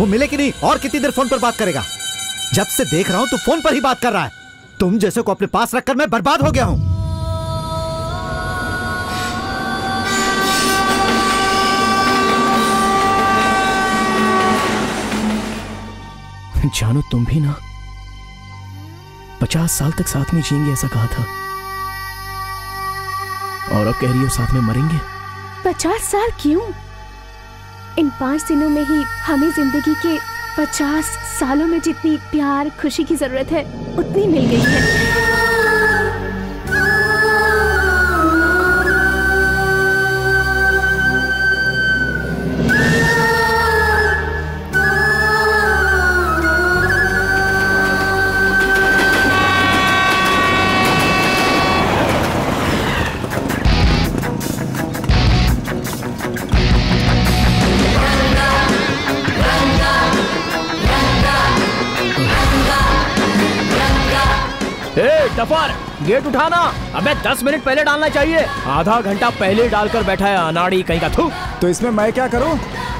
वो मिले कि नहीं और कितनी देर फ़ोन पर बात करेगा? जब से देख रहा हूँ तो फ़ोन पर ही बात कर रहा है। तुम जैसे को अपने पास रखकर मैं बर्बाद हो गया हूँ। जानो तुम भी ना? पचास साल तक साथ में जिएँगे ऐसा कहा था। और अब कह रही हो साथ में मरेंगे? पचास साल क्यों? इन पाँच दिनों में ही हमें ज़िंदगी के पचास सालों में जितनी प्यार, खुशी की ज़रूरत है, उतनी मिल गई है। गेट उठाना। अबे दस मिनट पहले डालना चाहिए। आधा घंटा पहले डालकर बैठा है अनाड़ी कहीं का। थू तो इसमें मैं क्या करूँ?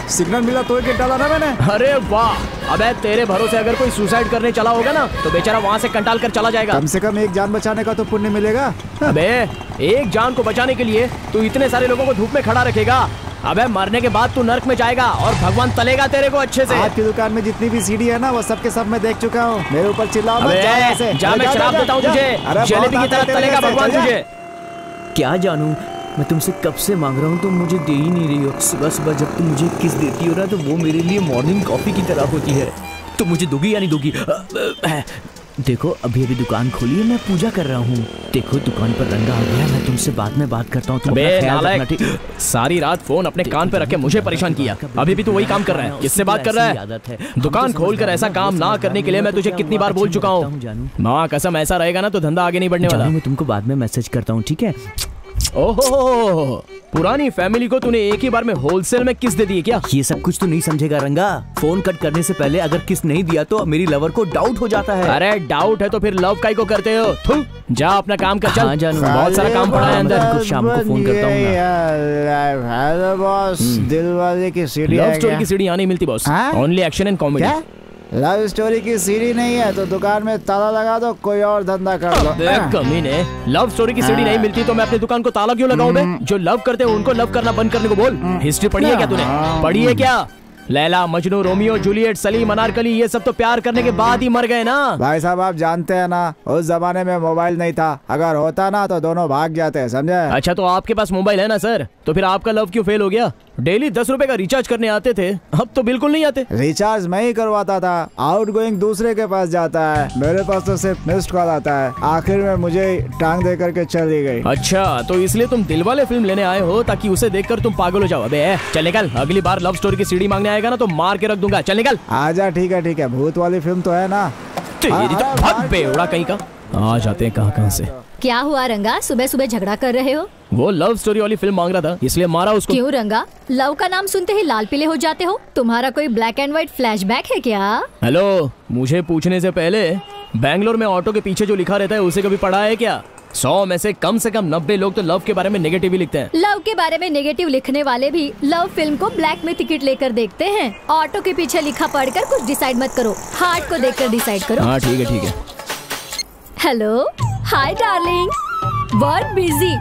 सिग्नल मिला तो एक डाला ना मैंने। अरे वाह। अबे तेरे भरोसे अगर कोई सुसाइड करने चला होगा ना तो बेचारा वहाँ से कंटाल कर चला जाएगा। कम से कम एक जान बचाने का तो पुण्य मिलेगा। अबे एक जान को बचाने के लिए तू इतने सारे लोगों को धूप में खड़ा रखेगा। अबे मरने के बाद तू नर्क में जाएगा और भगवान तलेगा तेरे को अच्छे से। आपकी दुकान में जितनी भी सीढ़ी है ना वो सबके सब मैं देख चुका हूँ। मेरे ऊपर चिल्लाओ मत। जा मैं शराब देता हूँ तुझे। जलेबी की तरह तलेगा भगवान तुझे। क्या जानूं? मैं तुमसे कब से मांग रहा हूँ तुम मुझे दे ही नहीं रही हो। सुबह सुबह जब तुम मुझे किस देती हो ना तो वो मेरे लिए मॉर्निंग कॉफ़ी की तरह होती है। तुम मुझे दोगी या नहीं दोगी? देखो अभी अभी दुकान खोली है मैं पूजा कर रहा हूँ। देखो दुकान पर रंगा हो गया मैं तुमसे बाद में बात करता हूँ तुम सारी रात फ़ोन अपने कान पर रख के मुझे परेशान किया। अभी भी तू वही काम कर रहा है। किससे बात कर रहा है। है? दुकान खोल कर ऐसा काम ना करने के लिए मैं तुझे कितनी बार बोल चुका हूँ। माँ कसम ऐसा रहेगा ना तो धंधा आगे नहीं बढ़ने वाला। मैं तुमको बाद में मैसेज करता हूँ ठीक है? ओहो पुरानी फैमिली को तूने एक ही बार में होलसेल में किस दे दी क्या? ये सब कुछ तो नहीं समझेगा रंगा। फ़ोन कट करने से पहले अगर किस नहीं दिया तो मेरी लवर को डाउट हो जाता है। अरे डाउट है तो फिर लव काई को करते हो? थू जा अपना काम कर चल। हाँ, जानू। बहुत सारा काम पड़ा है अंदर। को शाम को फ़ोन करता हूँ बॉस। दिल वाले की सीढ़ी लव स्टोरी की सीढ़ी यहाँ नहीं मिलती boss? Only action and comedy love story की सीढ़ी नहीं है तो दुकान में ताला लगा दो कोई और धंधा कर दो। कमी ने लव स्टोरी की सीढ़ी नहीं मिलती तो मैं अपनी दुकान को ताला क्यों लगाऊँ मैं जो लव करते हैं उनको लव करना बंद करने को बोल। हिस्ट्री पढ़ी है क्या तूने? पढ़ी है क्या? लैला मजनू रोमियो जूलियट सलीम अनारकली ये सब तो प्यार करने के बाद ही मर गए ना? भाई साहब आप जानते हैं ना उस जमाने में मोबाइल नहीं था। अगर होता ना तो दोनों भाग जाते समझे? अच्छा तो आपके पास मोबाइल है ना सर? तो फिर आपका लव क्यों फेल हो गया? डेली दस रुपए का रिचार्ज करने आते थे अब तो बिल्कुल नहीं आते। रिचार्ज मैं ही करवाता था। आउट गोइंग दूसरे के पास जाता है मेरे पास तो सिर्फ़ मिस्ड कॉल आता है। आखिर में मुझे टांग दे करके चली गई। अच्छा तो इसलिए तुम दिलवाले फ़िल्म लेने आए हो ताकि उसे देखकर तुम पागल हो जाओ। अबे चल निकल अगली बार लव स्टोरी की सीढ़ी मांगने आएगा ना तो मार के रख दूँगा। चल निकल। आजा ठीक है ठीक है। भूत वाली फ़िल्म तो है ना। तेरी तो भाग बेवड़ा कहीं का। आ जाते हैं कहाँ कहाँ से? क्या हुआ रंगा? सुबह सुबह झगड़ा कर रहे हो? वो लव स्टोरी वाली फ़िल्म मांग रहा था इसलिए मारा उसको। क्यों रंगा? लव का नाम सुनते ही लाल पीले हो जाते हो। तुम्हारा कोई ब्लैक एंड व्हाइट फ्लैशबैक है क्या? हेलो मुझे पूछने से पहले बैंगलोर में ऑटो के पीछे जो लिखा रहता है उसे कभी पढ़ा है क्या? सौ में से कम से कम नब्बे लोग तो लव के बारे में नेगेटिव ही लिखते हैं। लव के बारे में नेगेटिव लिखने वाले भी लव फ़िल्म को ब्लैक में टिकट लेकर देखते हैं। ऑटो के पीछे लिखा पढ़कर कुछ डिसाइड मत करो। हार्ट को देखकर डिसाइड करो। हाँ ठीक है ठीक है। Hello hi darling work busy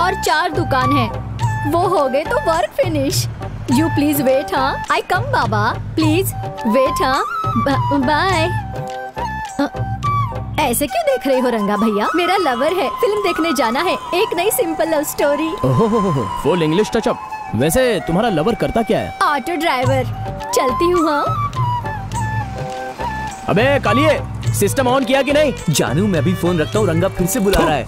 और चार दुकान है। वो हो गए तो work finish you please wait हाँ? आई कम बाबा. प्लीज़ वेट हाँ? बाय ऐसे क्यों देख रहे हो रंगा भैया? मेरा लवर है। फ़िल्म देखने जाना है। एक नई सिंपल लव स्टोरी ओहो फुल इंग्लिश टचअप वैसे तुम्हारा लवर करता क्या है? ऑटो ड्राइवर चलती हूँ हाँ? अबे कालिए सिस्टम ऑन किया कि नहीं? जानू मैं भी फ़ोन रखता हूँ। रंगा फिर से बुला रहा है।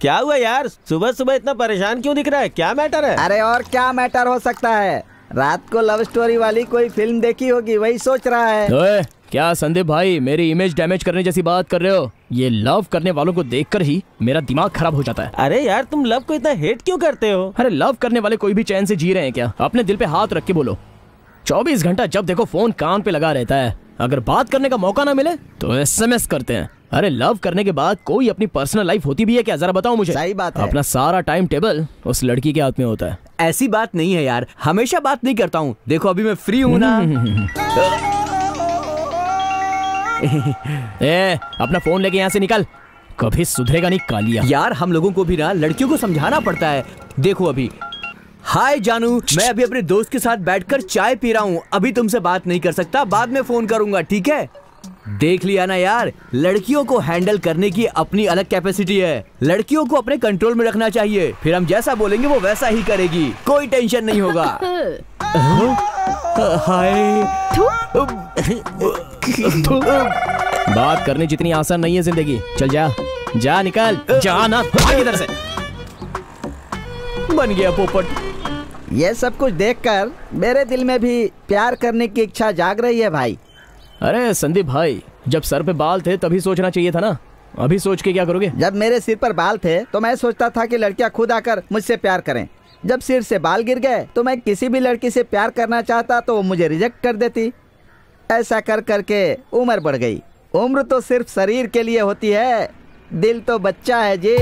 क्या हुआ यार? सुबह सुबह इतना परेशान क्यों दिख रहा है? क्या मैटर है? अरे और क्या मैटर हो सकता है? रात को लव स्टोरी वाली कोई फ़िल्म देखी होगी वही सोच रहा है। ओए क्या संदीप भाई मेरी इमेज डैमेज करने जैसी बात कर रहे हो? ये लव करने वालों को देखकर ही मेरा दिमाग खराब हो जाता है। अरे यार तुम लव को इतना हेट क्यों करते हो? अरे लव करने वाले कोई भी चैन से जी रहे हैं क्या? अपने दिल पे हाथ रख के बोलो। चौबीस घंटा जब देखो फ़ोन कान पे लगा रहता है। अगर बात करने का मौका ना मिले तो एसएमएस करते हैं। अरे लव करने के बाद कोई अपनी पर्सनल लाइफ होती भी है क्या? जरा बताओ मुझे। सही बात है। अपना सारा टाइम टेबल उस लड़की के हाथ में होता है। ऐसी बात नहीं है यार हमेशा बात नहीं करता हूँ। देखो अभी मैं फ्री हूँ ना। ए, अपना फ़ोन लेके यहाँ से निकल। कभी सुधरेगा नहीं कालिया। यार, हम लोगों को भी ना लड़कियों को समझाना पड़ता है। देखो अभी। हाय जानू, मैं अभी अपने दोस्त के साथ बैठकर चाय पी रहा हूँ। अभी तुमसे बात नहीं कर सकता, बाद में फ़ोन करूँगा, ठीक है? देख लिया ना यार, लड़कियों को हैंडल करने की अपनी अलग कैपेसिटी है। लड़कियों को अपने कंट्रोल में रखना चाहिए। फिर हम जैसा बोलेंगे, वो वैसा ही करेगी। कोई टेंशन नहीं होगा। हाय। बात करने जितनी आसान नहीं है ज़िंदगी। चल जा। जा निकल। जा ना। इधर से। बन गया पोपट। ये सब कुछ देखकर मेरे दिल में भी प्यार करने की इच्छा जाग रही है भाई। अरे संदीप भाई जब सर पे बाल थे तभी सोचना चाहिए था ना। अभी सोच के क्या करोगे? जब मेरे सिर पर बाल थे तो मैं सोचता था कि लड़कियाँ खुद आकर मुझसे प्यार करें। जब सिर से बाल गिर गए तो मैं किसी भी लड़की से प्यार करना चाहता तो वो मुझे रिजेक्ट कर देती। ऐसा कर करके उम्र बढ़ गई। उम्र तो सिर्फ़ शरीर के लिए होती है। दिल तो बच्चा है जी।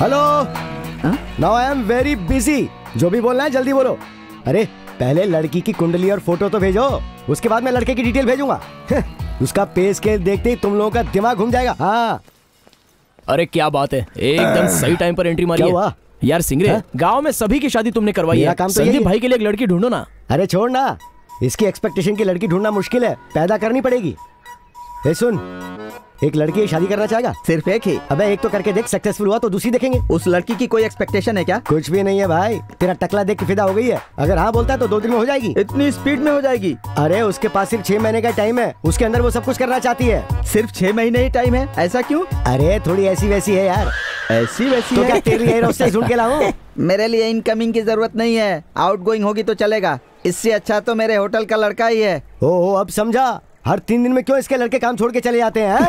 Hello now I am very busy जो भी बोलना है जल्दी बोलो। अरे पहले लड़की की कुंडली और फ़ोटो तो भेजो उसके बाद मैं लड़के की डिटेल भेजूँगा। उसका पे स्केल देखते ही तुम लोगों का दिमाग घूम जाएगा। हाँ। अरे क्या बात है एकदम सही टाइम पर एंट्री मारी क्या। हुआ? यार सिंगरे हाँ? गाँव में सभी की शादी तुमने करवाई है। काम तो संदीप भाई के लिए एक लड़की ढूंढो ना। अरे छोड़ ना इसकी एक्सपेक्टेशन की लड़की ढूंढना मुश्किल है पैदा करनी पड़ेगी। ए सुन। एक लड़की शादी करना चाहेगा? सिर्फ़ एक ही। अबे एक तो करके देख सक्सेसफुल हुआ तो दूसरी देखेंगे। उस लड़की की कोई एक्सपेक्टेशन है क्या? कुछ भी नहीं है भाई। तेरा टकला देख के फिदा हो गई है। अगर हाँ बोलता है तो दो दिन में हो जाएगी। इतनी स्पीड में हो जाएगी। अरे उसके पास सिर्फ़ छह महीने का टाइम है। उसके अंदर वो सब कुछ करना चाहती है। सिर्फ़ छह महीने ही टाइम है? ऐसा क्यूँ? अरे थोड़ी ऐसी वैसी है यार। ऐसी वैसी तो है। ढूंढ के लाऊं मेरे लिए इनकमिंग की ज़रूरत नहीं है। आउट गोइंग होगी तो चलेगा। इससे अच्छा तो मेरे होटल का लड़का ही है। ओ हो अब समझा। हर तीन दिन में क्यों इसके लड़के काम छोड़ के चले जाते हैं?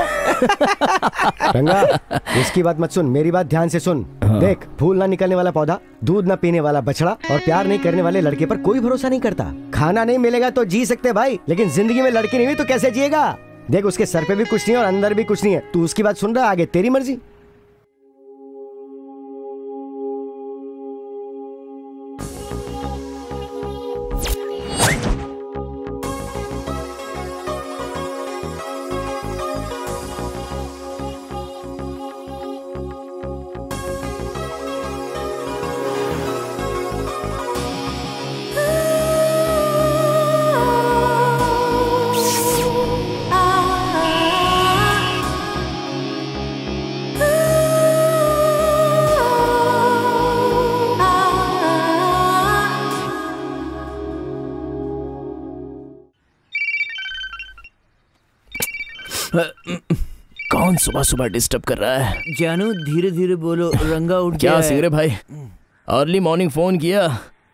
रंगा इसकी बात मत सुन मेरी बात ध्यान से सुन। हाँ। देख फूल ना निकलने वाला पौधा दूध ना पीने वाला बछड़ा और प्यार नहीं करने वाले लड़के पर कोई भरोसा नहीं करता। खाना नहीं मिलेगा तो जी सकते भाई लेकिन ज़िंदगी में लड़की नहीं हुई तो कैसे जिएगा? देख उसके सर पे भी कुछ नहीं और अंदर भी कुछ नहीं है। तू उसकी बात सुन रहा आगे तेरी मर्ज़ी। सुबह सुबह डिस्टर्ब कर रहा है। जानू धीरे धीरे बोलो रंगा उठ गया क्या है। सिगरे भाई? अर्ली मॉर्निंग फ़ोन किया।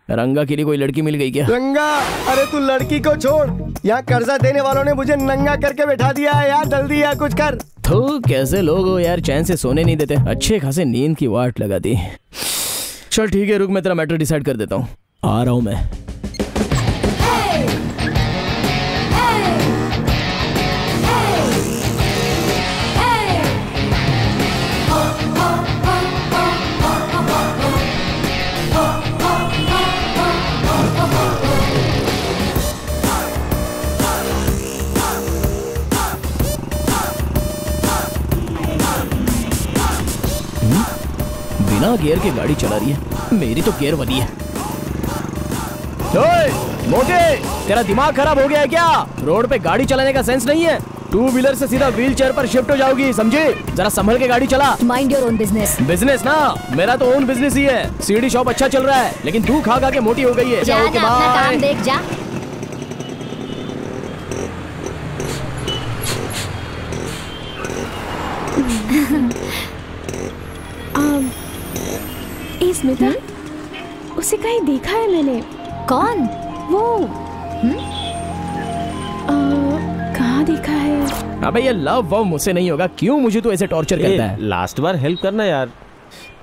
रंगा के लिए कोई लड़की मिल गई क्या? रंगा अरे तू लड़की को छोड़। यहाँ कर्जा देने वालों ने मुझे नंगा करके बैठा दिया है यार जल्दी यार कुछ कर। तो कैसे लोग हो यार चैन से सोने नहीं देते। अच्छे खासे नींद की वाट लगा दी। चल ठीक है रुक मैं तेरा मैटर डिसाइड कर देता हूँ। आ रहा हूँ मैं। बिना गियर के गाड़ी चला रही है। मेरी तो गियर वाली है। ओए, मोटे तेरा दिमाग खराब हो गया है क्या? रोड पे गाड़ी चलाने का सेंस नहीं है। टू व्हीलर से सीधा व्हील चेयर पर शिफ्ट हो जाओगी समझे? जरा संभल के गाड़ी चला। Mind your own business business ना? मेरा तो ओन बिज़नेस ही है। सीडी शॉप अच्छा चल रहा है लेकिन तू खा खा के मोटी हो गई है। जा ओके, ना अपना काम देख जा। ए स्मिता उसे कहीं देखा है मैंने। कौन? वो। आ, कहाँ देखा है? अबे ये लव वव मुझसे नहीं होगा। क्यों मुझे तो ऐसे टॉर्चर करता है? लास्ट बार हेल्प करना यार।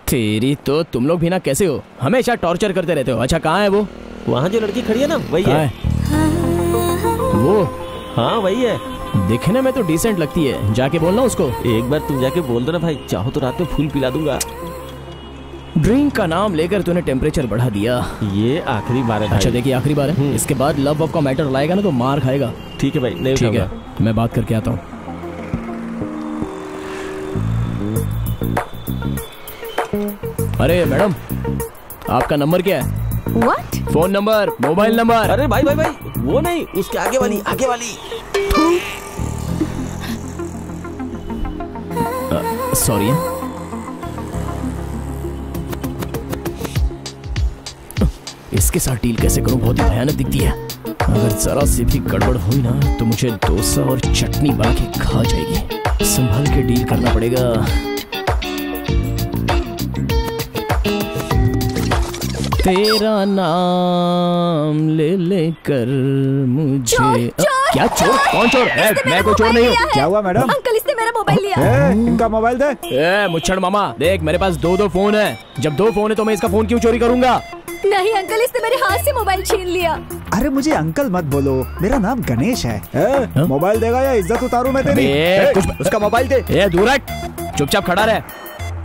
तेरी तो तुम लोग भी ना कैसे हो? हमेशा टॉर्चर करते रहते हो। अच्छा कहाँ है वो? वहाँ जो लड़की खड़ी है ना वही है। है? वो? हाँ वही है। दिखने में तो डिसेंट लगती है। जाके बोलना उसको। एक बार तुम जाके बोल दो ना भाई चाहो तो रात में फूल पिला दूँगा। ड्रिंक का नाम लेकर तूने टेम्परेचर बढ़ा दिया। ये आखिरी बार है अच्छा देखिए आखिरी बार है। इसके बाद लव वव का मैटर लाएगा ना तो मार खाएगा। ठीक है भाई नहीं ठीक है मैं बात करके आता हूँ। अरे मैडम आपका नंबर क्या है? What phone number mobile number अरे भाई भाई भाई वो नहीं उसके आगे वाली आगे वाली। सॉरी इसके साथ डील कैसे करूँ? बहुत ही भयानक दिखती है। अगर जरा सी भी गड़बड़ हुई ना तो मुझे डोसा और चटनी बना के खा जाएगी। संभाल के डील करना पड़ेगा। तेरा नाम ले लेकर मुझे चोर, चोर, क्या चोर? कौन चोर? है मैं कोई चोर नहीं हूँ। क्या हुआ मैडम? अंकल इसने मेरा मोबाइल लिया ए, इनका मोबाइल दे। ए मुच्छड़ मामा देख मेरे पास दो दो फ़ोन है। जब दो फ़ोन है तो मैं इसका फ़ोन क्यों चोरी करूँगा? नहीं अंकल इसने मेरे हाथ से मोबाइल छीन लिया। अरे मुझे अंकल मत बोलो मेरा नाम गणेश है। हाँ? मोबाइल देगा या इज़्ज़त उतारू मैं तेरी? ए, ए, कुछ उसका मोबाइल दे। ए चुपचाप खड़ा रहे।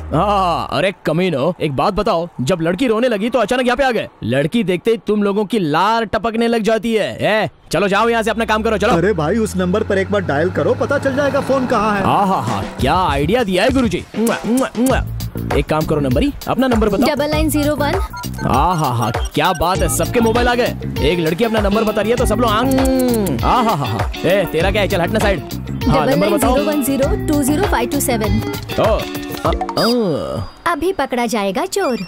हाँ अरे कमीनो एक बात बताओ जब लड़की रोने लगी तो अचानक यहाँ पे आ गए? लड़की देखते ही तुम लोगों की लार टपकने लग जाती है ए चलो जाओ यहाँ से अपना काम करो चलो। अरे भाई उस नंबर पर एक बार डायल करो पता चल जाएगा फ़ोन कहाँ है। हाँ हाँ हाँ क्या आइडिया दिया है गुरुजी? मुआ, मुआ। एक काम करो नंबर ही अपना नंबर बताओ। Double nine zero one. हाँ हाँ हाँ क्या बात है सबके मोबाइल आ गए। एक लड़की अपना नंबर बता रही है तो सब लोग आंग हाँ हाँ हाँ हाँ। ए तेरा क्या है? चल हटना साइड हाँ नंबर बताओ। Zero one zero two zero five two seven. ओ, अभी पकड़ा जाएगा चोर।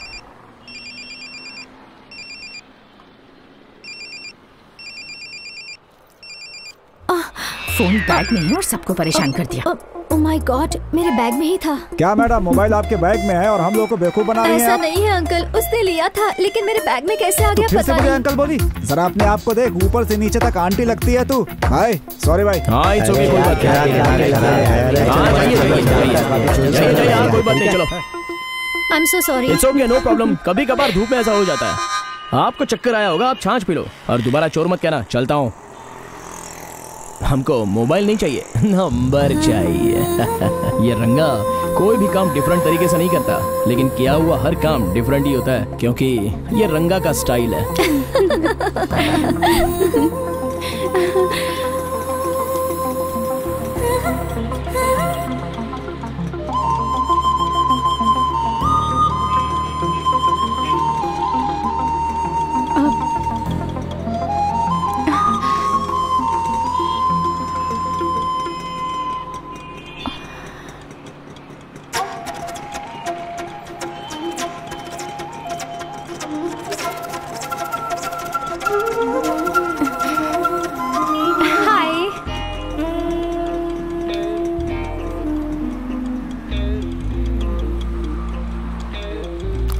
फ़ोन बैग में है और सबको परेशान कर दिया। ओ माय गॉड मेरे बैग में ही था। क्या मैडम मोबाइल आपके बैग में है और हम लोग को बेवकूफ़ बना रही हैं ऐसा नहीं है अंकल उसने लिया था लेकिन मेरे बैग में कैसे आ तो गया फिर से पता नहीं। अंकल बोली जरा अपने आप को देख ऊपर से नीचे तक आंटी लगती है तू। भाई सॉरी भाई हाँ इट्स ओके कोई बात नहीं। हाँ जाइए जाइए जाइए जाइए जाइए हाँ कोई बात नहीं चलो। I am so sorry it's okay no problem कभी कभार धूप में ऐसा हो जाता है। आपको चक्कर आया होगा आप छाछ पी लो। और दोबारा चोर मत कहना चलता हूँ। हमको मोबाइल नहीं चाहिए नंबर चाहिए ये रंगा कोई भी काम डिफरेंट तरीके से नहीं करता लेकिन किया हुआ हर काम डिफरेंट ही होता है क्योंकि ये रंगा का स्टाइल है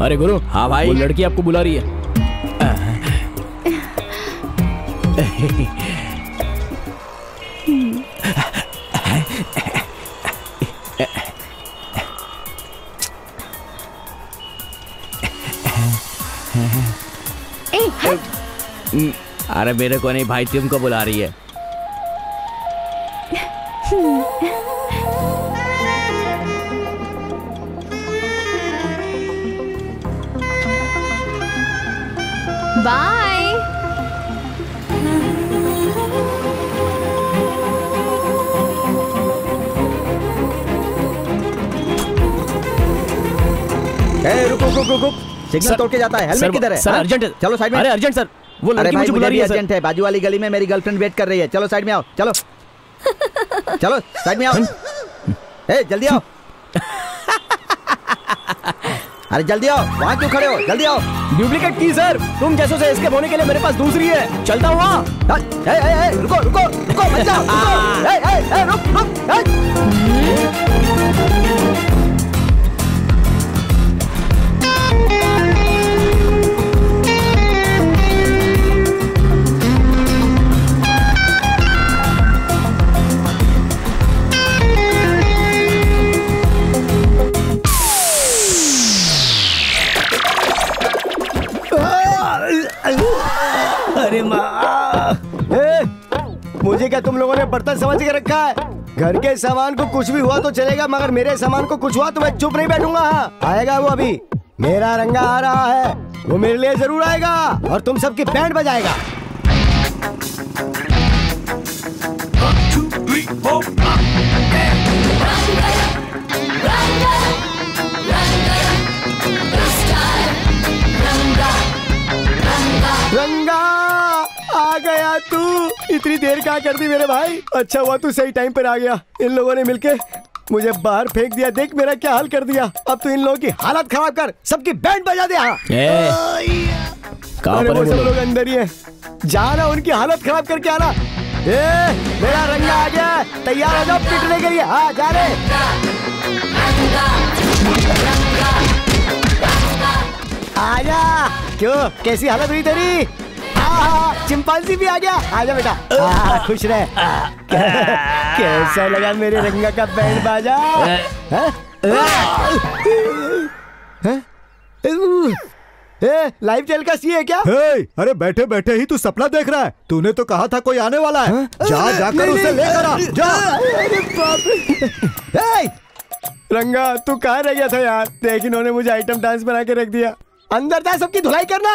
अरे गुरु हाँ भाई। वो लड़की आपको बुला रही है। अरे मेरे को नहीं भाई तुमको बुला रही है। रुक रुक रुक रुक सिग्नल तोड़ के जाता है। हेलमेट किधर है? सर हाँ? अर्जेंट है। चलो साइड में। अरे अर्जेंट सर वो लड़की मुझे बुला रही है अर्जेंट है। बाजू वाली गली में मेरी गर्लफ्रेंड वेट कर रही है। चलो साइड में आओ। चलो। चलो साइड में आओ। ए जल्दी आओ। अरे जल्दी आओ। वहाँ क्यों खड़े हो? जल्दी आओ। डुप्लीकेट की सर तुम जैसो से एस्केप होने के लिए मेरे पास दूसरी है। चलता हूँ वहाँ ए, रुको रुको रुको मत जाओ रुको। ए, ए, ए, रुक मुझे क्या तुम लोगों ने बर्तन समझ के रखा है? घर के सामान को कुछ भी हुआ तो चलेगा, मगर मेरे सामान को कुछ हुआ तो मैं चुप नहीं बैठूँगा। हाँ आएगा वो अभी। मेरा रंगा आ रहा है। वो मेरे लिए ज़रूर आएगा, और तुम सबकी बैंड बजाएगा। रंगा इतनी देर क्या कर दी मेरे भाई? अच्छा हुआ तू सही टाइम पर आ गया। इन लोगों ने मिलके मुझे बाहर फेंक दिया। देख मेरा क्या हाल कर दिया। अब तो इन लोगों की हालत खराब कर। सबकी बैंड बजा दे यहाँ। है वो सब लोग? अंदर ही है। जाना उनकी हालत खराब करके आना। ए मेरा रंगा आ गया। तैयार हो जाओ पिटने के लिए। हाँ जा रहे। आजा। क्यों? कैसी हालत हुई तेरी? चिंपांजी भी आ गया। आजा बेटा। आ, खुश रहे। कैसा लगा मेरे रंगा का बैंड बाजा? हैं? हैं? ए, लाइव टेलीकास्ट ये है क्या? हे, अरे बैठे बैठे ही तू सपना देख रहा है। तूने तो कहा था कोई आने वाला है। जा जाकर उसे लेकर आ जा। अरे बाप रंगा तू कहाँ रह गया था यार? देख इन्होंने मुझे आइटम डांस बना के रख दिया। अंदर था सबकी धुलाई करना।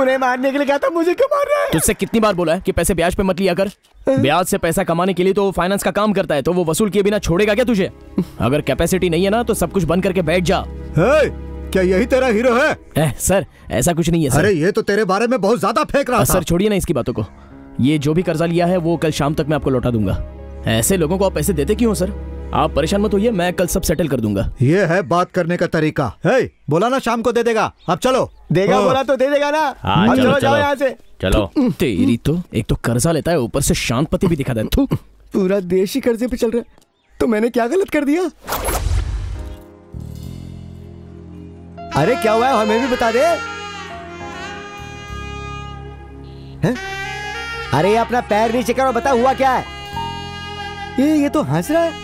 उन्हें मारने के लिए कहा था मुझे क्यों मार रहा है? तुझसे कितनी बार बोला है कि पैसे ब्याज पे मत लिया कर? ब्याज से पैसा कमाने के लिए तो वो फाइनेंस का काम करता है तो वो वसूल किए बिना छोड़ेगा क्या तुझे? अगर कैपेसिटी नहीं है ना तो सब कुछ बंद करके बैठ जा। हे, क्या यही तेरा हीरो है? ए, सर ऐसा कुछ नहीं है सर। अरे ये तो तेरे बारे में बहुत ज़्यादा फेंक रहा था सर छोड़िए ना इसकी बातों को। ये जो भी कर्जा लिया है वो कल शाम तक मैं आपको लौटा दूँगा। ऐसे लोगों को आप पैसे देते क्यों हो सर? आप परेशान मत होइए मैं कल सब सेटल कर दूँगा। ये है बात करने का तरीका। हे बोला ना शाम को दे देगा। अब चलो। देगा बोला तो दे देगा ना। हाँ, चलो, चलो जाओ यहाँ से। चलो। तेरी तो एक तो कर्जा लेता है ऊपर से शांत पति भी दिखा दे। थू। पूरा देश ही कर्जे पे चल रहा है। तो मैंने क्या गलत कर दिया? अरे क्या हुआ है? हमें भी बता दे। हैं? अरे अपना पैर नीचे करो बता हुआ क्या है? ये ये तो हंस रहा है।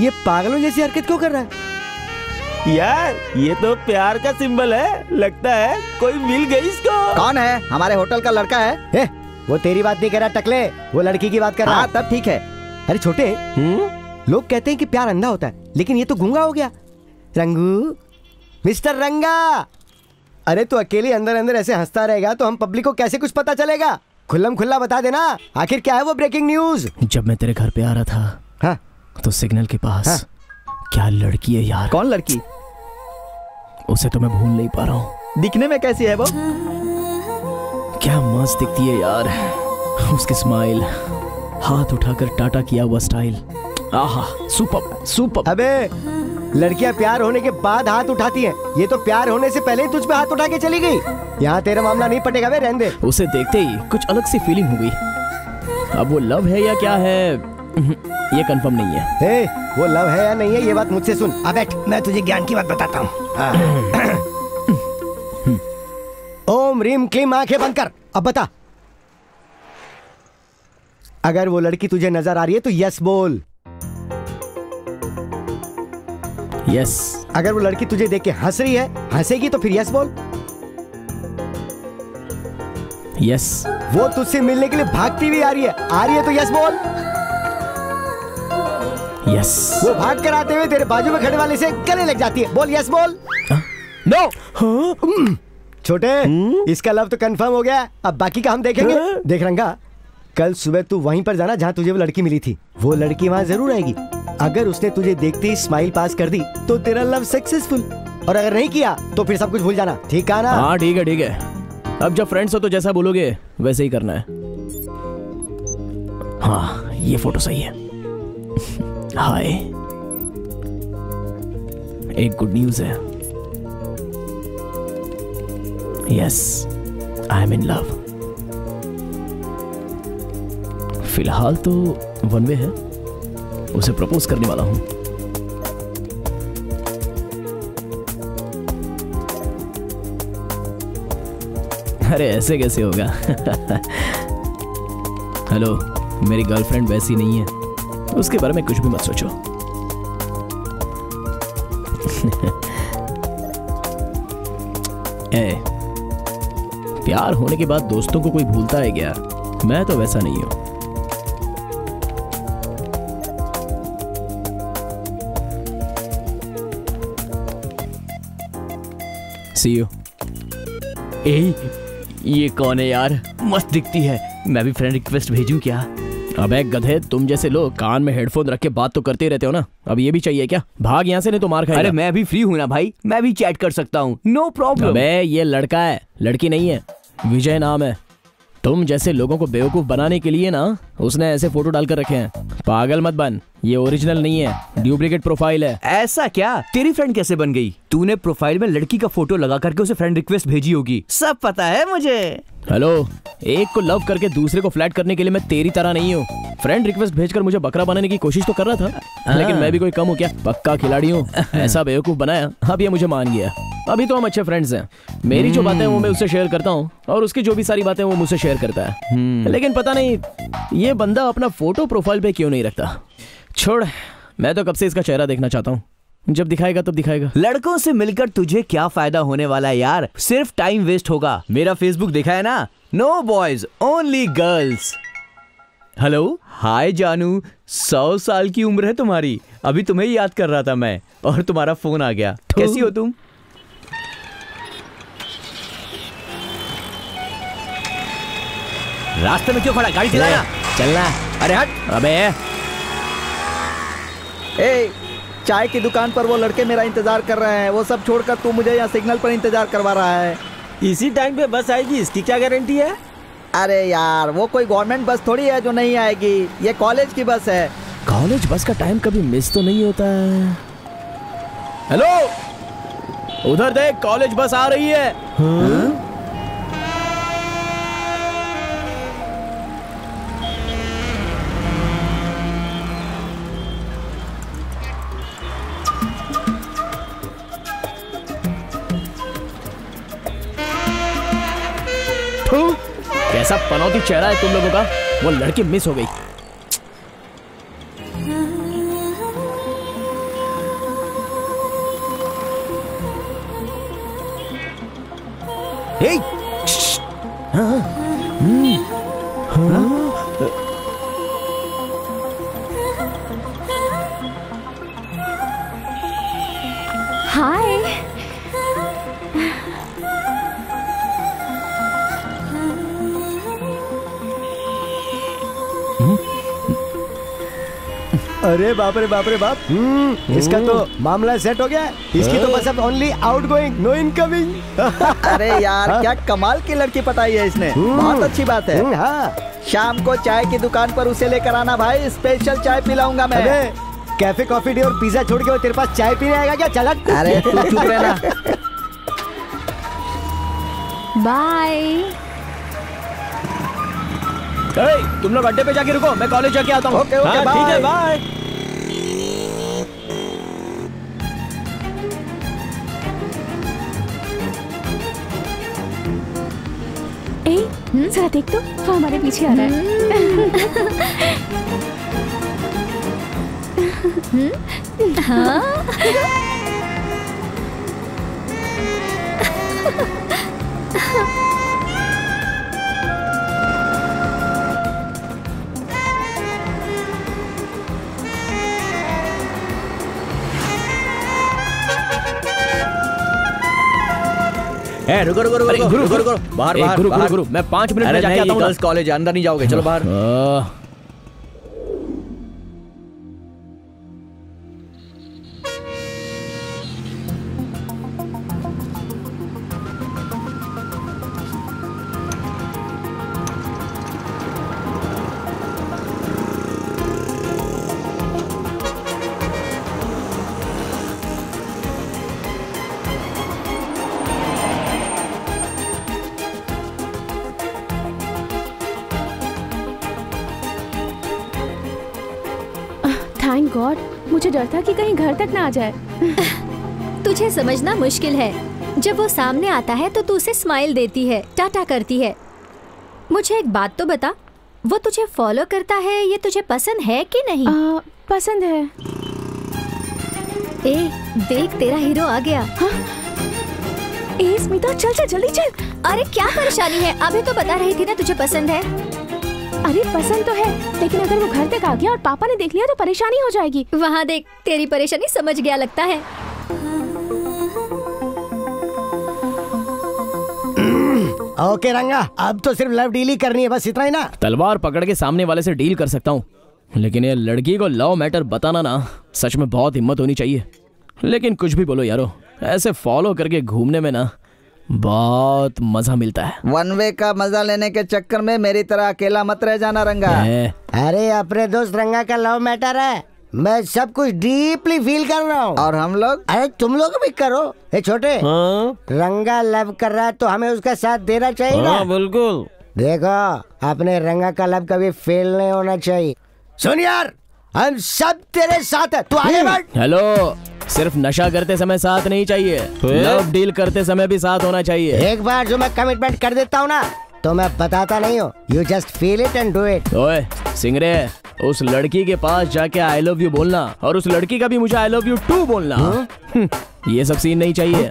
ये पागलों जैसी हरकत क्यों कर रहा है? यार ये तो प्यार का सिंबल है। लगता है कोई मिल गई इसको। कौन है? हमारे होटल का लड़का है। ए, वो तेरी बात नहीं कर रहा टकले। वो लड़की की बात कर रहा। हाँ। है तब ठीक है। अरे छोटे हम्म? लोग कहते हैं कि प्यार अंधा होता है लेकिन ये तो गूँगा हो गया। रंगू मिस्टर रंगा! अरे तू अकेले अंदर अंदर ऐसे हंसता रहेगा तो हम पब्लिक को कैसे कुछ पता चलेगा? खुल्लम खुल्ला बता देना। आखिर क्या है वो ब्रेकिंग न्यूज़ जब मैं तेरे घर पे आ रहा था हाँ। तो सिग्नल के पास हाँ। क्या लड़की है यार? कौन लड़की? उसे तो मैं भूल नहीं पा रहा हूँ। दिखने में कैसी है वो? क्या मस्त दिखती है यार। उसकी स्माइल हाथ उठाकर टाटा किया हुआ स्टाइल आहा सुपर सुपर अबे लड़कियाँ प्यार होने के बाद हाथ उठाती हैं। ये तो प्यार होने से पहले ही तुझ पे हाथ उठा के चली गई। यहाँ तेरा मामला नहीं पटेगा बे रहने दे। उसे देखते ही कुछ अलग सी फीलिंग हो गई। अब वो लव है या क्या है? ये कंफर्म नहीं है। हे वो लव है या नहीं है ये बात मुझसे सुन। अब बैठ मैं तुझे ज्ञान की बात बताता हूँ। ओम रीम क्लीम आँखें बंद कर। अब बता। अगर वो लड़की तुझे नज़र आ रही है तो यस बोल। यस अगर वो लड़की तुझे देख के हंस रही है हंसेगी तो फिर यस बोल। यस वो तुझसे मिलने के लिए भागती हुई आ रही है आ रही है तो यस बोल। यस वो भाग कर आते हुए तेरे बाजू में खड़े वाले से गले लग जाती है। बोल यस बोल। नो छोटे इसका लव तो कंफर्म हो गया। अब बाकी का हम देखेंगे। देख रंगा कल सुबह तू वहीं पर जाना जहाँ तुझे वो लड़की मिली थी। वो लड़की वहाँ ज़रूर आएगी। अगर उसने तुझे देखते ही स्माइल पास कर दी तो तेरा लव सक्सेसफुल और अगर नहीं किया तो फिर सब कुछ भूल जाना। ठीक है ना? हाँ ठीक है ठीक है। अब जब फ्रेंड्स हो तो जैसा बोलोगे वैसे ही करना है। हाँ ये फ़ोटो सही है। हाय। एक गुड न्यूज़ है। Yes I am in love फ़िलहाल तो वन वे है। उसे प्रपोज करने वाला हूँ। अरे, ऐसे कैसे होगा? हेलो मेरी गर्लफ्रेंड वैसी नहीं है। उसके बारे में कुछ भी मत सोचो। ए, प्यार होने के बाद दोस्तों को कोई भूलता है क्या? मैं तो वैसा नहीं हूँ। सी यू ए ये कौन है यार? मस्त दिखती है। मैं भी फ्रेंड रिक्वेस्ट भेजूं क्या? अबे गधे तुम जैसे लोग कान में हेडफोन रख के बात तो करते ही रहते हो ना? अब ये भी चाहिए क्या? भाग यहाँ से नहीं तो मार खाएगा। अरे मैं भी फ्री हूँ ना भाई। मैं भी चैट कर सकता हूँ। नो प्रॉब्लम अबे ये लड़का है लड़की नहीं है। विजय नाम है। तुम जैसे लोगों को बेवकूफ़ बनाने के लिए ना उसने ऐसे फ़ोटो डालकर रखे हैं। पागल मत बन ये ओरिजिनल नहीं है डुप्लीकेट प्रोफ़ाइल है। ऐसा क्या? तेरी फ्रेंड कैसे बन गई? तूने प्रोफ़ाइल में लड़की का फ़ोटो लगा करके उसे फ्रेंड रिक्वेस्ट भेजी होगी। सब पता है मुझे। हेलो एक को लव करके दूसरे को फ्लैट करने के लिए मैं तेरी तरह नहीं हूँ। फ्रेंड रिक्वेस्ट भेजकर मुझे बकरा बनाने की कोशिश तो कर रहा था लेकिन मैं भी कोई कम हूँ क्या? पक्का खिलाड़ी हूँ। ऐसा बेवकूफ़ बनाया अब ये मुझे मान गया। अभी तो हम अच्छे फ्रेंड्स हैं। मेरी जो बातें वो मैं उससे शेयर करता हूँ और उसकी जो भी सारी बातें वो मुझसे शेयर करता है। लेकिन पता नहीं ये बंदा अपना फ़ोटो प्रोफ़ाइल पे क्यों नहीं रखता? छोड़ मैं तो कब से इसका चेहरा देखना चाहता हूँ। जब दिखाएगा तब दिखाएगा। लड़कों से मिलकर तुझे क्या फ़ायदा होने वाला है यार? सिर्फ़ टाइम वेस्ट होगा। मेरा फेसबुक देखा है ना? No boys only girls hello hi जानू सौ साल की उम्र है तुम्हारी। अभी तुम्हें याद कर रहा था मैं और तुम्हारा फ़ोन आ गया। कैसी हो तुम? रास्ते में क्यों खड़ा? गाड़ी चलाना चलना। अरे हट अबे। ए चाय की दुकान पर वो लड़के मेरा इंतज़ार कर रहे हैं। वो सब छोड़कर तू मुझे यहाँ सिग्नल पर इंतज़ार करवा रहा है। इसी टाइम पे बस आएगी इसकी क्या गारंटी है? अरे यार वो कोई गवर्नमेंट बस थोड़ी है जो नहीं आएगी। ये कॉलेज की बस है। कॉलेज बस का टाइम कभी मिस तो नहीं होता है। हेलो? उधर देख कॉलेज बस आ रही है। थू, कैसा पनौती चेहरा है तुम लोगों का वो लड़की मिस हो गई। हे हाय अरे बाप रे बाप रे बाप। हम्म, इसका तो मामला सेट हो गया। इसकी तो बस अब only outgoing no incoming अरे यार क्या कमाल की लड़की पटाई है इसने। बहुत अच्छी बात है। हाँ। शाम को चाय की दुकान पर उसे लेकर आना भाई। स्पेशल चाय पिलाऊँगा मैं। अबे कैफ़े कॉफ़ी डे और पिज्जा छोड़ के तेरे पास चाय पीने आएगा क्या? चलक अरे तू चुप रहना। बाय तुम लोग अड्डे पे जाके रुको। मैं कॉलेज जाके आता हूँ। ओके ओके हाँ ठीक है बाय जरा देख तो वो हमारे पीछे आ रहा है ए, रुको रुको रुको रुको रुको बाहर बाहर। मैं पाँच मिनट में जाके आता हूँ कॉलेज अंदर नहीं जाओगे चलो बाहर। थैंक गॉड मुझे डर था कि कहीं घर तक ना आ जाए। तुझे समझना मुश्किल है। जब वो सामने आता है तो तू उसे स्माइल देती है टाटा करती है। मुझे एक बात तो बता वो तुझे फॉलो करता है ये तुझे पसंद है कि नहीं? आ, पसंद है। ए देख तेरा हीरो आ गया। ए स्मिता चल चल जल्दी चल। अरे क्या परेशानी है? अभी तो बता रही थी ना तुझे पसंद है। अरे पसंद तो है लेकिन अगर वो घर तक आ गया और पापा ने देख लिया तो परेशानी हो जाएगी। वहाँ देख तेरी परेशानी समझ गया लगता है। ओके रंगा अब तो सिर्फ़ लव डील ही करनी है बस इतना ही ना। तलवार पकड़ के सामने वाले से डील कर सकता हूँ। लेकिन ये लड़की को लव मैटर बताना ना सच में बहुत हिम्मत होनी चाहिए। लेकिन कुछ भी बोलो यारो ऐसे फॉलो करके घूमने में ना बहुत मज़ा मिलता है। वन वे का मज़ा लेने के चक्कर में मेरी तरह अकेला मत रह जाना रंगा। अरे अपने दोस्त रंगा का लव मैटर है। मैं सब कुछ डीपली फील कर रहा हूँ। और हम लोग? अरे तुम लोग भी करो ए छोटे। हाँ। रंगा लव कर रहा है तो हमें उसका साथ देना चाहिए हाँ बिल्कुल। देखो अपने रंगा का लव कभी फेल नहीं होना चाहिए। सुन यार हम सब तेरे साथ है। तू आगे बढ़। हेलो सिर्फ़ नशा करते समय साथ नहीं चाहिए। लव डील करते समय भी साथ होना चाहिए। एक बार जो मैं कमिटमेंट कर देता हूँ ना तो मैं बताता नहीं हूँ। You just feel it and do it ओए सिंगरे उस लड़की के पास जाके आई लव यू बोलना और उस लड़की का भी मुझे आई लव यू टू बोलना। हम्म, ये सब सीन नहीं चाहिए।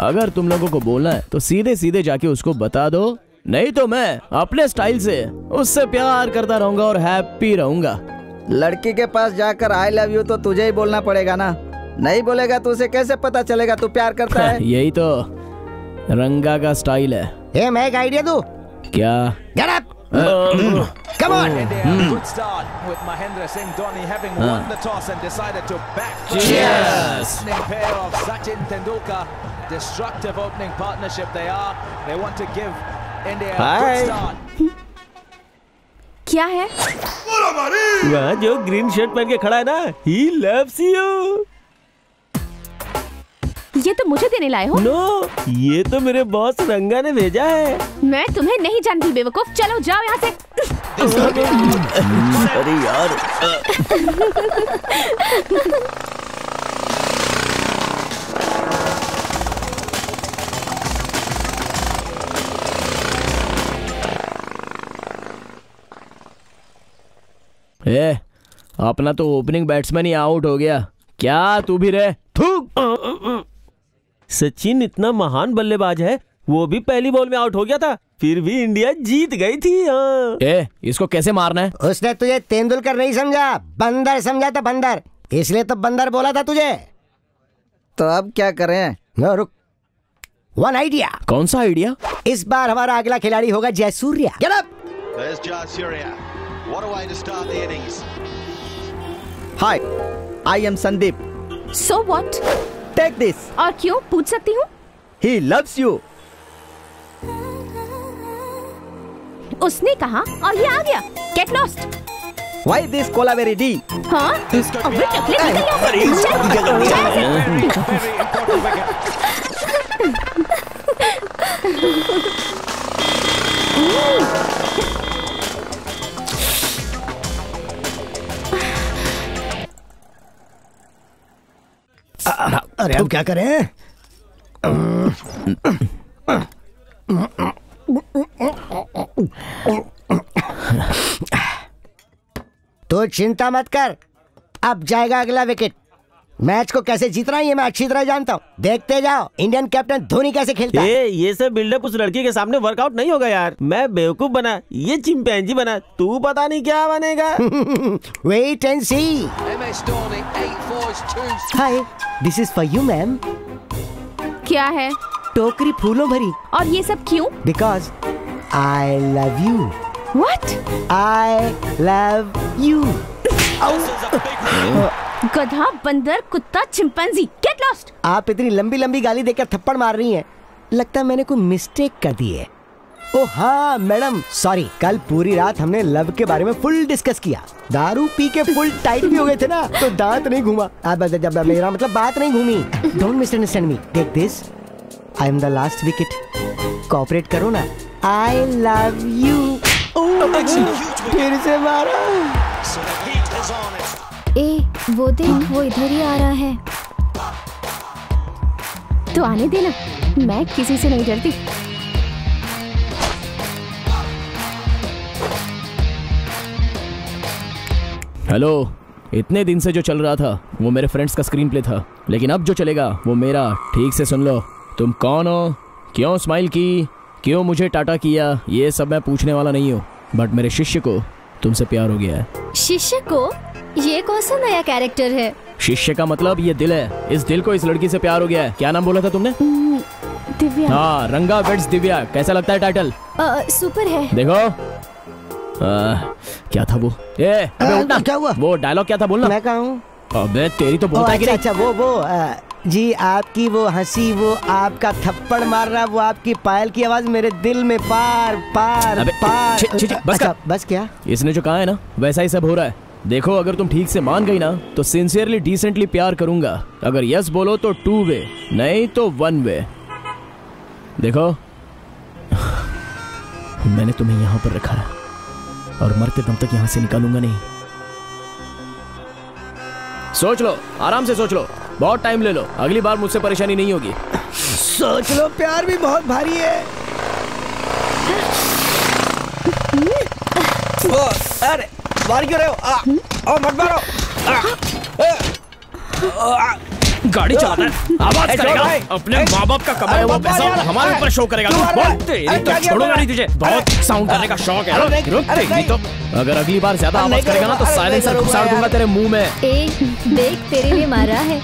अगर तुम लोगों को बोलना है तो सीधे सीधे जाके उसको बता दो। नहीं तो मैं अपने स्टाइल से उससे प्यार करता रहूँगा और हैप्पी रहूँगा। लड़की के पास जाकर आई लव यू तो तुझे ही बोलना पड़ेगा ना नहीं बोलेगा तो उसे कैसे पता चलेगा तू प्यार करता है यही तो रंगा का स्टाइल है ए मैं एक आइडिया दूँ क्या get up come on Good start with Mahendra Singh Dhoni having won the toss and decided to back. Cheers. Pair of Sachin Tendulkar, destructive opening partnership they are. They want to give India a good start. क्या है? वहाँ जो green shirt पहन के खड़ा है ना he loves you ये तो मुझे देने लाए हो। नो no, ये तो मेरे बॉस रंगा ने भेजा है। मैं तुम्हें नहीं जानती बेवकूफ़। चलो जाओ यहाँ से। अरे यार ए अपना तो ओपनिंग बैट्समैन ही आउट हो गया। क्या तू भी रे सचिन इतना महान बल्लेबाज है वो भी पहली बॉल में आउट हो गया था फिर भी इंडिया जीत गई थी हाँ। ए इसको कैसे मारना है? उसने तुझे तेंदुलकर नहीं समझा बंदर समझा था बंदर इसलिए तो बंदर बोला था तुझे। तो अब क्या करें? नो रुक। वन आइडिया कौन सा आइडिया इस बार हमारा अगला खिलाड़ी होगा Jayasuriya. What a way to start the innings. Hi I am Sandeep so what take this और क्यों? पूछ सकती हूँ? ही लव्स यू उसने कहा और ये आ गया। Get lost why this Kolaveri Di हाँ? अबे टकले निकल यहाँ से। अब क्या करें? तो चिंता मत कर। अब जाएगा अगला विकेट मैच को कैसे जीतना है ये मैं अच्छी तरह जानता हूँ। देखते जाओ इंडियन कैप्टन धोनी कैसे खेलता है। ए ये सब बिल्डअप उस लड़की के सामने वर्कआउट नहीं होगा यार। मैं बेवकूफ़ बना ये चिंपैंजी बना तू पता नहीं क्या बनेगा। Wait and see hi this is for you ma'am क्या है? टोकरी फूलों भरी। और ये सब क्यों? Because I love you what I love you गधा बंदर कुत्ता चिंपैंजी गेट लॉस्ट आप इतनी लंबी लंबी गाली देकर थप्पड़ मार रही हैं। लगता है मैंने कोई मिस्टेक कर दी है। ओ हाँ मैडम सॉरी कल पूरी रात हमने लव के बारे में फुल डिस्कस किया। दारू पी के फुल टाइट भी हो गए थे ना तो दांत नहीं घूमा। अब जब मेरा मतलब बात नहीं घूमी। Don't misunderstand me take this I am the last wicket cooperate करो ना। आई लव यू फिर से मारा। ए वो देख वो इधर ही आ रहा है। तो आने देना मैं किसी से नहीं डरती। हेलो इतने दिन से जो चल रहा था वो मेरे फ्रेंड्स का स्क्रीन प्ले था। लेकिन अब जो चलेगा वो मेरा ठीक से सुन लो। तुम कौन हो? क्यों स्माइल की? क्यों मुझे टाटा किया? ये सब मैं पूछने वाला नहीं हूँ। बट मेरे शिष्य को तुमसे प्यार हो गया है। शिष्य को? ये कौन सा नया कैरेक्टर है? शिष्य का मतलब ये दिल है। इस दिल को इस लड़की से प्यार हो गया है। क्या नाम बोला था तुमने? दिव्या। हाँ रंगा वेट्स दिव्या। कैसा लगता है टाइटल अ, सुपर है। देखो। आ, क्या था वो? ए अबे उठ ना क्या हुआ? वो डायलॉग क्या था बोलना? मैं कहा हूँ? अबे तेरी तो बहुत है अच्छा अच्छा वो वो अ, जी आपकी वो हँसी वो आपका थप्पड़ मार रहा वो आपकी पायल की आवाज़ मेरे दिल में पार पार अबे, पार। छी, छी, छी, बस अच्छा, बस क्या? इसने जो कहा है ना वैसा ही सब हो रहा है। देखो अगर तुम ठीक से मान गई ना तो सिंसियरली डिसेंटली प्यार करूँगा। अगर यस बोलो तो टू वे नहीं तो वन वे देखो। मैंने तुम्हें यहाँ पर रखा है और मरते दम तक यहाँ से निकालूँगा नहीं। सोच लो आराम से सोच लो। बहुत टाइम ले लो। अगली बार मुझसे परेशानी नहीं होगी। सोच लो प्यार भी बहुत भारी है। अरे मार क्यों रहे हो? आ, ओ मत मारो। गाड़ी चलाता है। आवाज़ करेगा। अपने माँ बाप का कमाया हुआ पैसा हमारे ऊपर शो करेगा। बोल तेरी तो छोड़ूँगा नहीं तुझे। बहुत साउंड करने का शौक है। रुक, नहीं, रुक तेरी तो अगर अगली बार ज़्यादा आवाज़ करेगा ना तो साइलेंसर घुसाड़ दूँगा तेरे मुँह में। ए देख तेरे लिए मारा है।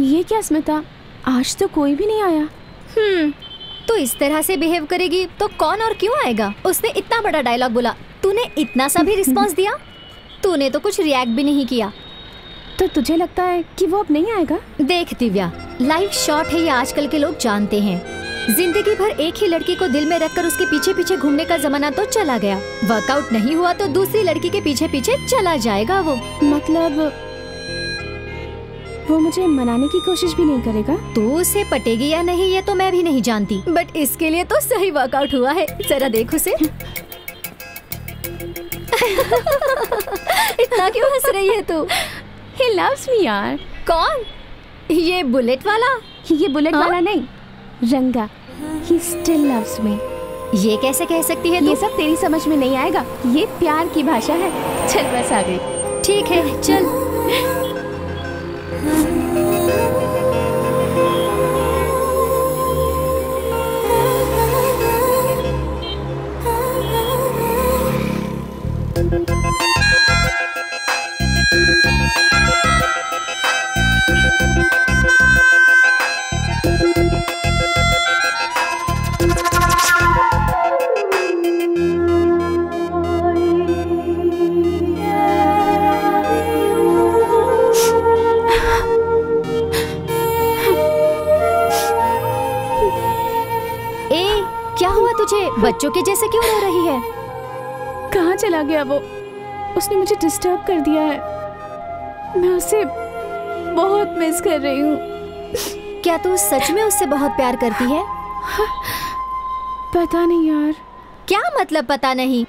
ये क्या स्मिता? आज तो कोई भी नहीं आया। हम्म तो इस तरह से बिहेव करेगी तो कौन और क्यों आएगा? उसने इतना बड़ा डायलॉग बोला। तूने इतना सा भी रिस्पांस दिया? तूने तो कुछ रिएक्ट भी नहीं किया। तो तुझे लगता है कि वो अब नहीं आएगा? देख दिव्या लाइफ शॉर्ट है ये आजकल के लोग जानते हैं। ज़िंदगी भर एक ही लड़की को दिल में रखकर उसके पीछे पीछे घूमने का जमाना तो चला गया। वर्कआउट नहीं हुआ तो दूसरी लड़की के पीछे पीछे चला जाएगा वो। मतलब वो मुझे मनाने की कोशिश भी नहीं करेगा। तू उसे पटेगी या नहीं ये तो मैं भी नहीं जानती। बट इसके लिए तो सही वर्कआउट हुआ है। जरा देख उसे। इतना क्यों हंस रही है तू? ही लव्स मी यार। कौन? ये बुलेट वाला? ये बुलेट हाँ? वाला नहीं। रंगा। ही स्टिल लव्स मी ये कैसे कह सकती है ये सब तेरी समझ में नहीं आएगा। ये प्यार की भाषा है। चल बस आ गई ठीक है चल। ए बच्चों के जैसे क्यों रो रही है? कहाँ चला गया वो? उसने मुझे डिस्टर्ब कर दिया है। मैं उसे बहुत मिस कर रही हूँ। क्या तू सच में उससे बहुत प्यार करती है? पता नहीं यार। क्या मतलब पता नहीं?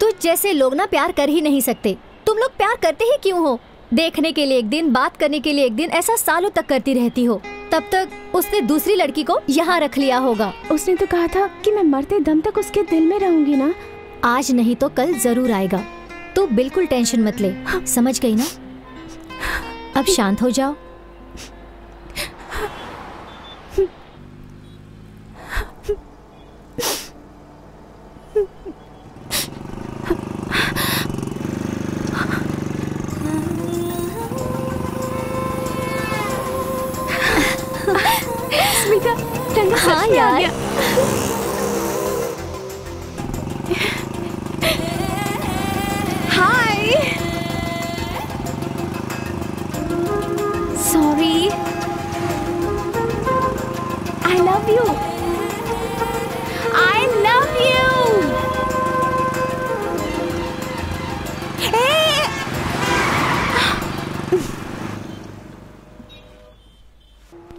तुझ जैसे लोग ना प्यार कर ही नहीं सकते। तुम लोग प्यार करते ही क्यों हो? देखने के लिए एक दिन बात करने के लिए एक दिन ऐसा सालों तक करती रहती हो। तब तक उसने दूसरी लड़की को यहाँ रख लिया होगा। उसने तो कहा था कि मैं मरते दम तक उसके दिल में रहूँगी ना। आज नहीं तो कल ज़रूर आएगा। तू बिल्कुल टेंशन मत ले। समझ गई ना? अब शांत हो जाओ। स्मिता रंगा हाँ सच में आ यार। गया। हाय सॉरी आई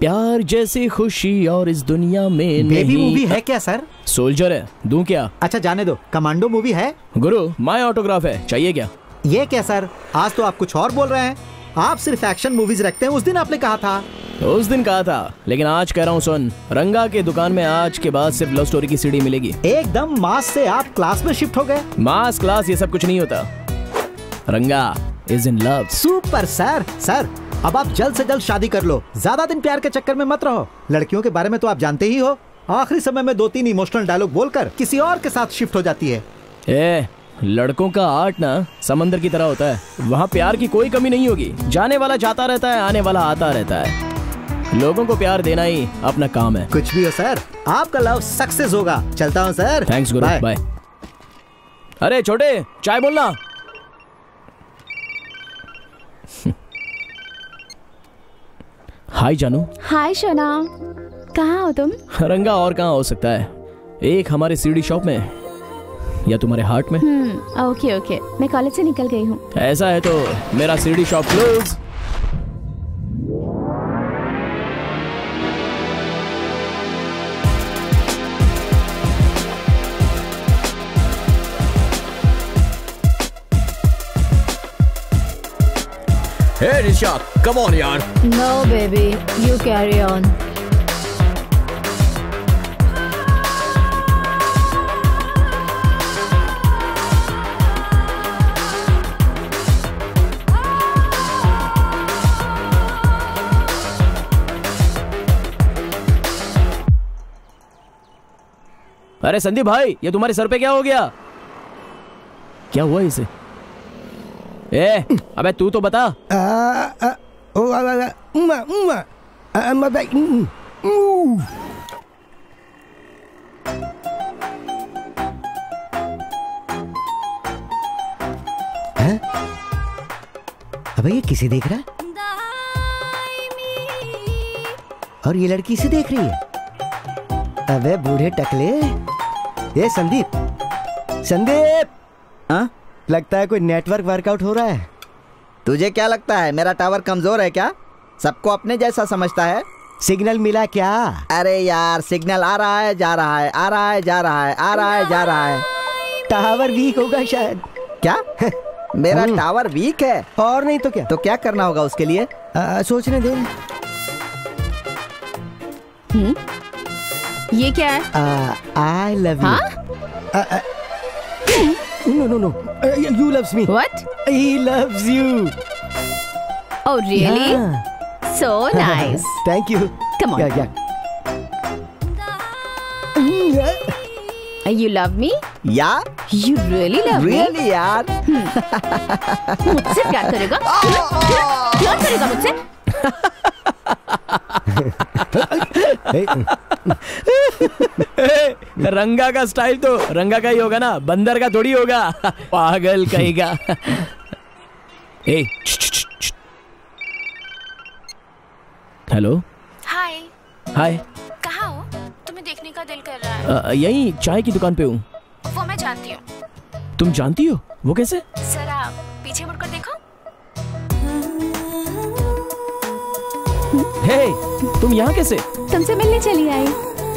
प्यार जैसी खुशी और इस दुनिया में बेबी नहीं। मूवी है क्या सर सोल्जर है। दूँ क्या? अच्छा जाने दो। कमांडो मूवी है? गुरु माय ऑटोग्राफ है। चाहिए क्या? ये क्या सर आज तो आप कुछ और बोल रहे हैं। आप सिर्फ़ एक्शन मूवीज़ रखते हैं। उस दिन आपने कहा था। उस दिन कहा था। लेकिन आज कह रहा हूँ सुन। रंगा के दुकान में आज के बाद सिर्फ़ लव स्टोरी की सीढ़ी मिलेगी। एकदम मास से आप क्लास में शिफ्ट हो गए। मास क्लास ये सब कुछ नहीं होता। Ranga is in love super sir sir अब आप जल्द से जल्द शादी कर लो। ज़्यादा दिन प्यार के चक्कर में मत रहो। लड़कियों के बारे में तो आप जानते ही हो। आखिरी समय में दो तीन इमोशनल डायलॉग बोलकर किसी और के साथ शिफ्ट हो जाती है। ए लड़कों का आर्ट ना समंदर की तरह होता है। वहाँ प्यार की कोई कमी नहीं होगी। जाने वाला जाता रहता है आने वाला आता रहता है। लोगों को प्यार देना ही अपना काम है। कुछ भी हो सर आपका लव सक्सेस होगा। चलता हूँ सर। थैंक्स गुरु। बाय अरे छोटे चाय बोलना। हाय जानू हाय शोना कहाँ हो तुम? रंगा और कहाँ हो सकता है? एक हमारे सीडी शॉप में। या तुम्हारे हार्ट में? Hmm okay okay. मैं कॉलेज से निकल गई हूँ। ऐसा है तो मेरा CD shop close Hey Nisha, come on यार No, baby. You carry on. अरे संदीप भाई ये तुम्हारे सर पे क्या हो गया क्या हुआ इसे ए अबे तू तो बता। अबे ये किसे देख रहा है? और ये लड़की इसे देख रही है? अबे बूढ़े टकले। ये संदीप। संदीप। हाँ? लगता है कोई नेटवर्क वर्कआउट हो रहा है। तुझे क्या लगता है? मेरा टावर कमज़ोर है क्या? सबको अपने जैसा समझता है? सिग्नल मिला क्या? अरे यार सिग्नल आ रहा है जा रहा है आ रहा है जा रहा है आ रहा है जा रहा है। टावर वीक होगा शायद। क्या? मेरा हम्म। टावर वीक है? और नहीं तो क्या? तो क्या करना होगा उसके लिए? आ, सोचने दे। हम्म। ये क्या है? आई लव हाँ? You know no no you loves me What? He loves you Oh really? So nice. Thank you Come on. क्या क्या You love me? या You really love me? Really यार मुझसे प्यार करेगा प्यार करेगा मुझसे ए, रंगा का स्टाइल तो रंगा का ही होगा ना बंदर का थोड़ी होगा। पागल कहेगा ए हेलो? हाय। हाय। कहाँ हो? तुम्हें देखने का दिल कर रहा है। यहीं चाय की दुकान पे हूँ। वो मैं जानती हूँ। तुम जानती हो? वो कैसे? जरा पीछे मुड़कर देखो। हे तुम यहाँ कैसे? तुमसे मिलने चली आई।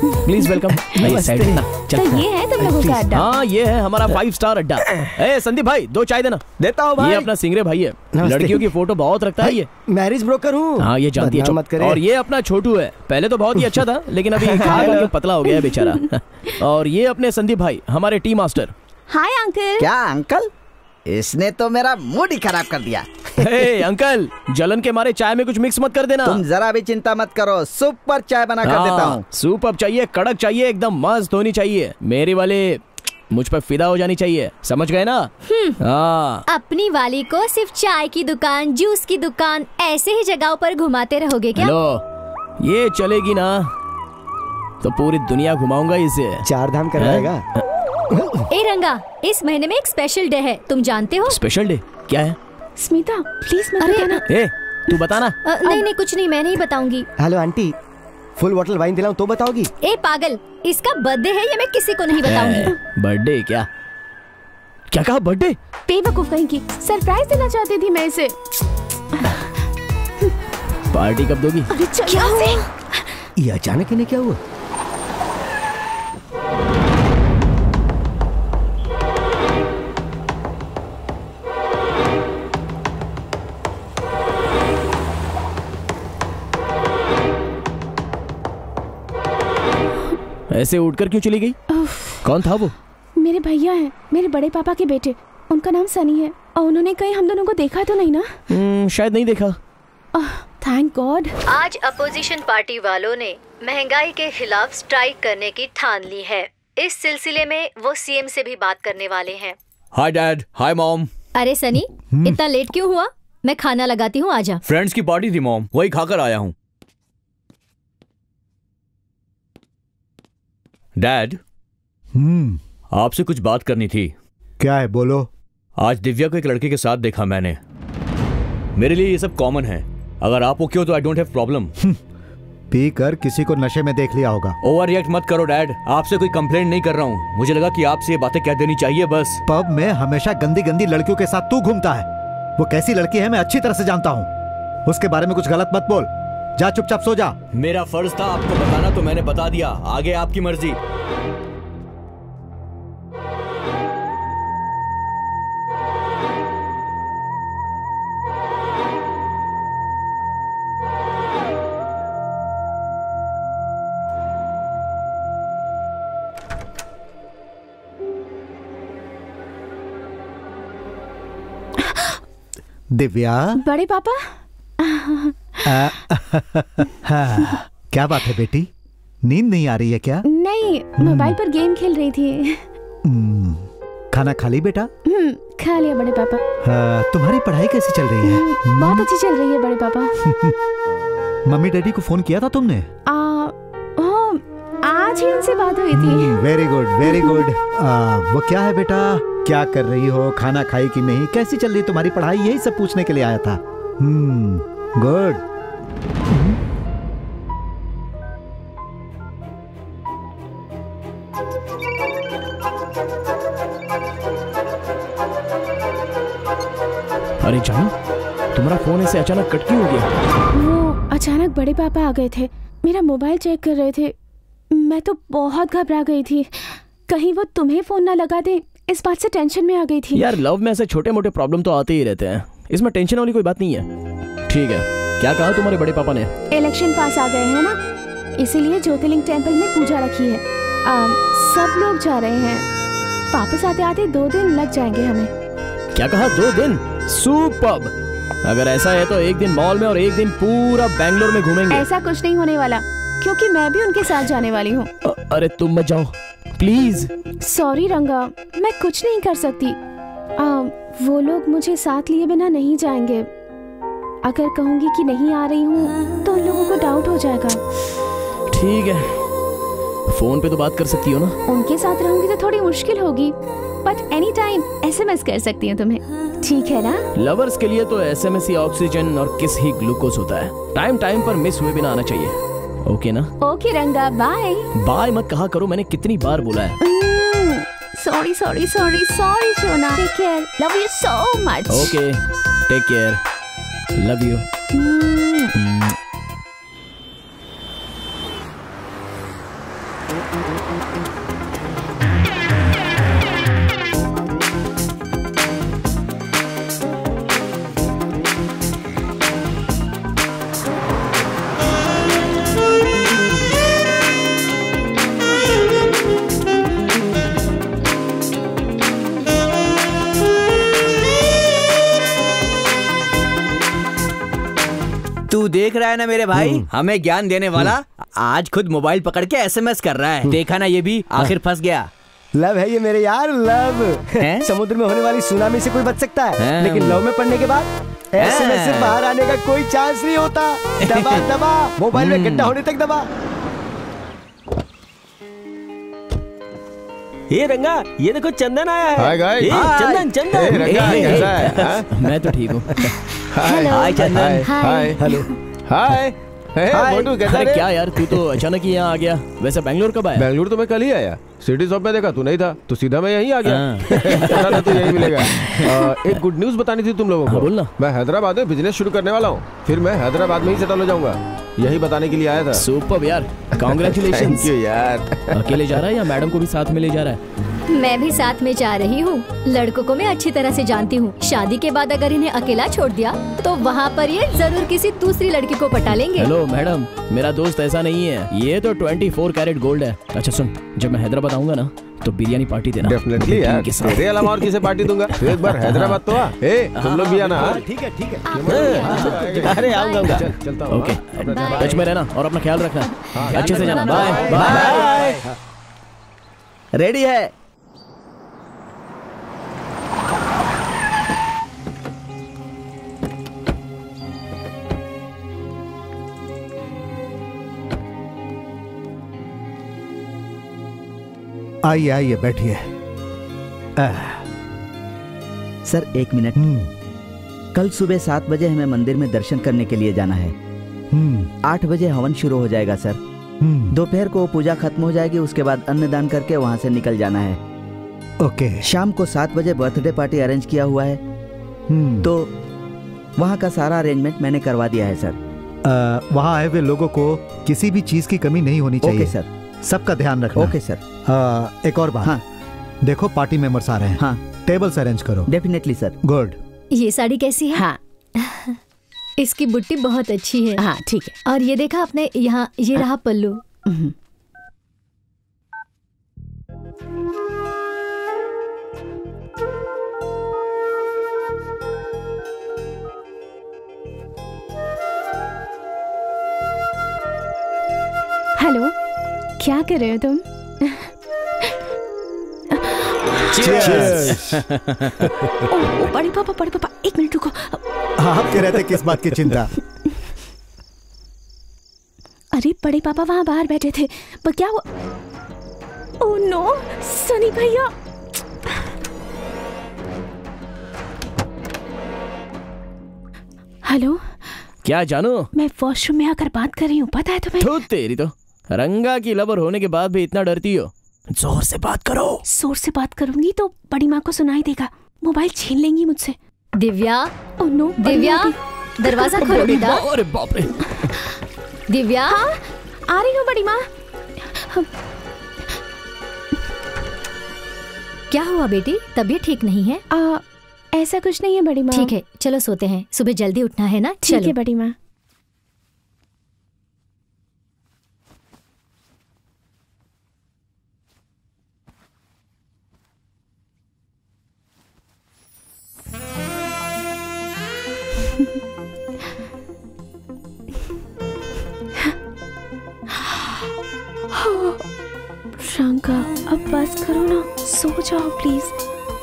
प्लीज़ वेलकम साइड ना तो ये है तुम लोगों का अड्डा? हाँ ये है हमारा फाइव स्टार अड्डा। ए संदीप भाई दो चाय देना। देता हूँ ये अपना सिंगरे भाई है। लड़कियों की फ़ोटो बहुत रखता है ये। मैरिज ब्रोकर हूँ। हाँ ये जानती है मत करे। और ये अपना छोटू है। पहले तो बहुत ही अच्छा था लेकिन अभी खा पतला हो गया है बेचारा। और ये अपने संदीप भाई हमारे टी मास्टर हाय अंकल क्या अंकल इसने तो मेरा मूड ही खराब कर दिया। हे अंकल जलन के मारे चाय में कुछ मिक्स मत कर देना। तुम जरा भी चिंता मत करो सुपर चाय बना कर देता हाँ, हूँ सूप अब चाहिए कड़क चाहिए एकदम मस्त होनी चाहिए। मेरी वाले मुझ पर फिदा हो जानी चाहिए समझ गए ना? हाँ। अपनी वाली को सिर्फ़ चाय की दुकान जूस की दुकान ऐसे ही जगहों पर घुमाते रहोगे क्या? हेलो ये चलेगी ना तो पूरी दुनिया घुमाऊँगा इसे। चार धाम करवाएगा ए रंगा इस महीने में एक स्पेशल डे है। तुम जानते हो? स्पेशल डे क्या है? स्मिता प्लीज़ मत अरे, बताना। ए तू बताना। अ, नहीं नहीं कुछ नहीं मैं नहीं बताऊँगी। Hello aunty full bottle wine दिलाऊं तो बताओगी? ए पागल इसका बर्थडे है ये मैं किसी को नहीं बताऊँगी? बर्थडे क्या? क्या कहा बर्थडे बेवकूफ़ कहीं की। सरप्राइज़ देना चाहती थी मैं इसे। पार्टी कब दोगी? अरे चल। यहाँ ये अचानक इन्हें क्या हुआ? ऐसे उठकर क्यों चली गई? कौन था वो? मेरे भैया हैं मेरे बड़े पापा के बेटे। उनका नाम सनी है। और उन्होंने कहीं हम दोनों को देखा तो नहीं ना? हम्म, शायद नहीं देखा। थैंक गॉड आज अपोजिशन पार्टी वालों ने महँगाई के खिलाफ स्ट्राइक करने की ठान ली है। इस सिलसिले में वो सीएम से भी बात करने वाले हैं। हाय डैड हाय मॉम अरे सनी इतना लेट क्यों हुआ? मैं खाना लगाती हूँ आजा। फ्रेंड्स की पार्टी थी मॉम वही खाकर आया हूँ। डैड? हम्म। आपसे कुछ बात करनी थी। क्या है? बोलो। आज दिव्या को एक लड़के के साथ देखा मैंने। मेरे लिए ये सब कॉमन है। अगर आप ओके हो तो आई डोंट हैव प्रॉब्लम पी कर किसी को नशे में देख लिया होगा। ओवर रिएक्ट मत करो डैड। आपसे कोई कंप्लेंट नहीं कर रहा हूँ। मुझे लगा कि आपसे ये बातें कह देनी चाहिए बस। पब में हमेशा गंदी गंदी लड़कियों के साथ तू घूमता है। वो कैसी लड़की है मैं अच्छी तरह से जानता हूँ। उसके बारे में कुछ गलत मत बोल। जा चुपचाप सो जा। मेरा फ़र्ज़ था आपको बताना तो मैंने बता दिया। आगे आपकी मर्ज़ी। दिव्या? बड़े पापा? आ, हाँ, क्या बात है बेटी? नींद नहीं आ रही है क्या? नहीं मोबाइल पर गेम खेल रही थी। हम्म, खाना खा ली बेटा? हम्म, खा लिया बड़े पापा। हाँ, तुम्हारी पढ़ाई कैसी चल रही है? हम्म, बहुत अच्छी चल रही है बड़े पापा। मम्मी डैडी को फ़ोन किया था तुमने? आ, हाँ, आज ही उनसे बात हुई थी। वेरी गुड वेरी गुड वो क्या है बेटा? क्या कर रही हो? खाना खाई कि नहीं? कैसी चल रही तुम्हारी पढ़ाई? यही सब पूछने के लिए आया था। हम्म गुड अरे जानू तुम्हारा फ़ोन ऐसे अचानक कट क्यों हो गया? वो अचानक बड़े पापा आ गए थे। मेरा मोबाइल चेक कर रहे थे। मैं तो बहुत घबरा गई थी। कहीं वो तुम्हें फ़ोन ना लगा दे इस बात से टेंशन में आ गई थी। यार लव में ऐसे छोटे मोटे प्रॉब्लम तो आते ही रहते हैं। इसमें टेंशन वाली कोई बात नहीं है। ठीक है। क्या कहा तुम्हारे बड़े पापा ने? इलेक्शन पास आ गए हैं ना? इसीलिए ज्योतिर्लिंग टेंपल में पूजा रखी है। आ, सब लोग जा रहे हैं। वापस आते आते दो दिन लग जाएँगे हमें। क्या कहा? दो दिन? सुपर्ब! अगर ऐसा है तो एक दिन मॉल में और एक दिन पूरा बैंगलोर में घूमेंगे। ऐसा कुछ नहीं होने वाला क्योंकि मैं भी उनके साथ जाने वाली हूँ। अरे तुम मत जाओ। प्लीज़। सॉरी रंगा मैं कुछ नहीं कर सकती। आ, वो लोग मुझे साथ लिए बिना नहीं जाएँगे। अगर कहूँगी कि नहीं आ रही हूँ तो उन लोगों को डाउट हो जाएगा। ठीक है। फ़ोन पे तो बात कर सकती हो ना? उनके साथ रहूँगी तो थोड़ी मुश्किल होगी बट एनी टाइम एसएमएस कर सकती हूँ तुम्हें। ठीक है ना? लवर्स के लिए तो एस एसएमएस ही ऑक्सीजन और किस ही ग्लूकोज होता है। टाइम टाइम पर मिस हुए बिना आना चाहिए। ओके ना? ओके रंगा बाय बाय मत कहा करो मैंने कितनी बार बोला है। sorry, sorry, sorry, sorry, Shona. Take care. Love you so much. Okay. Take care. Love you. Mm. Mm. देख रहा है ना मेरे भाई? हमें ज्ञान देने वाला आज खुद मोबाइल पकड़ के एसएमएस कर रहा है। देखा ना ये भी आखिर फंस गया। लव है ये मेरे यार लव। समुद्र में होने वाली सुनामी से कोई बच सकता है। हैं? लेकिन लव में पढ़ने के बाद एसएमएस से बाहर आने का कोई चांस नहीं होता। दबा दबा। मोबाइल में गड्ढा होने तक दबा। ये रंगा ये देखो चंदन आया है। हाय गाइस चंदन चंदन। ए, रंगा, कैसा है? हाँ? मैं तो ठीक हूँ। Hi hi, Chandan. Hi hello hi hey? क्या यार तू तो अचानक ही यहाँ आ गया। वैसे बैंगलोर कब आया? बेंगलुरु तो मैं कल ही आया। सिटी शॉप में देखा तू नहीं था तो सीधा मैं यहीं आ गया। हाँ। पता था तो यही मिलेगा। अ, एक गुड न्यूज़ बतानी थी तुम लोगों को। बोलना मैं हैदराबाद में बिज़नेस शुरू करने वाला हूँ। फिर मैं हैदराबाद में ही सेटल हो जाऊँगा। यही बताने के लिए आया था। सुपर यार। कॉन्ग्रेचुलेशन यार। अकेले जा रहा है या मैडम को भी साथ में ले जा रहा है? मैं भी साथ में जा रही हूँ। लड़कों को मैं अच्छी तरह से जानती हूँ। शादी के बाद अगर इन्हें अकेला छोड़ दिया तो वहाँ पर ये ज़रूर किसी दूसरी लड़की को पटा लेंगे। हेलो मैडम मेरा दोस्त ऐसा नहीं है। ये तो 24 कैरेट गोल्ड है। अच्छा सुन जब मैं हैदराबाद आऊँगा ना तो बिरयानी पार्टी देना। डेफिनेटली यार। तेरे अलावा और किसे पार्टी दूँगा? तू एक बार हैदराबाद तो आ। ए तुम लोग भी आना हाँ? ठीक है ठीक है। अरे आऊँगा आऊँगा। चलता हूँ। ओके हाँ? टच में रहना और अपना ख्याल रखना। अच्छे से जाना। बाय बाय रेडी है? आइए आइए बैठिए। सर एक मिनट। कल सुबह सात बजे हमें मंदिर में दर्शन करने के लिए जाना है। हम्म। आठ बजे हवन शुरू हो जाएगा सर। हम्म। दोपहर को पूजा खत्म हो जाएगी उसके बाद अन्नदान करके वहाँ से निकल जाना है। ओके। शाम को सात बजे बर्थडे पार्टी अरेंज किया हुआ है। हम्म। तो वहाँ का सारा अरेंजमेंट मैंने करवा दिया है सर। वहाँ आए हुए लोगों को किसी भी चीज़ की कमी नहीं होनी चाहिए। Okay sir. सबका ध्यान रखना। ओके सर आ, एक और बात। हाँ। देखो पार्टी मेंबर्स आ रहे हैं। हाँ। टेबल्स अरेंज करो। डेफिनेटली सर गुड ये साड़ी कैसी है? हाँ। इसकी बुट्टी बहुत अच्छी है। हाँ ठीक है। और ये देखा आपने यहाँ ये रहा पल्लू। क्या कर रहे हो तुम? ओ, ओ, बड़े पापा बड़े पापा एक मिनट रुको। आपके रहते किस बात की चिंता? अरे बड़े पापा वहाँ बाहर बैठे थे पर क्या हुआ? ओह नो सनी भैया। हेलो? क्या जानू? मैं वॉशरूम में आकर बात कर रही हूँ पता है तुम्हें? तो तेरी तो। रंगा की लवर होने के बाद भी इतना डरती हो? ज़ोर से बात करो। ज़ोर से बात करूँगी तो बड़ी माँ को सुनाई देगा। मोबाइल छीन लेंगी मुझसे। दिव्या? Oh no Divya? दरवाज़ा खोलो बेटा। अरे बाप रे। दिव्या? हाँ, आ रही हूँ बड़ी माँ। क्या हुआ बेटी? तबीयत ठीक नहीं है? आ, ऐसा कुछ नहीं है बड़ी माँ। ठीक है चलो सोते हैं। सुबह जल्दी उठना है ना? ठीक है बड़ी माँ। शंका अब बस करो ना, सो जाओ प्लीज़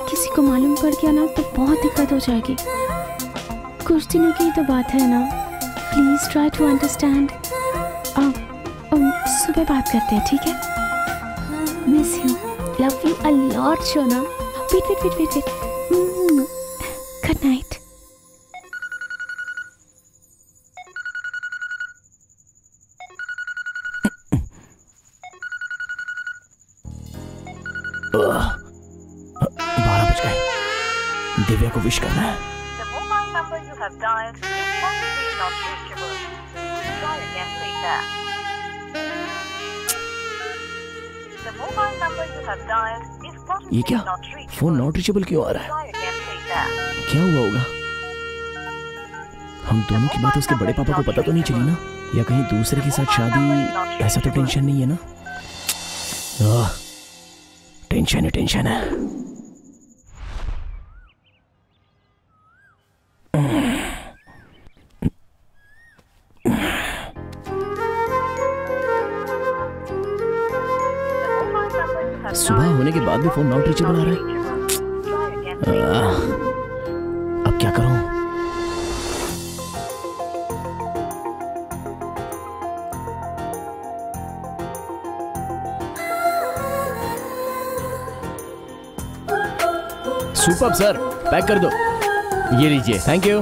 किसी को मालूम पड़ गया ना तो बहुत दिक्कत हो जाएगी। कुछ दिनों की तो बात है ना। प्लीज़ ट्राई टू अंडरस्टैंड सुबह बात करते हैं, ठीक है? Miss you love you a lot Shona wait wait wait wait wait good night have dialed is currently not reachable. Try again later. The mobile number you have dialed is ये क्या. Phone not reachable क्यों आ रहा है. क्या हुआ होगा हम दोनों की बात उसके बड़े पापा को पता तो नहीं चली ना या कहीं दूसरे के साथ शादी ऐसा तो टेंशन नहीं है ना आह, टेंशन है टेंशन है बाद भी फ़ोन नॉट रीचेबल आ रहा है। अब क्या करूँ? सुपर सर पैक कर दो। ये लीजिए। थैंक यू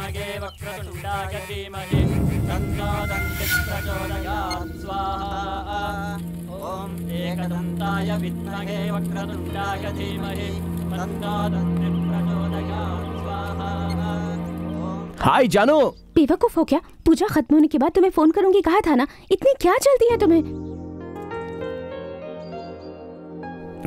विद्महे वक्रतुण्डाय धीमहि। तन्नो दन्तिः स्वाहा। ॐ एकदन्ताय विद्महे वक्रतुण्डाय धीमहि। स्वाहा। हाय जानो। बेवकूफ़ हो क्या? पूजा खत्म होने के बाद तुम्हें फ़ोन करूँगी। कहा था ना? इतनी क्या चलती है तुम्हें?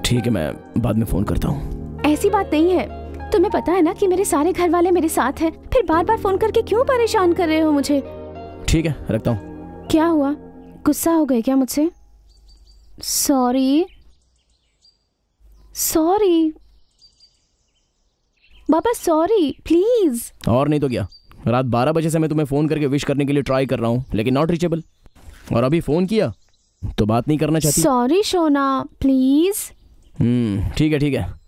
ठीक है मैं बाद में फ़ोन करता हूँ। ऐसी बात नहीं है। तुम्हें पता है ना कि मेरे सारे घर वाले मेरे साथ हैं। फिर बार बार फ़ोन करके क्यों परेशान कर रहे हो मुझे? ठीक है रखता हूँ। क्या हुआ? गुस्सा हो गए क्या मुझसे? सॉरी सॉरी बाबा सॉरी प्लीज़ और नहीं तो क्या? रात 12 बजे से मैं तुम्हें फ़ोन करके विश करने के लिए ट्राई कर रहा हूँ लेकिन नॉट रीचेबल और अभी फ़ोन किया तो बात नहीं करना चाहती। सॉरी शोना प्लीज़ हम्म ठीक है ठीक है।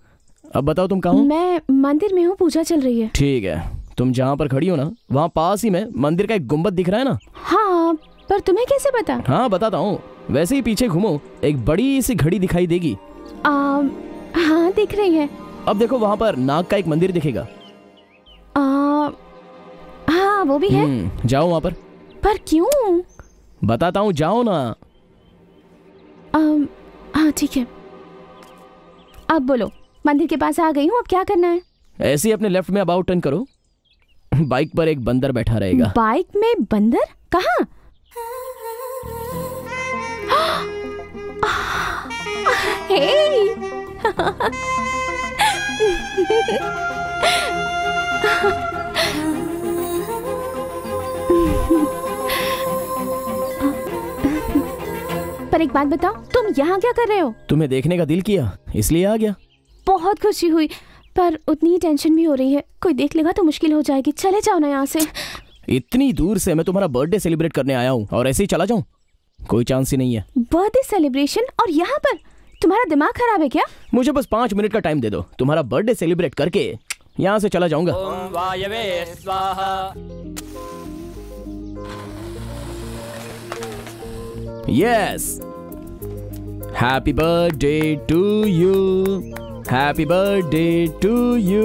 अब बताओ तुम कहाँ मैं मंदिर में हूँ पूजा चल रही है। ठीक है। तुम जहाँ पर खड़ी हो ना वहाँ पास ही में मंदिर का एक गुंबद दिख रहा है ना? हाँ पर तुम्हें कैसे पता? हाँ बताता हूँ। वैसे ही पीछे घूमो एक बड़ी सी घड़ी दिखाई देगी। आ, हाँ दिख रही है। अब देखो वहाँ पर नाग का एक मंदिर दिखेगा। आ, हाँ वो भी है। हम्म, जाओ वहाँ पर। पर क्यों? बताता हूँ जाओ ना। आ, हाँ ठीक है। अब बोलो। मंदिर के पास आ गई हूँ अब क्या करना है? ऐसे ही अपने लेफ़्ट में अबाउट टर्न करो। बाइक पर एक बंदर बैठा रहेगा। बाइक में बंदर? कहाँ? पर एक बात बताओ तुम यहाँ क्या कर रहे हो? तुम्हें देखने का दिल किया इसलिए आ गया। बहुत खुशी हुई पर उतनी टेंशन भी हो रही है। कोई देख लेगा तो मुश्किल हो जाएगी। चले जाओ ना यहाँ से। इतनी दूर से मैं तुम्हारा बर्थडे सेलिब्रेट करने आया हूँ और ऐसे ही चला जाऊँ? कोई चांस ही नहीं है। बर्थडे सेलिब्रेशन और यहाँ पर? तुम्हारा दिमाग खराब है क्या? मुझे बस पाँच मिनट का टाइम दे दो। तुम्हारा बर्थडे सेलिब्रेट करके यहाँ से चला जाऊँगा। Yes happy birthday to you happy birthday to you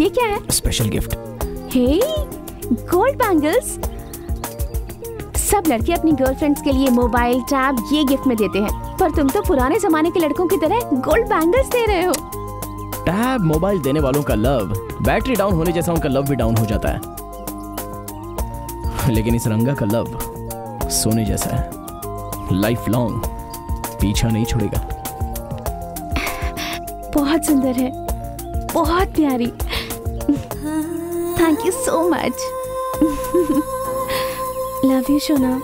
ये क्या है? Special gift hey gold bangles सब लड़के अपनी गर्लफ्रेंड्स के लिए मोबाइल टैब ये गिफ्ट में देते हैं। पर तुम तो पुराने जमाने के लड़कों की तरह गोल्ड बैंगल्स दे रहे हो। टैब मोबाइल देने वालों का लव, बैटरी डाउन होने जैसा उनका लव भी डाउन हो जाता है। लेकिन इस रंगा का लव सोने जैसा है। लाइफ लॉन्ग पीछा नहीं छोड़ेगा। बहुत सुंदर है। बहुत प्यारी। Thank you so much love you Shona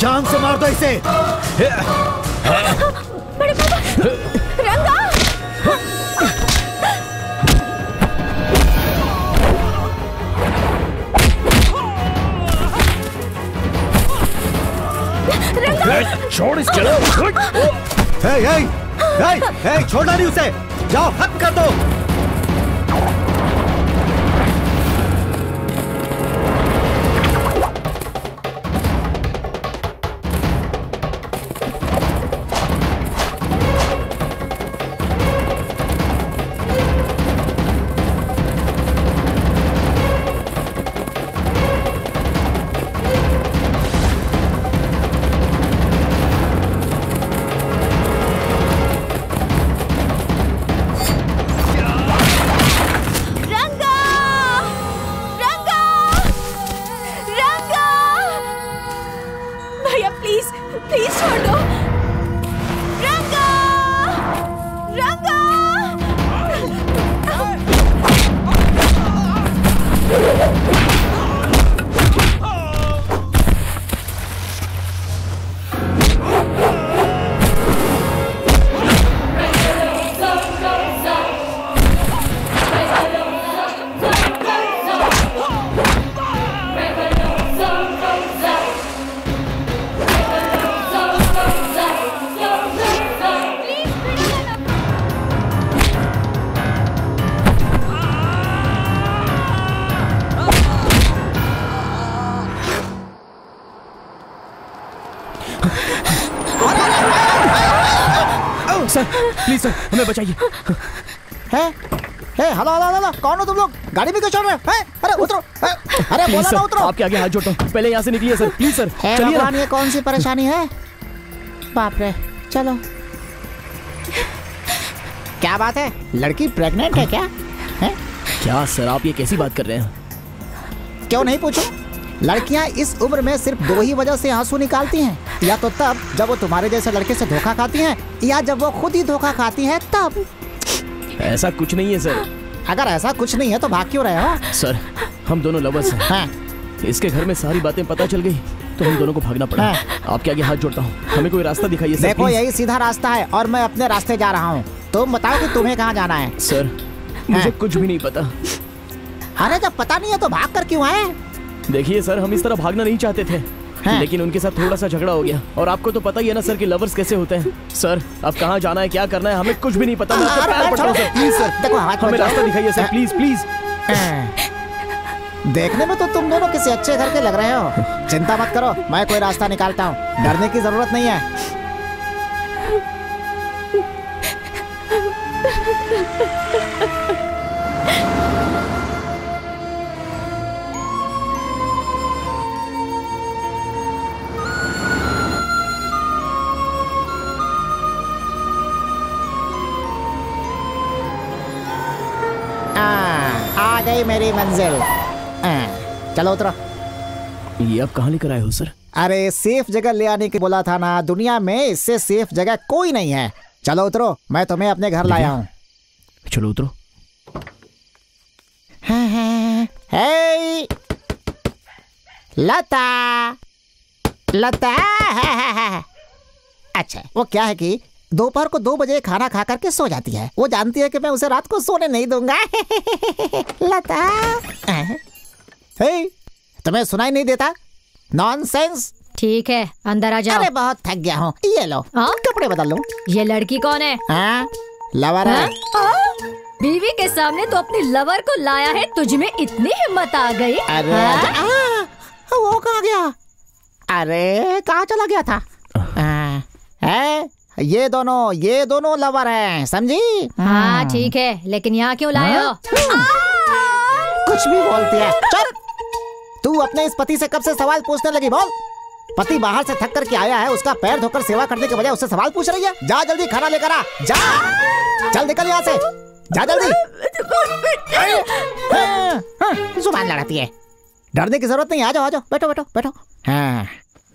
जान से मार दो इसे। बड़े पापा रंगा। छोड़ इस चलो हे हे हे हे छोड़ना नहीं उसे। जाओ खत्म कर दो। प्लीज़ सर हमें बचाइए। है? हे? हेलो हेलो हेलो कौन हो तुम लोग? गाड़ी में क्यों चढ़ रहे हो? अरे उतरो। अरे बोला ना उतरो। आपके आगे हाथ जोड़ता हूँ। पहले यहाँ से निकलिए सर प्लीज़ सर चलिए ये कौन सी परेशानी है? बाप रे चलो। क्या बात है? लड़की प्रेग्नेंट है क्या? हैं? क्या सर आप ये कैसी बात कर रहे हैं? क्यों नहीं पूछो? लड़कियाँ इस उम्र में सिर्फ़ दो ही वजह से आँसू निकालती हैं। या तो तब जब वो तुम्हारे जैसे लड़के से धोखा खाती हैं या जब वो खुद ही धोखा खाती है तब। ऐसा कुछ नहीं है सर। अगर ऐसा कुछ नहीं है तो भाग क्यों रहे हो? सर हम दोनों लवर्स हैं। हाँ। इसके घर में सारी बातें पता चल गई तो हम दोनों को भागना पड़ा। हाँ। आपके आगे हाथ जोड़ता हूँ। हमें कोई रास्ता दिखाइए देखो यही सीधा रास्ता है और मैं अपने रास्ते जा रहा हूँ। तुम बताओ कि तुम्हें कहाँ जाना है? सर मुझे कुछ भी नहीं पता। अरे जब पता नहीं है तो भाग कर क्यों आए? देखिए सर हम इस तरह भागना नहीं चाहते थे। लेकिन उनके साथ थोड़ा सा झगड़ा हो गया। और आपको तो पता ही है ना सर कि लवर्स कैसे होते हैं। सर अब कहाँ जाना है क्या करना है हमें कुछ भी नहीं पता। मैं आपको पैर पड़ सर प्लीज़ सर। देखो हाथ हमें रास्ता दिखाइए सर प्लीज़ प्लीज़ देखने में तो तुम दोनों किसी अच्छे घर के लग रहे हो। चिंता मत करो मैं कोई रास्ता निकालता हूँ। डरने की ज़रूरत नहीं है। आ गई मेरी मंजिल। चलो उतरो। ये आप कहाँ लेकर आए हो सर? अरे सेफ़ जगह ले आने के बोला था ना दुनिया में इससे सेफ़ जगह कोई नहीं है। चलो उतरो मैं तुम्हें अपने घर लाया हूँ। चलो उतरो। हे लता! लता अच्छा वो क्या है कि दोपहर को दो बजे खाना खा करके सो जाती है। वो जानती है कि मैं उसे रात को सोने नहीं दूँगा। लता। हे तुम्हें सुनाई नहीं देता? नॉनसेंस ठीक है अंदर आ जाओ। अरे बहुत थक गया हूँ। ये लो कपड़े बदल लो। ये लड़की कौन है? हाँ लवर है। बीवी के सामने तो अपने लवर को लाया है तुझ में इतनी हिम्मत आ गई। अरे हाँ? आ, वो कहाँ गया? अरे कहाँ चला गया था? आ, है? ये दोनों ये दोनों लवर हैं समझी? हाँ ठीक है लेकिन यहाँ क्यों लाए हो? कुछ भी बोलती है। चल तू अपने इस पति से कब से सवाल पूछने लगी बोल। पति बाहर से थक करके आया है उसका पैर धोकर सेवा करने के बजाय उससे सवाल पूछ रही है। जा जल्दी खाना लेकर आ। जा। चल निकल यहाँ से। जा जल्दी। हाँ, हाँ, ज़ुबान लड़ाती है। डरने की ज़रूरत नहीं आ जाओ आ जाओ बैठो बैठो बैठो। हाँ।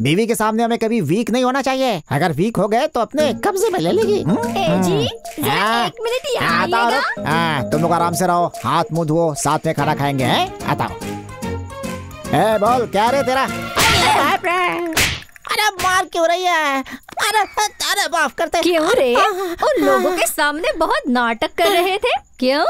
बीवी के सामने हमें कभी वीक नहीं होना चाहिए। अगर वीक हो गए तो अपने कब्जे में ले लेगी। जी, जरा हाँ, एक मिनट यहाँ हाँ। हो। हाँ, तुम लोग आराम से रहो। हाथ मुँह धो साथ में खाना खाएँगे आताओ। आता ए बोल क्या रे तेरा? अरे मार क्यों रही है? अरे अरे माफ़ करते क्यों रे? उन लोगों के सामने बहुत नाटक कर रहे थे। क्यों?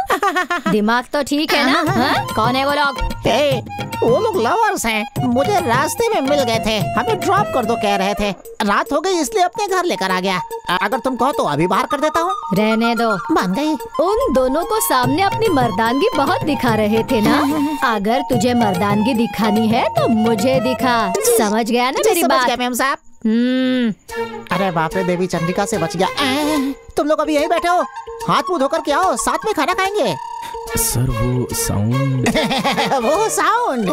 दिमाग तो ठीक है ना? हाँ? कौन है वो लोग? ए, वो लोग लवर्स हैं। मुझे रास्ते में मिल गए थे। हमें ड्रॉप कर दो कह रहे थे। रात हो गई इसलिए अपने घर लेकर आ गया। अगर तुम कहो तो अभी बाहर कर देता हूँ। रहने दो। मान गई। उन दोनों को सामने अपनी मर्दानगी बहुत दिखा रहे थे ना? अगर तुझे मर्दानगी दिखानी है तो मुझे दिखा। समझ गया ना मेरी बात? गया मैम साहब। अरे बाप रे देवी चंद्रिका से बच गया। ए, तुम लोग अभी यहीं बैठे हो? हाथ मुँह धोकर के आओ साथ में खाना खाएँगे? सर वो साउंड। वो साउंड?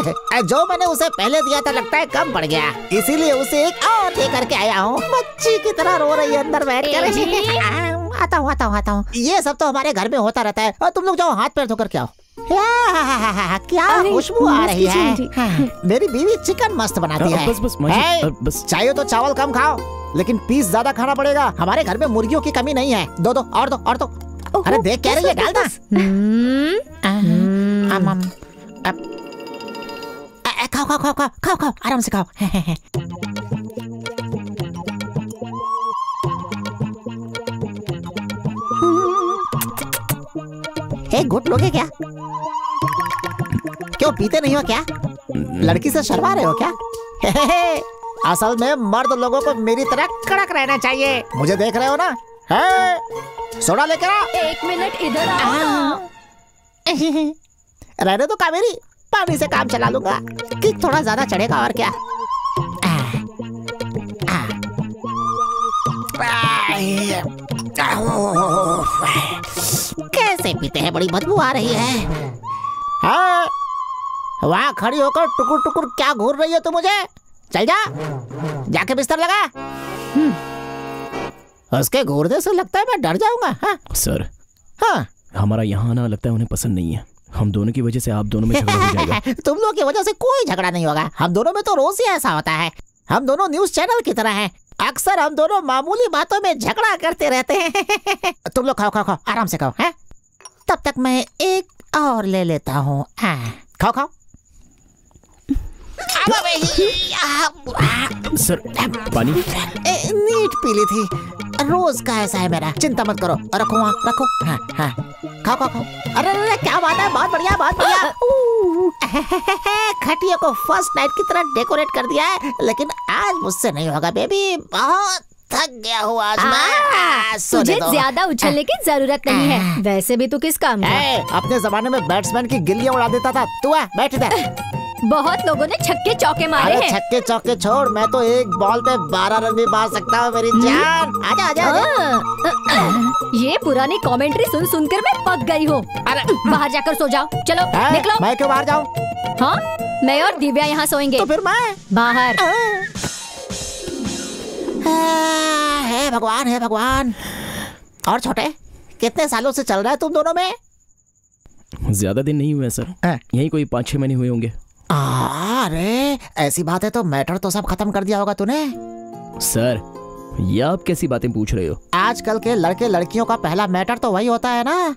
जो मैंने उसे पहले दिया था लगता है कम पड़ गया। इसीलिए उसे एक और दे करके आया हूँ। बच्ची की तरह रो रही है अंदर बैठ कर। आता हूँ आता हूँ आता हूँ। ये सब तो हमारे घर में होता रहता है। और तुम लोग जाओ हाथ पैर धोकर के आओ। क्या खुशबू आ रही है। हाँ, मेरी बीवी चिकन मस्त बनाती है बस, बस, है? अ, बस। चाहिए तो चावल कम खाओ लेकिन पीस ज़्यादा खाना पड़ेगा। हमारे घर में मुर्गियों की कमी नहीं है। दो दो और दो और दो। अरे देख कह रही है डाल दो हम्म, अ, खाओ खाओ खाओ खाओ खाओ खाओ आराम से खाओ। एक घुट लोगे क्या? क्यों पीते नहीं हो क्या? लड़की से शर्मा रहे हो क्या? असल में मर्द लोगों को मेरी तरह कड़क रहना चाहिए। मुझे देख रहे हो ना? है? सोडा लेकर आ। एक मिनट इधर आओ रहने तो कावेरी पानी से काम चला लूँगा। कि थोड़ा ज़्यादा चढ़ेगा और क्या? आ, आ। कैसे पीते हैं? बड़ी बदबू आ रही है। हाँ। वहाँ खड़ी होकर टुकुर टुकुर क्या घूर रही है तू मुझे? चल जा। जाके बिस्तर लगा। हम्म। उसके घूरने से लगता है मैं डर जाऊँगा। हाँ। सर। हाँ। हमारा यहाँ आना लगता है उन्हें पसंद नहीं है। हम दोनों की वजह से आप दोनों में झगड़ा हो जाएगा। तुम लोग की वजह से कोई झगड़ा नहीं होगा। हम दोनों में तो रोज ही ऐसा होता है। हम दोनों न्यूज़ चैनल की तरह हैं। अक्सर हम दोनों मामूली बातों में झगड़ा करते रहते हैं। तुम लोग खाओ खाओ खाओ, आराम से खाओ, है? तब तक मैं एक और ले लेता हूँ। खाओ खाओ। सर पानी? ए, नीट पी ली थी। रोज का ऐसा है मेरा। चिंता मत करो। रखो वहाँ रखो। हाँ हाँ। खाओ खाओ खाओ। अरे अरे अरे, क्या बात है? बहुत बढ़िया बहुत बढ़िया। खटिया को फ़र्स्ट नाइट की तरह डेकोरेट कर दिया है लेकिन आज मुझसे नहीं होगा बेबी बहुत थक गया हूँ आज मैं। आ, तुझे ज़्यादा उछलने की ज़रूरत नहीं है। वैसे भी तू किस काम का? अपने जमाने में बैट्समैन की गिल्लियाँ उड़ा देता था। तू आ बैठ इधर। बहुत लोगों ने छक्के चौके मारे हैं। छक्के चौके छोड़ मैं तो एक बॉल पे बारह रन भी मार सकता हूँ मेरी जान। आजा आजा आजा। हाँ, ये पुरानी कमेंट्री सुन सुनकर मैं पक गई हूँ। बाहर जाकर सो जाओ। चलो है? निकलो। मैं क्यों बाहर जाऊँ? हाँ मैं और दिव्या यहाँ सोएँगे। तो फिर मैं? बाहर। हाँ, भगवान हे भगवान। और छोटे कितने सालों से चल रहा है तुम दोनों में? ज़्यादा दिन नहीं हुए सर। यही कोई पाँच छह महीने हुए होंगे। अरे ऐसी बात है तो मैटर तो सब खत्म कर दिया होगा तूने। सर ये आप कैसी बातें पूछ रहे हो? आजकल के लड़के लड़कियों का पहला मैटर तो वही होता है ना?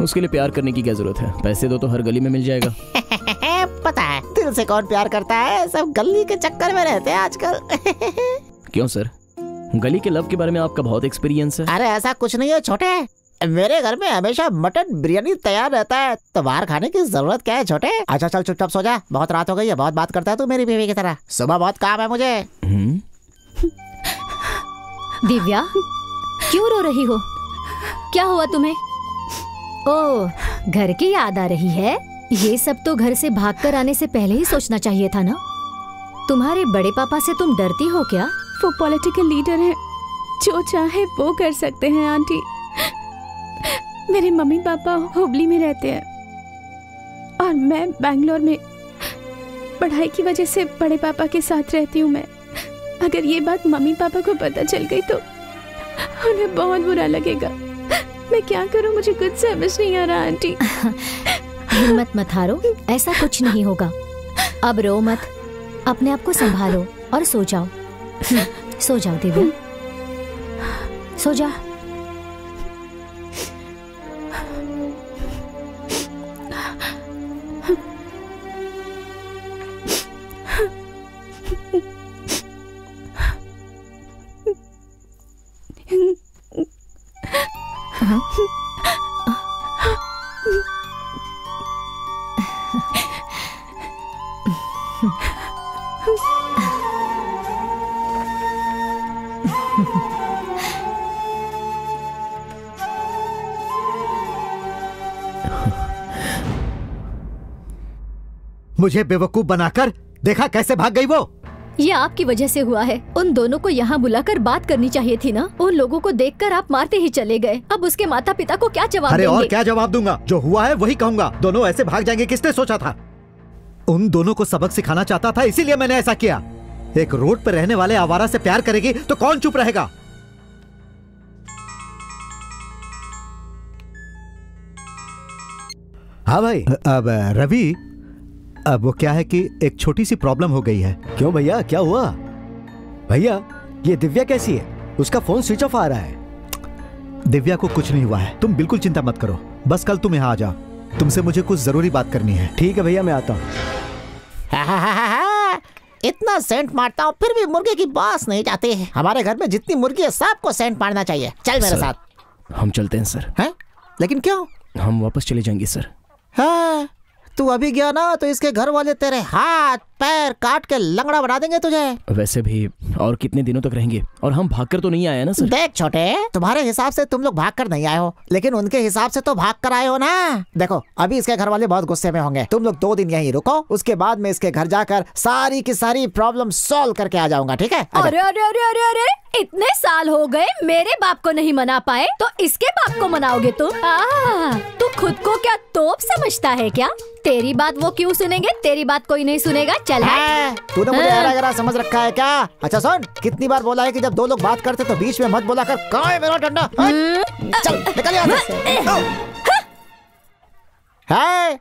उसके लिए प्यार करने की क्या ज़रूरत है? पैसे दो तो हर गली में मिल जाएगा। पता है दिल से कौन प्यार करता है? सब गली के चक्कर में रहते हैं आजकल। क्यों सर? गली के लव के बारे में आपका बहुत एक्सपीरियंस है। अरे ऐसा कुछ नहीं है छोटे। मेरे घर में हमेशा मटन बिरयानी तैयार रहता है। तो बाहर खाने की ज़रूरत क्या है छोटे? अच्छा चल चुपचाप सो जा। बहुत रात हो गई है बहुत बात करता है तू मेरी बीवी की तरह। सुबह बहुत काम है मुझे। दिव्या क्यों रो रही हो? क्या हुआ तुम्हें? ओ घर की याद आ रही है। ये सब तो घर से भागकर आने से पहले ही सोचना चाहिए था ना? तुम्हारे बड़े पापा से तुम डरती हो क्या? वो पॉलिटिकल लीडर हैं। जो चाहे वो कर सकते हैं, आंटी। मेरे मम्मी पापा हुबली में रहते हैं। और मैं बैंगलोर में पढ़ाई की वजह से बड़े पापा के साथ रहती हूँ मैं। अगर ये बात मम्मी पापा को पता चल गई तो उन्हें बहुत बुरा लगेगा। मैं क्या करूँ? मुझे कुछ समझ नहीं आ रहा, आंटी। हिम्मत मत हारो, ऐसा कुछ नहीं होगा। अब रो मत, अपने आप को संभालो और सो जाओ। सो जाओ दिव्या सो जा। मुझे बेवकूफ़ बनाकर देखा कैसे भाग गई वो? ये आपकी वजह से हुआ है। उन दोनों को यहाँ बुलाकर बात करनी चाहिए थी ना? उन लोगों को देखकर आप मारते ही चले गए। अब उसके माता पिता को क्या जवाब अरे और क्या जवाब दूँगा? जो हुआ है वही कहूँगा। दोनों ऐसे भाग जाएँगे किसने सोचा था? उन दोनों को सबक सिखाना चाहता था इसीलिए मैंने ऐसा किया। एक रोड पर रहने वाले आवारा से प्यार करेगी तो कौन चुप रहेगा? हाँ भाई। अब रवि अब वो क्या है कि एक छोटी सी प्रॉब्लम हो गई है। क्यों भैया? क्या हुआ? भैया ये दिव्या कैसी है? उसका फ़ोन स्विच ऑफ़ आ रहा है। दिव्या को कुछ नहीं हुआ है। तुम बिल्कुल चिंता मत करो। बस कल तुम यहाँ आ जाओ। तुमसे मुझे कुछ ज़रूरी बात करनी है। ठीक है भैया मैं आता हूँ। इतना सेंट मारता हूँ फिर भी मुर्गे की बास नहीं जाती है। हमारे घर में जितनी मुर्गी है सबको सेंट मारना चाहिए। चल मेरे सर, साथ। हम चलते हैं सर। हैं? लेकिन क्यों? हम वापस चले जाएँगे सर। हाँ। तू अभी गया ना तो इसके घर वाले तेरे हाथ पैर काट के लंगड़ा बना देंगे तुझे। वैसे भी और कितने दिनों तक रहेंगे? और हम भागकर तो नहीं आए ना सर? देख छोटे तुम्हारे हिसाब से तुम लोग भाग कर नहीं आए हो लेकिन उनके हिसाब से तो भाग कर आए हो ना। देखो अभी इसके घर वाले बहुत गुस्से में होंगे। तुम लोग दो दिन यहीं रुको उसके बाद में इसके घर जाकर सारी की सारी प्रॉब्लम सॉल्व करके आ जाऊँगा ठीक है? अरे अरे अरे अरे अरे! इतने साल हो गए मेरे बाप को नहीं मना पाए तो इसके बाप को मनाओगे तुम? आ, तू खुद को क्या तोप समझता है क्या? तेरी बात वो क्यों सुनेंगे? तेरी बात कोई नहीं सुनेगा। चल तूने मुझे हाँ। हरा गरा समझ रखा है क्या? अच्छा सुन कितनी बार बोला है कि जब दो लोग बात करते तो बीच में मत बोला कर कहाँ है मेरा डंडा? चल निकल है।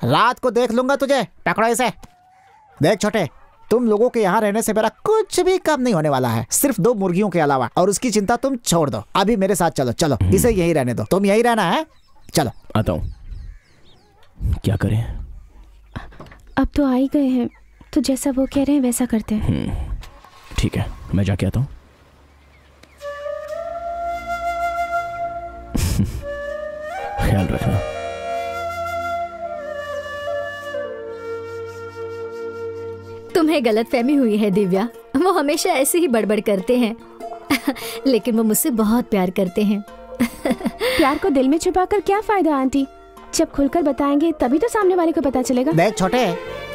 रात को देख लूँगा तुझे पकड़ो इसे देख छोटे। तुम लोगों के यहाँ रहने से मेरा कुछ भी कम नहीं होने वाला है। सिर्फ़ दो मुर्गियों के अलावा और उसकी चिंता तुम छोड़ दो। अभी मेरे साथ चलो चलो इसे यही रहने दो। तुम यहीं रहना है? चलो। आता हूँ। क्या करें? अब तो आ ही गए हैं। तो जैसा वो कह रहे हैं वैसा करते हैं। हम्म, ठीक है मैं जाके आता हूँ। ख्याल रखना। तुम्हें गलत फहमी हुई है दिव्या। वो हमेशा ऐसे ही बड़बड़ करते हैं। लेकिन वो मुझसे बहुत प्यार करते हैं। प्यार को दिल में छुपा कर क्या फ़ायदा आंटी? जब खुलकर बताएँगे तभी तो सामने वाले को पता चलेगा। देख छोटे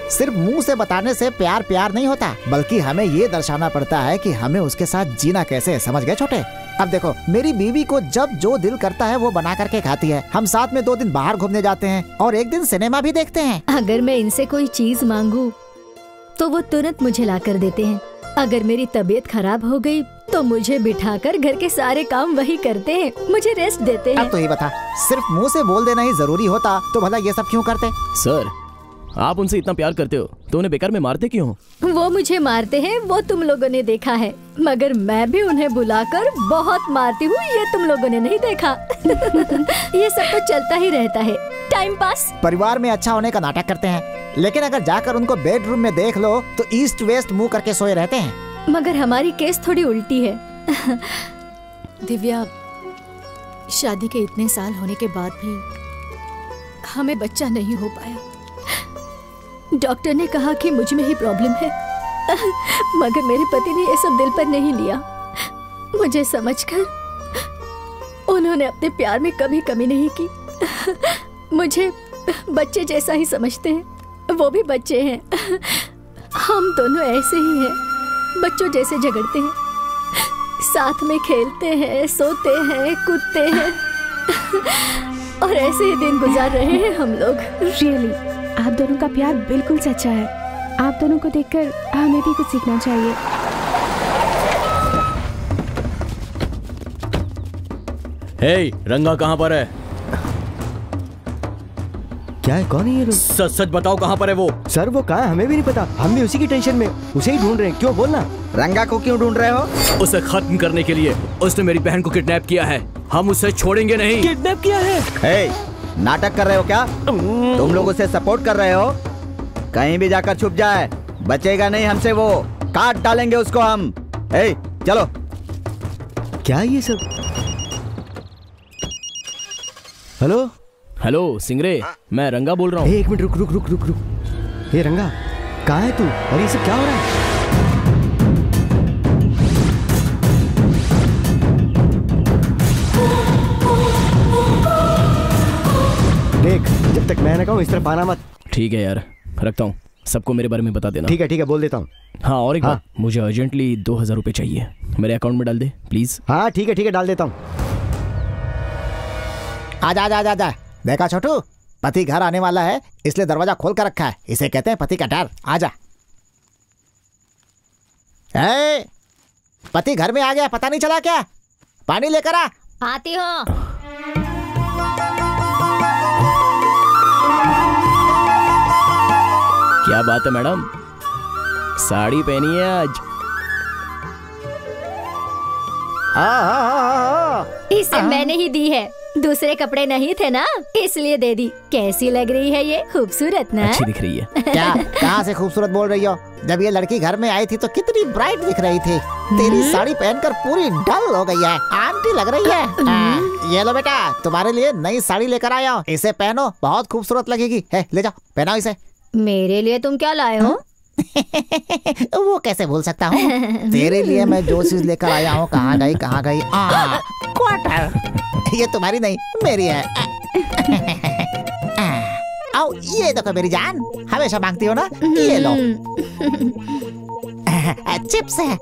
सिर्फ़ मुँह से बताने से प्यार प्यार नहीं होता बल्कि हमें ये दर्शाना पड़ता है कि हमें उसके साथ जीना कैसे है समझ गए छोटे? अब देखो मेरी बीवी को जब जो दिल करता है वो बना करके खाती है। हम साथ में दो दिन बाहर घूमने जाते हैं और एक दिन सिनेमा भी देखते हैं। अगर मैं इनसे कोई चीज़ मांगू तो वो तुरंत मुझे ला कर देते हैं। अगर मेरी तबीयत खराब हो गई तो मुझे बिठाकर घर के सारे काम वही करते हैं। मुझे रेस्ट देते हैं। अब तो ये बता सिर्फ़ मुँह से बोल देना ही ज़रूरी होता तो भला ये सब क्यों करते? सर आप उनसे इतना प्यार करते हो तो उन्हें बेकार में मारते क्यों वो मुझे मारते हैं वो तुम लोगों ने देखा है। मगर मैं भी उन्हें बुलाकर बहुत मारती हूँ ये तुम लोगों ने नहीं देखा। ये सब तो चलता ही रहता है। टाइम पास परिवार में अच्छा होने का नाटक करते हैं लेकिन अगर जाकर उनको बेडरूम में देख लो तो ईस्ट वेस्ट मुँह करके सोए रहते हैं। मगर हमारी केस थोड़ी उल्टी है। दिव्या शादी के इतने साल होने के बाद भी हमें बच्चा नहीं हो पाया। डॉक्टर ने कहा कि मुझमें ही प्रॉब्लम है। मगर मेरे पति ने ये सब दिल पर नहीं लिया। मुझे समझकर उन्होंने अपने प्यार में कभी कमी नहीं की। मुझे बच्चे जैसा ही समझते हैं। वो भी बच्चे हैं। हम दोनों ऐसे ही हैं। बच्चों जैसे झगड़ते हैं। साथ में खेलते हैं, सोते हैं, कूदते हैं। और ऐसे ही दिन गुजार रहे हैं हम लोग। रियली आप दोनों का प्यार बिल्कुल सच्चा है। आप दोनों को देखकर हमें भी कुछ सीखना चाहिए। हे hey, रंगा कहाँ पर है? क्या है? कौन है ये लोग? सच सच बताओ कहाँ पर है वो? सर वो कहा है? हमें भी नहीं पता। हम भी उसी की टेंशन में उसे ही ढूंढ रहे हैं। क्यों? बोलना रंगा को क्यों ढूंढ रहे हो? उसे खत्म करने के लिए उसने मेरी बहन को किडनैप किया है। हम उसे छोड़ेंगे नहीं। किडनैप किया है? हे, नाटक कर रहे हो क्या? तुम लोग उसे सपोर्ट कर रहे हो? कहीं भी जाकर छुप जाए। बचेगा नहीं हमसे वो। काट डालेंगे उसको हम। हे, चलो। क्या ये सब? हेलो? हेलो सिंगरे मैं रंगा बोल रहा हूँ। एक मिनट रुक रुक रुक रुक रुक। ये रंगा कहा है तू? और ये सब क्या हो रहा है? देख जब तक मैं ना कहूँ इस तरफ़ आना मत। ठीक है यार रखता हूँ। सबको मेरे बारे में बता देना। ठीक है ठीक है बोल देता हूँ। हाँ और एक हाँ। बात मुझे अर्जेंटली दो हज़ार रुपये चाहिए। मेरे अकाउंट में डाल दे प्लीज़ हाँ ठीक है ठीक है डाल देता हूँ। आजा आजा आजा आजा देखा छोटू पति घर आने वाला है इसलिए दरवाज़ा खोल कर रखा है। इसे कहते हैं पति का डर। आजा ए, पति घर में आ गया पता नहीं चला क्या? पानी लेकर आ। आती हो। क्या बात है मैडम? साड़ी पहनी है आज। आ, आ, इसे मैंने ही दी है। दूसरे कपड़े नहीं थे ना? इसलिए दे दी। कैसी लग रही है ये? खूबसूरत ना? अच्छी दिख रही है। क्या? कहाँ से खूबसूरत बोल रही हो? जब ये लड़की घर में आई थी तो कितनी ब्राइट दिख रही थी। तेरी साड़ी पहनकर पूरी डल हो गई है। आंटी लग रही है। आ, ये लो बेटा तुम्हारे लिए नई साड़ी लेकर आया हूँ। इसे पहनो बहुत खूबसूरत लगेगी। है ले जाओ पहनाओ इसे। मेरे लिए तुम क्या लाए हो? वो कैसे भूल सकता हूँ? तेरे लिए मैं जो चीज़ लेकर आया हूँ कहाँ गई कहाँ गई? आ, क्वार्टर ये तुम्हारी नहीं मेरी है। आओ ये देखो मेरी जान। हमेशा मांगती हो ना? ये लो। चिप्स है।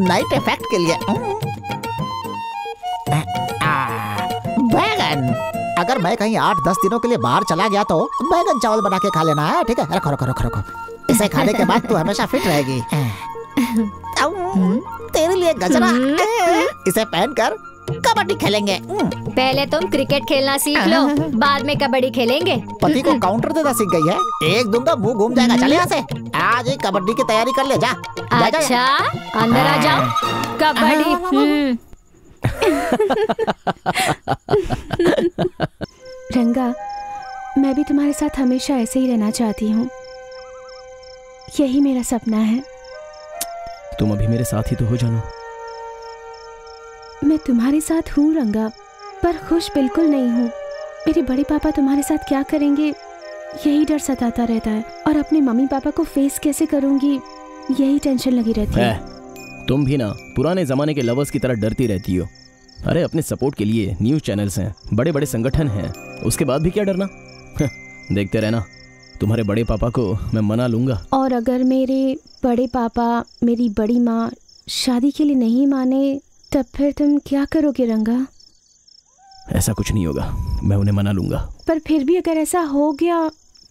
नाइट इफ़ेक्ट के लिए। बैगन। अगर मैं कहीं आठ दस दिनों के लिए बाहर चला गया तो बैगन चावल बना के खा लेना है ठीक है? रखो रखो रखो रखो। इसे खाने के बाद तू हमेशा फिट रहेगी। तेरे लिए गजरा। इसे पहनकर कबड्डी खेलेंगे। पहले तुम क्रिकेट खेलना सीख लो बाद में कबड्डी खेलेंगे। पति को काउंटर देना सीख गई है। एक दूँगा मुँह घूम जाएगा। चल यहाँ से। आज ही कबड्डी की तैयारी कर ले जा, अच्छा अंदर आ जाओ। कबड्डी हम्म। रंगा मैं भी तुम्हारे साथ हमेशा ऐसे ही रहना चाहती हूँ। यही मेरा सपना है। तुम अभी मेरे साथ ही तो हो जानो। मैं तुम्हारे साथ हूँ रंगा पर खुश बिल्कुल नहीं हूँ। मेरे बड़े पापा तुम्हारे साथ क्या करेंगे यही डर सताता रहता है। और अपने मम्मी पापा को फेस कैसे करूँगी यही टेंशन लगी रहती है। तुम भी ना पुराने जमाने के लवर्स की तरह डरती रहती हो। अरे अपने सपोर्ट के लिए न्यूज़ चैनल्स हैं बड़े बड़े संगठन हैं उसके बाद भी क्या डरना? देखते रहना तुम्हारे बड़े पापा को मैं मना लूँगा। और अगर मेरे बड़े पापा मेरी बड़ी माँ शादी के लिए नहीं माने तब फिर तुम क्या करोगे रंगा? ऐसा कुछ नहीं होगा मैं उन्हें मना लूँगा। पर फिर भी अगर ऐसा हो गया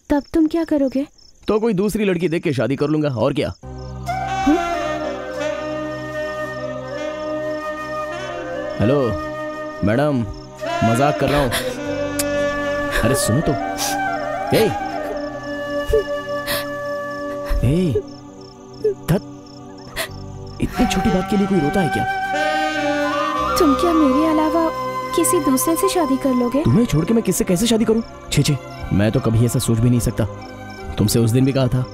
तब तुम क्या करोगे? तो कोई दूसरी लड़की देख के शादी कर लूँगा और क्या? हेलो मैडम मज़ाक कर रहा हूँ। अरे सुनो तो। ए! ए! धत! इतनी छोटी बात के लिए कोई रोता है क्या? तुम क्या मेरे अलावा किसी दूसरे से शादी कर लोगे? तुम्हें छोड़ के मैं किससे कैसे शादी करूँ? छे छे मैं तो कभी ऐसा सोच भी नहीं सकता। तुमसे उस दिन भी कहा था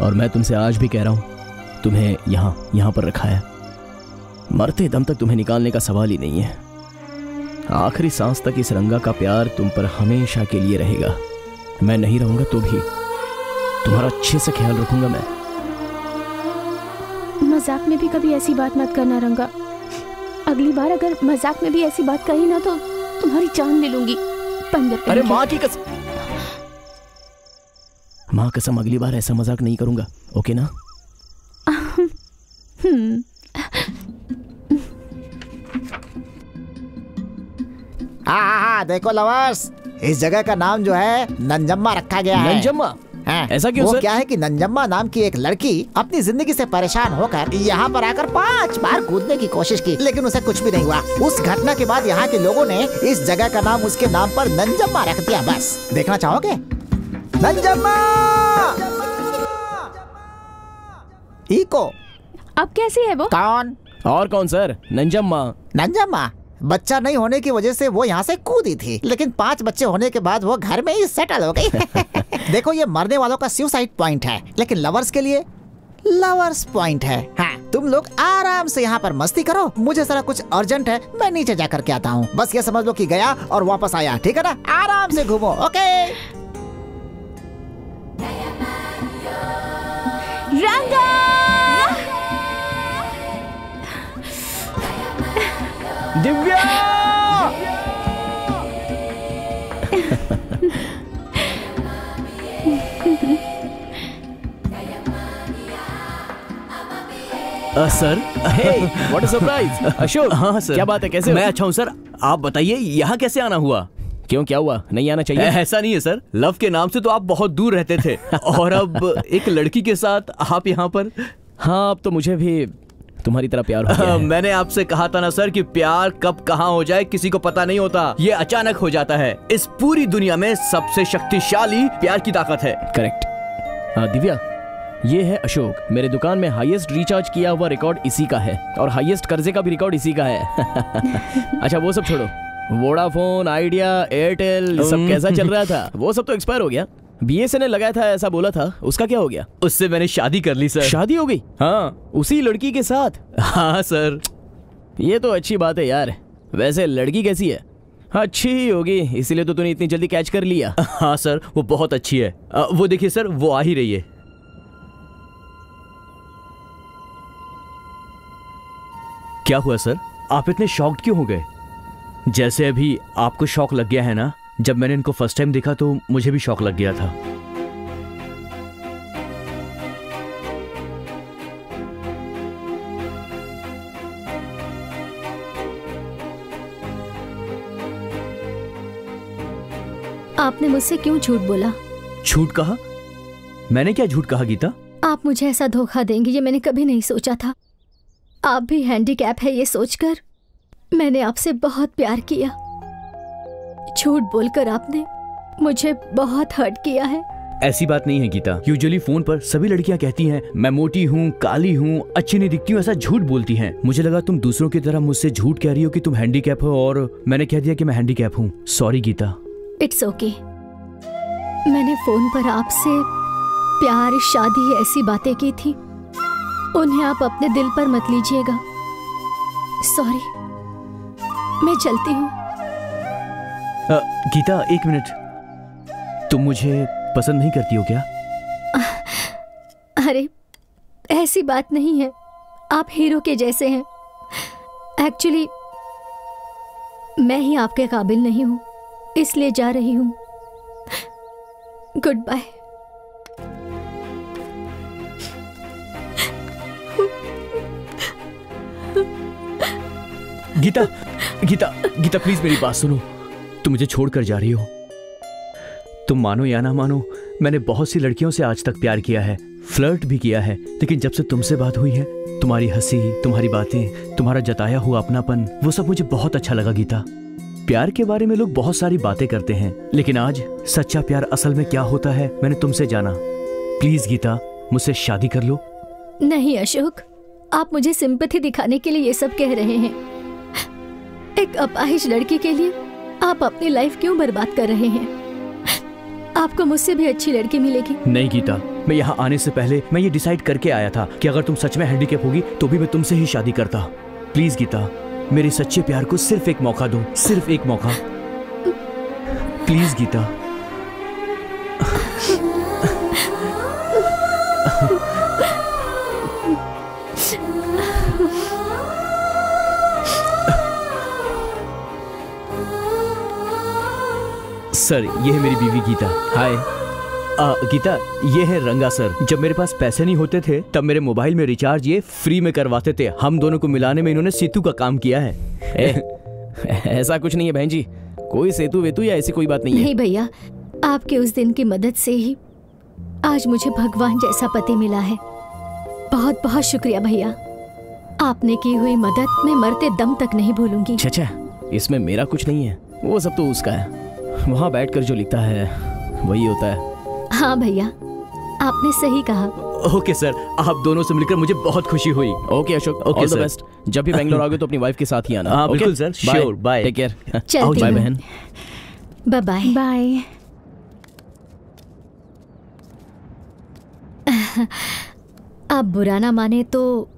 और मैं तुमसे आज भी कह रहा हूँ तुम्हें यहाँ यहाँ पर रखा है। मरते दम तक तुम्हें निकालने का सवाल ही नहीं है। आखिरी सांस तक इस रंगा का प्यार तुम पर हमेशा के लिए रहेगा। मैं नहीं रहूँगा तो भी। तुम्हारा अच्छे से ख्याल रखूँगा मैं। मज़ाक में भी कभी ऐसी बात मत करना रंगा। अगली बार अगर मज़ाक में भी ऐसी बात कही ना तो तुम्हारी जान ले लूँगी अरे माँ की कसम। माँ कसम अगली बार ऐसा मज़ाक नहीं करूँगा। ओके ना? हाँ हाँ हाँ देखो लवर्स इस जगह का नाम जो है नंजम्मा रखा गया है। नंजम्मा? हाँ, ऐसा क्यों वो सर? क्या है कि नंजम्मा नाम की एक लड़की अपनी ज़िंदगी से परेशान होकर यहाँ पर आकर पाँच बार कूदने की कोशिश की लेकिन उसे कुछ भी नहीं हुआ। उस घटना के बाद यहाँ के लोगों ने इस जगह का नाम उसके नाम पर नंजम्मा रख दिया बस। देखना चाहोगे? नंजम्मा! इको अब कैसी है वो? कौन? और कौन सर? नंजम्मा। नंजम्मा? बच्चा नहीं होने की वजह से वो यहाँ से कूदी थी, लेकिन पाँच बच्चे होने के बाद वो घर में ही सेटल हो गई। देखो, ये मरने वालों का सुसाइड पॉइंट है, लेकिन लवर्स के लिए लवर्स पॉइंट है। हाँ तुम लोग आराम से यहाँ पर मस्ती करो। मुझे जरा कुछ अर्जेंट है, मैं नीचे जा करके आता हूँ। बस ये समझ लो कि गया और वापस आया, ठीक है ना? आराम से घूमो, okay? Ranga Divya! Sir? Hey what a surprise Ashok हाँ सर। क्या बात है? कैसे मैं अच्छा हूँ सर। आप बताइए यहाँ कैसे आना हुआ? क्यों क्या हुआ? नहीं आना चाहिए? ऐसा नहीं है सर। लव के नाम से तो आप बहुत दूर रहते थे। और अब एक लड़की के साथ आप यहाँ पर? हाँ अब तो मुझे भी तुम्हारी तरह प्यार हो गया है। मैंने आपसे कहा था ना सर कि प्यार कब कहाँ हो जाए किसी को पता नहीं होता। ये अचानक हो जाता है। इस पूरी दुनिया में सबसे शक्तिशाली प्यार की ताकत है। करेक्ट दिव्या ये है अशोक। मेरे दुकान में हाईएस्ट रिचार्ज किया हुआ रिकॉर्ड इसी का है। और हाईएस्ट कर्जे का भी रिकॉर्ड इसी का है। अच्छा वो सब छोड़ो। वोडाफोन आइडिया एयरटेल सब। कैसा चल रहा था? वो सब तो एक्सपायर हो गया। बीएसए ने लगाया था ऐसा बोला था। उसका क्या हो गया? उससे मैंने शादी कर ली सर। शादी हो गई? हाँ। उसी लड़की के साथ? हाँ सर। ये तो अच्छी बात है यार। वैसे लड़की कैसी है? अच्छी ही होगी इसीलिए तो तूने इतनी जल्दी कैच कर लिया। हाँ सर वो बहुत अच्छी है। वो देखिए सर वो आ ही रही है। क्या हुआ सर? आप इतने शॉक क्यों हो गए? जैसे अभी आपको शौक लग गया है ना? जब मैंने इनको फ़र्स्ट टाइम देखा तो मुझे भी शौक लग गया था। आपने मुझसे क्यों झूठ बोला? झूठ कहा? मैंने क्या झूठ कहा गीता? आप मुझे ऐसा धोखा देंगे ये मैंने कभी नहीं सोचा था। आप भी हैंडीकैप है ये सोचकर मैंने आपसे बहुत प्यार किया। झूठ बोलकर आपने मुझे बहुत हर्ट किया है। ऐसी बात नहीं है गीता। यूजुअली फ़ोन पर सभी लड़कियाँ कहती हैं मैं मोटी हूँ काली हूँ अच्छी नहीं दिखती हूँ ऐसा झूठ बोलती हैं। मुझे लगा तुम दूसरों की तरह मुझसे झूठ कह रही हो कि तुम हैंडीकैप हो और मैंने कह दिया कि मैं हैंडीकैप हूँ। Sorry Geeta. It's okay okay. मैंने फ़ोन पर आपसे प्यार शादी ऐसी बातें की थी। उन्हें आप अपने दिल पर मत लीजिएगा। सॉरी मैं चलती हूँ। गीता एक मिनट। तुम मुझे पसंद नहीं करती हो क्या? अरे ऐसी बात नहीं है। आप हीरो के जैसे हैं। एक्चुअली मैं ही आपके काबिल नहीं हूँ। इसलिए जा रही हूँ। Good bye Geeta Geeta Geeta please मेरी बात सुनो। तुम मुझे छोड़कर जा रही हो। तुम मानो या ना मानो, मैंने बहुत सी लड़कियों से आज तक प्यार किया है, फ्लर्ट भी किया है, लेकिन जब से तुमसे बात हुई है, तुम्हारी हँसी, तुम्हारी बातें, तुम्हारा जताया हुआ अपनापन, वो सब मुझे बहुत अच्छा लगा गीता। प्यार के बारे में लोग बहुत सारी बातें करते हैं, लेकिन आज सच्चा प्यार असल में क्या होता है, मैंने तुमसे जाना। प्लीज़ गीता, मुझसे शादी कर लो। नहीं, अशोक, आप मुझे सिंपथी दिखाने के लिए ये सब कह रहे हैं। एक अपाहिज लड़की के लिए आप अपनी लाइफ क्यों बर्बाद कर रहे हैं? आपको मुझसे भी अच्छी लड़की मिलेगी। नहीं, गीता। मैं यहाँ आने से पहले मैं ये डिसाइड करके आया था कि अगर तुम सच में हैंडीकैप होगी तो भी मैं तुमसे ही शादी करता। प्लीज़ गीता, मेरे सच्चे प्यार को सिर्फ़ एक मौका दो, सिर्फ़ एक मौका। प्लीज़ गीता। सर ये है मेरी बीवी गीता। हाय। आ, गीता ये है रंगा सर। जब मेरे पास पैसे नहीं होते थे तब मेरे मोबाइल में रिचार्ज ये फ्री में करवाते थे। हम दोनों को मिलाने में इन्होंने सेतु का काम किया है। ए, ऐसा कुछ नहीं है बहन जी। कोई सेतु वेतु या ऐसी कोई बात नहीं है। नहीं भैया आपके उस दिन की मदद से ही आज मुझे भगवान जैसा पति मिला है। बहुत बहुत शुक्रिया भैया। आपने की हुई मदद मैं मरते दम तक नहीं भूलूँगी। अच्छा इसमें मेरा कुछ नहीं है। वो सब तो उसका है। वहाँ बैठकर जो लिखता है वही होता है। हाँ भैया आपने सही कहा। ओके सर आप दोनों से मिलकर मुझे बहुत खुशी हुई। Okay Ashok okay all the. Best जब भी बैंगलोर आओगे तो अपनी वाइफ के साथ ही आना हाँ, okay? बिल्कुल sir, Bye. sure, bye. Take care bye बहन। बाय बाय बाय आप बुरा ना माने तो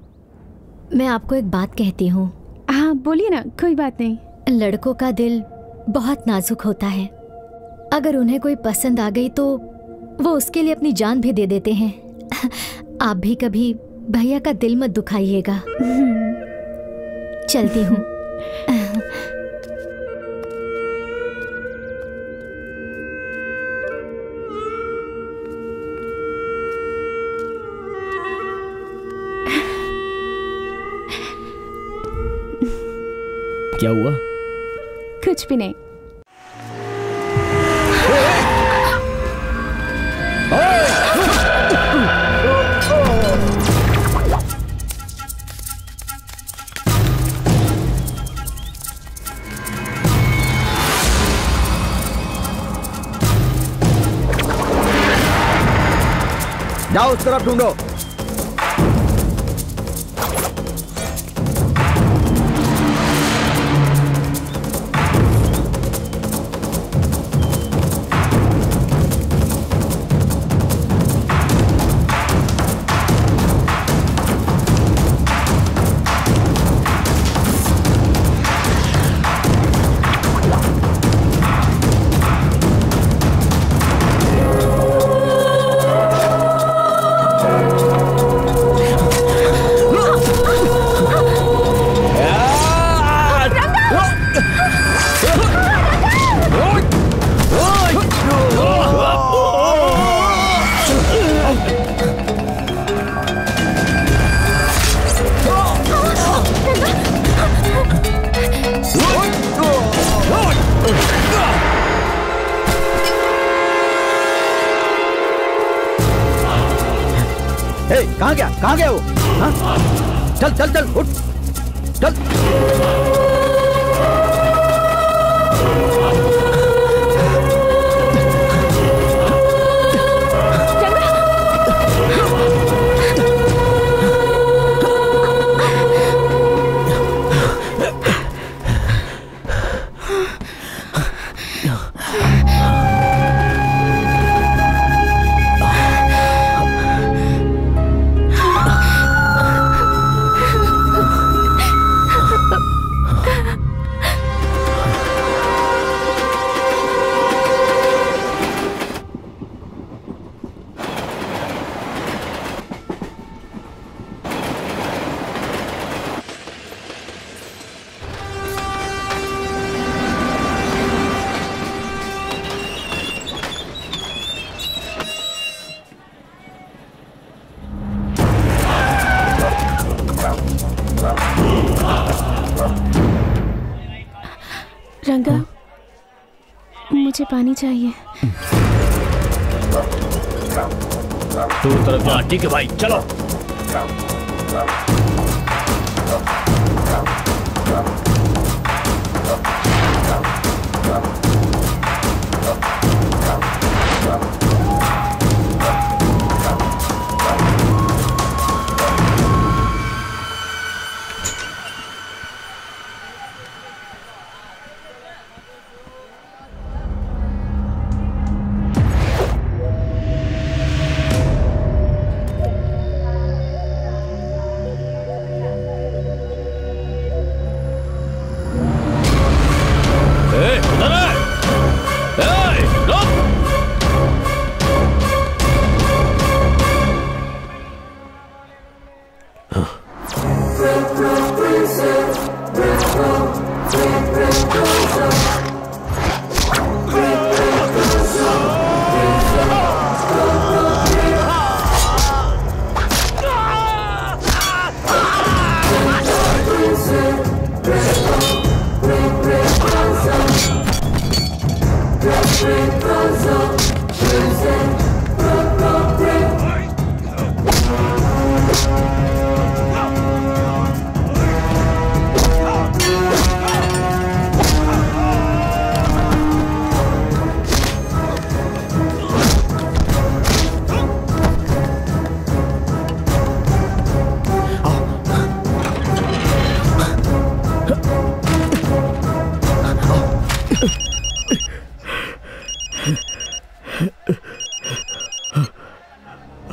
मैं आपको एक बात कहती हूँ। हाँ बोलिए ना कोई बात नहीं। लड़कों का दिल बहुत नाजुक होता है। अगर उन्हें कोई पसंद आ गई तो वो उसके लिए अपनी जान भी दे देते हैं। आप भी कभी भैया का दिल मत दुखाइएगा। चलती हूँ। कुछ भी नहीं। जाओ उस तरफ़ ढूंढो। कहाँ कहाँ वो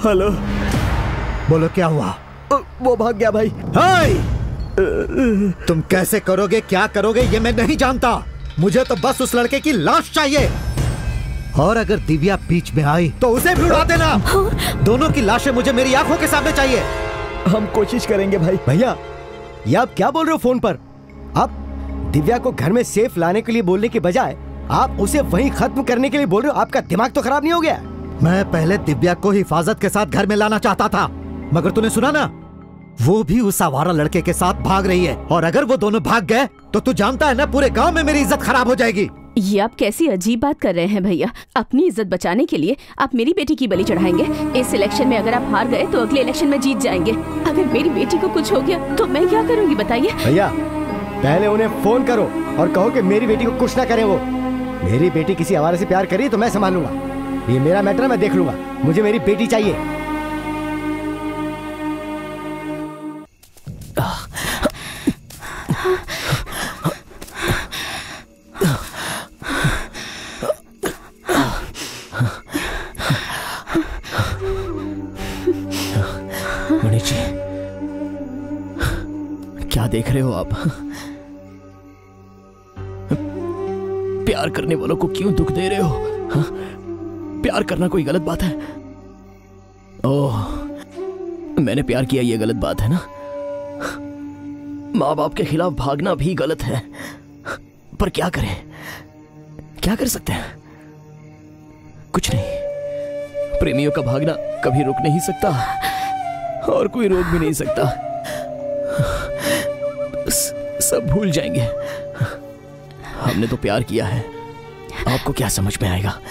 हेलो बोलो क्या हुआ? वो भाग गया भाई। हाय! तुम कैसे करोगे क्या करोगे ये मैं नहीं जानता। मुझे तो बस उस लड़के की लाश चाहिए। और अगर दिव्या बीच में आई तो उसे भी उड़ा देना। दोनों की लाशें मुझे मेरी आँखों के सामने चाहिए। हम कोशिश करेंगे भाई। भैया ये आप क्या बोल रहे हो फ़ोन पर? आप दिव्या को घर में सेफ़ लाने के लिए बोलने के बजाय आप उसे वहीं खत्म करने के लिए बोल रहे हो? आपका दिमाग तो खराब नहीं हो गया? मैं पहले दिव्या को हिफाजत के साथ घर में लाना चाहता था मगर तूने सुना ना? वो भी उस आवारा लड़के के साथ भाग रही है और अगर वो दोनों भाग गए तो तू जानता है ना पूरे गाँव में मेरी इज़्ज़त खराब हो जाएगी। ये आप कैसी अजीब बात कर रहे हैं भैया? अपनी इज़्ज़त बचाने के लिए आप मेरी बेटी की बलि चढ़ाएँगे। इस इलेक्शन में अगर आप हार गए तो अगले इलेक्शन में जीत जाएँगे। अगर मेरी बेटी को कुछ हो गया तो मैं क्या करूँगी बताइए? भैया पहले उन्हें फ़ोन करो और कहो कि मेरी बेटी को कुछ ना करे वो। मेरी बेटी किसी आवारा से प्यार करी तो मैं संभाल लूँगा ये मेरा मैटर मैं देख लूँगा। मुझे मेरी बेटी चाहिए। क्या देख रहे हो आप? प्यार करने वालों को क्यों दुख दे रहे हो हाँ? प्यार करना कोई गलत बात है? ओह, मैंने प्यार किया ये गलत बात है ना? माँ बाप के खिलाफ भागना भी गलत है। पर क्या करें? क्या कर सकते हैं? कुछ नहीं। प्रेमियों का भागना कभी रुक नहीं सकता। और कोई रोक भी नहीं सकता। सब भूल जाएँगे। हमने तो प्यार किया है। आपको क्या समझ में आएगा?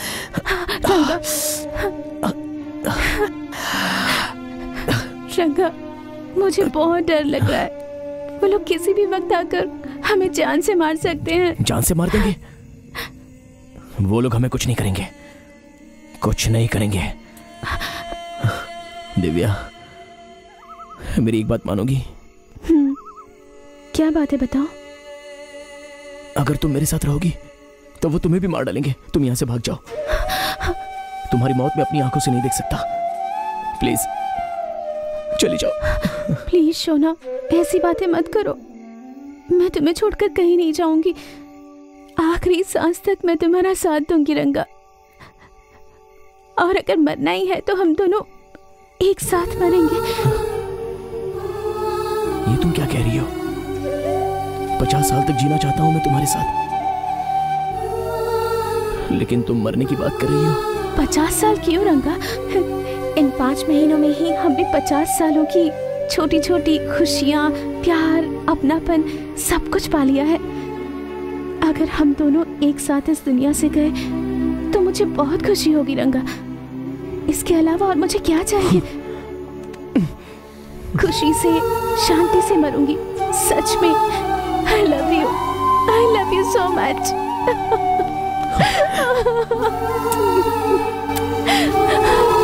रंगा। मुझे बहुत डर लग रहा है। वो लोग किसी भी वक्त आकर हमें जान से मार सकते हैं। जान से मार देंगे? वो लोग हमें कुछ नहीं करेंगे। कुछ नहीं करेंगे। दिव्या मेरी एक बात मानोगी? हम्म, क्या बात है बताओ? अगर तुम मेरे साथ रहोगी तो वो तुम्हें भी मार डालेंगे। तुम यहाँ से भाग जाओ। तुम्हारी मौत मैं अपनी आँखों से नहीं देख सकता। प्लीज़ चली जाओ। प्लीज़ शोना ऐसी बातें मत करो। मैं तुम्हें छोड़कर कहीं नहीं जाऊँगी। आखिरी सांस तक मैं तुम्हारा साथ दूँगी रंगा। और अगर मरना ही है तो हम दोनों एक साथ मरेंगे। ये तुम क्या कह रही हो? पचास साल तक जीना चाहता हूँ मैं तुम्हारे साथ। लेकिन तुम मरने की बात कर रही हो। पचास साल क्यों, रंगा? इन पाँच महीनों में ही हमने पचास सालों की छोटी छोटी खुशियाँ, प्यार, अपनापन, सब कुछ पा लिया है। अगर हम दोनों एक साथ इस दुनिया से गए तो मुझे बहुत खुशी होगी, रंगा। इसके अलावा और मुझे क्या चाहिए? खुशी से, शांति से मरूँगी। सच में I love you I love you so much 哈！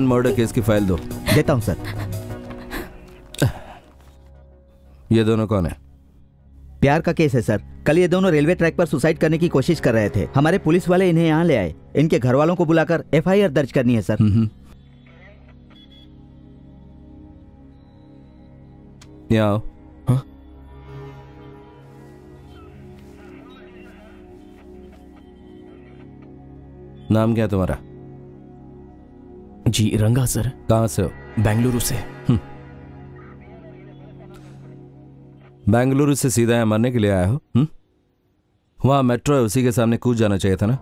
Dayanand murder case की फ़ाइल दो। देता हूँ सर। ये दोनों कौन है? प्यार का केस है सर। कल ये दोनों रेलवे ट्रैक पर सुसाइड करने की कोशिश कर रहे थे। हमारे पुलिस वाले इन्हें यहाँ ले आए। इनके घर वालों को बुलाकर एफआईआर दर्ज करनी है सर। यहाँ आओ। नाम क्या है तुम्हारा? जी रंगा सर। कहाँ से हो? बेंगलुरु से। बेंगलुरु से सीधा यहाँ मरने के लिए आया हो? हुँ? वहाँ मेट्रो है उसी के सामने कूद जाना चाहिए था ना?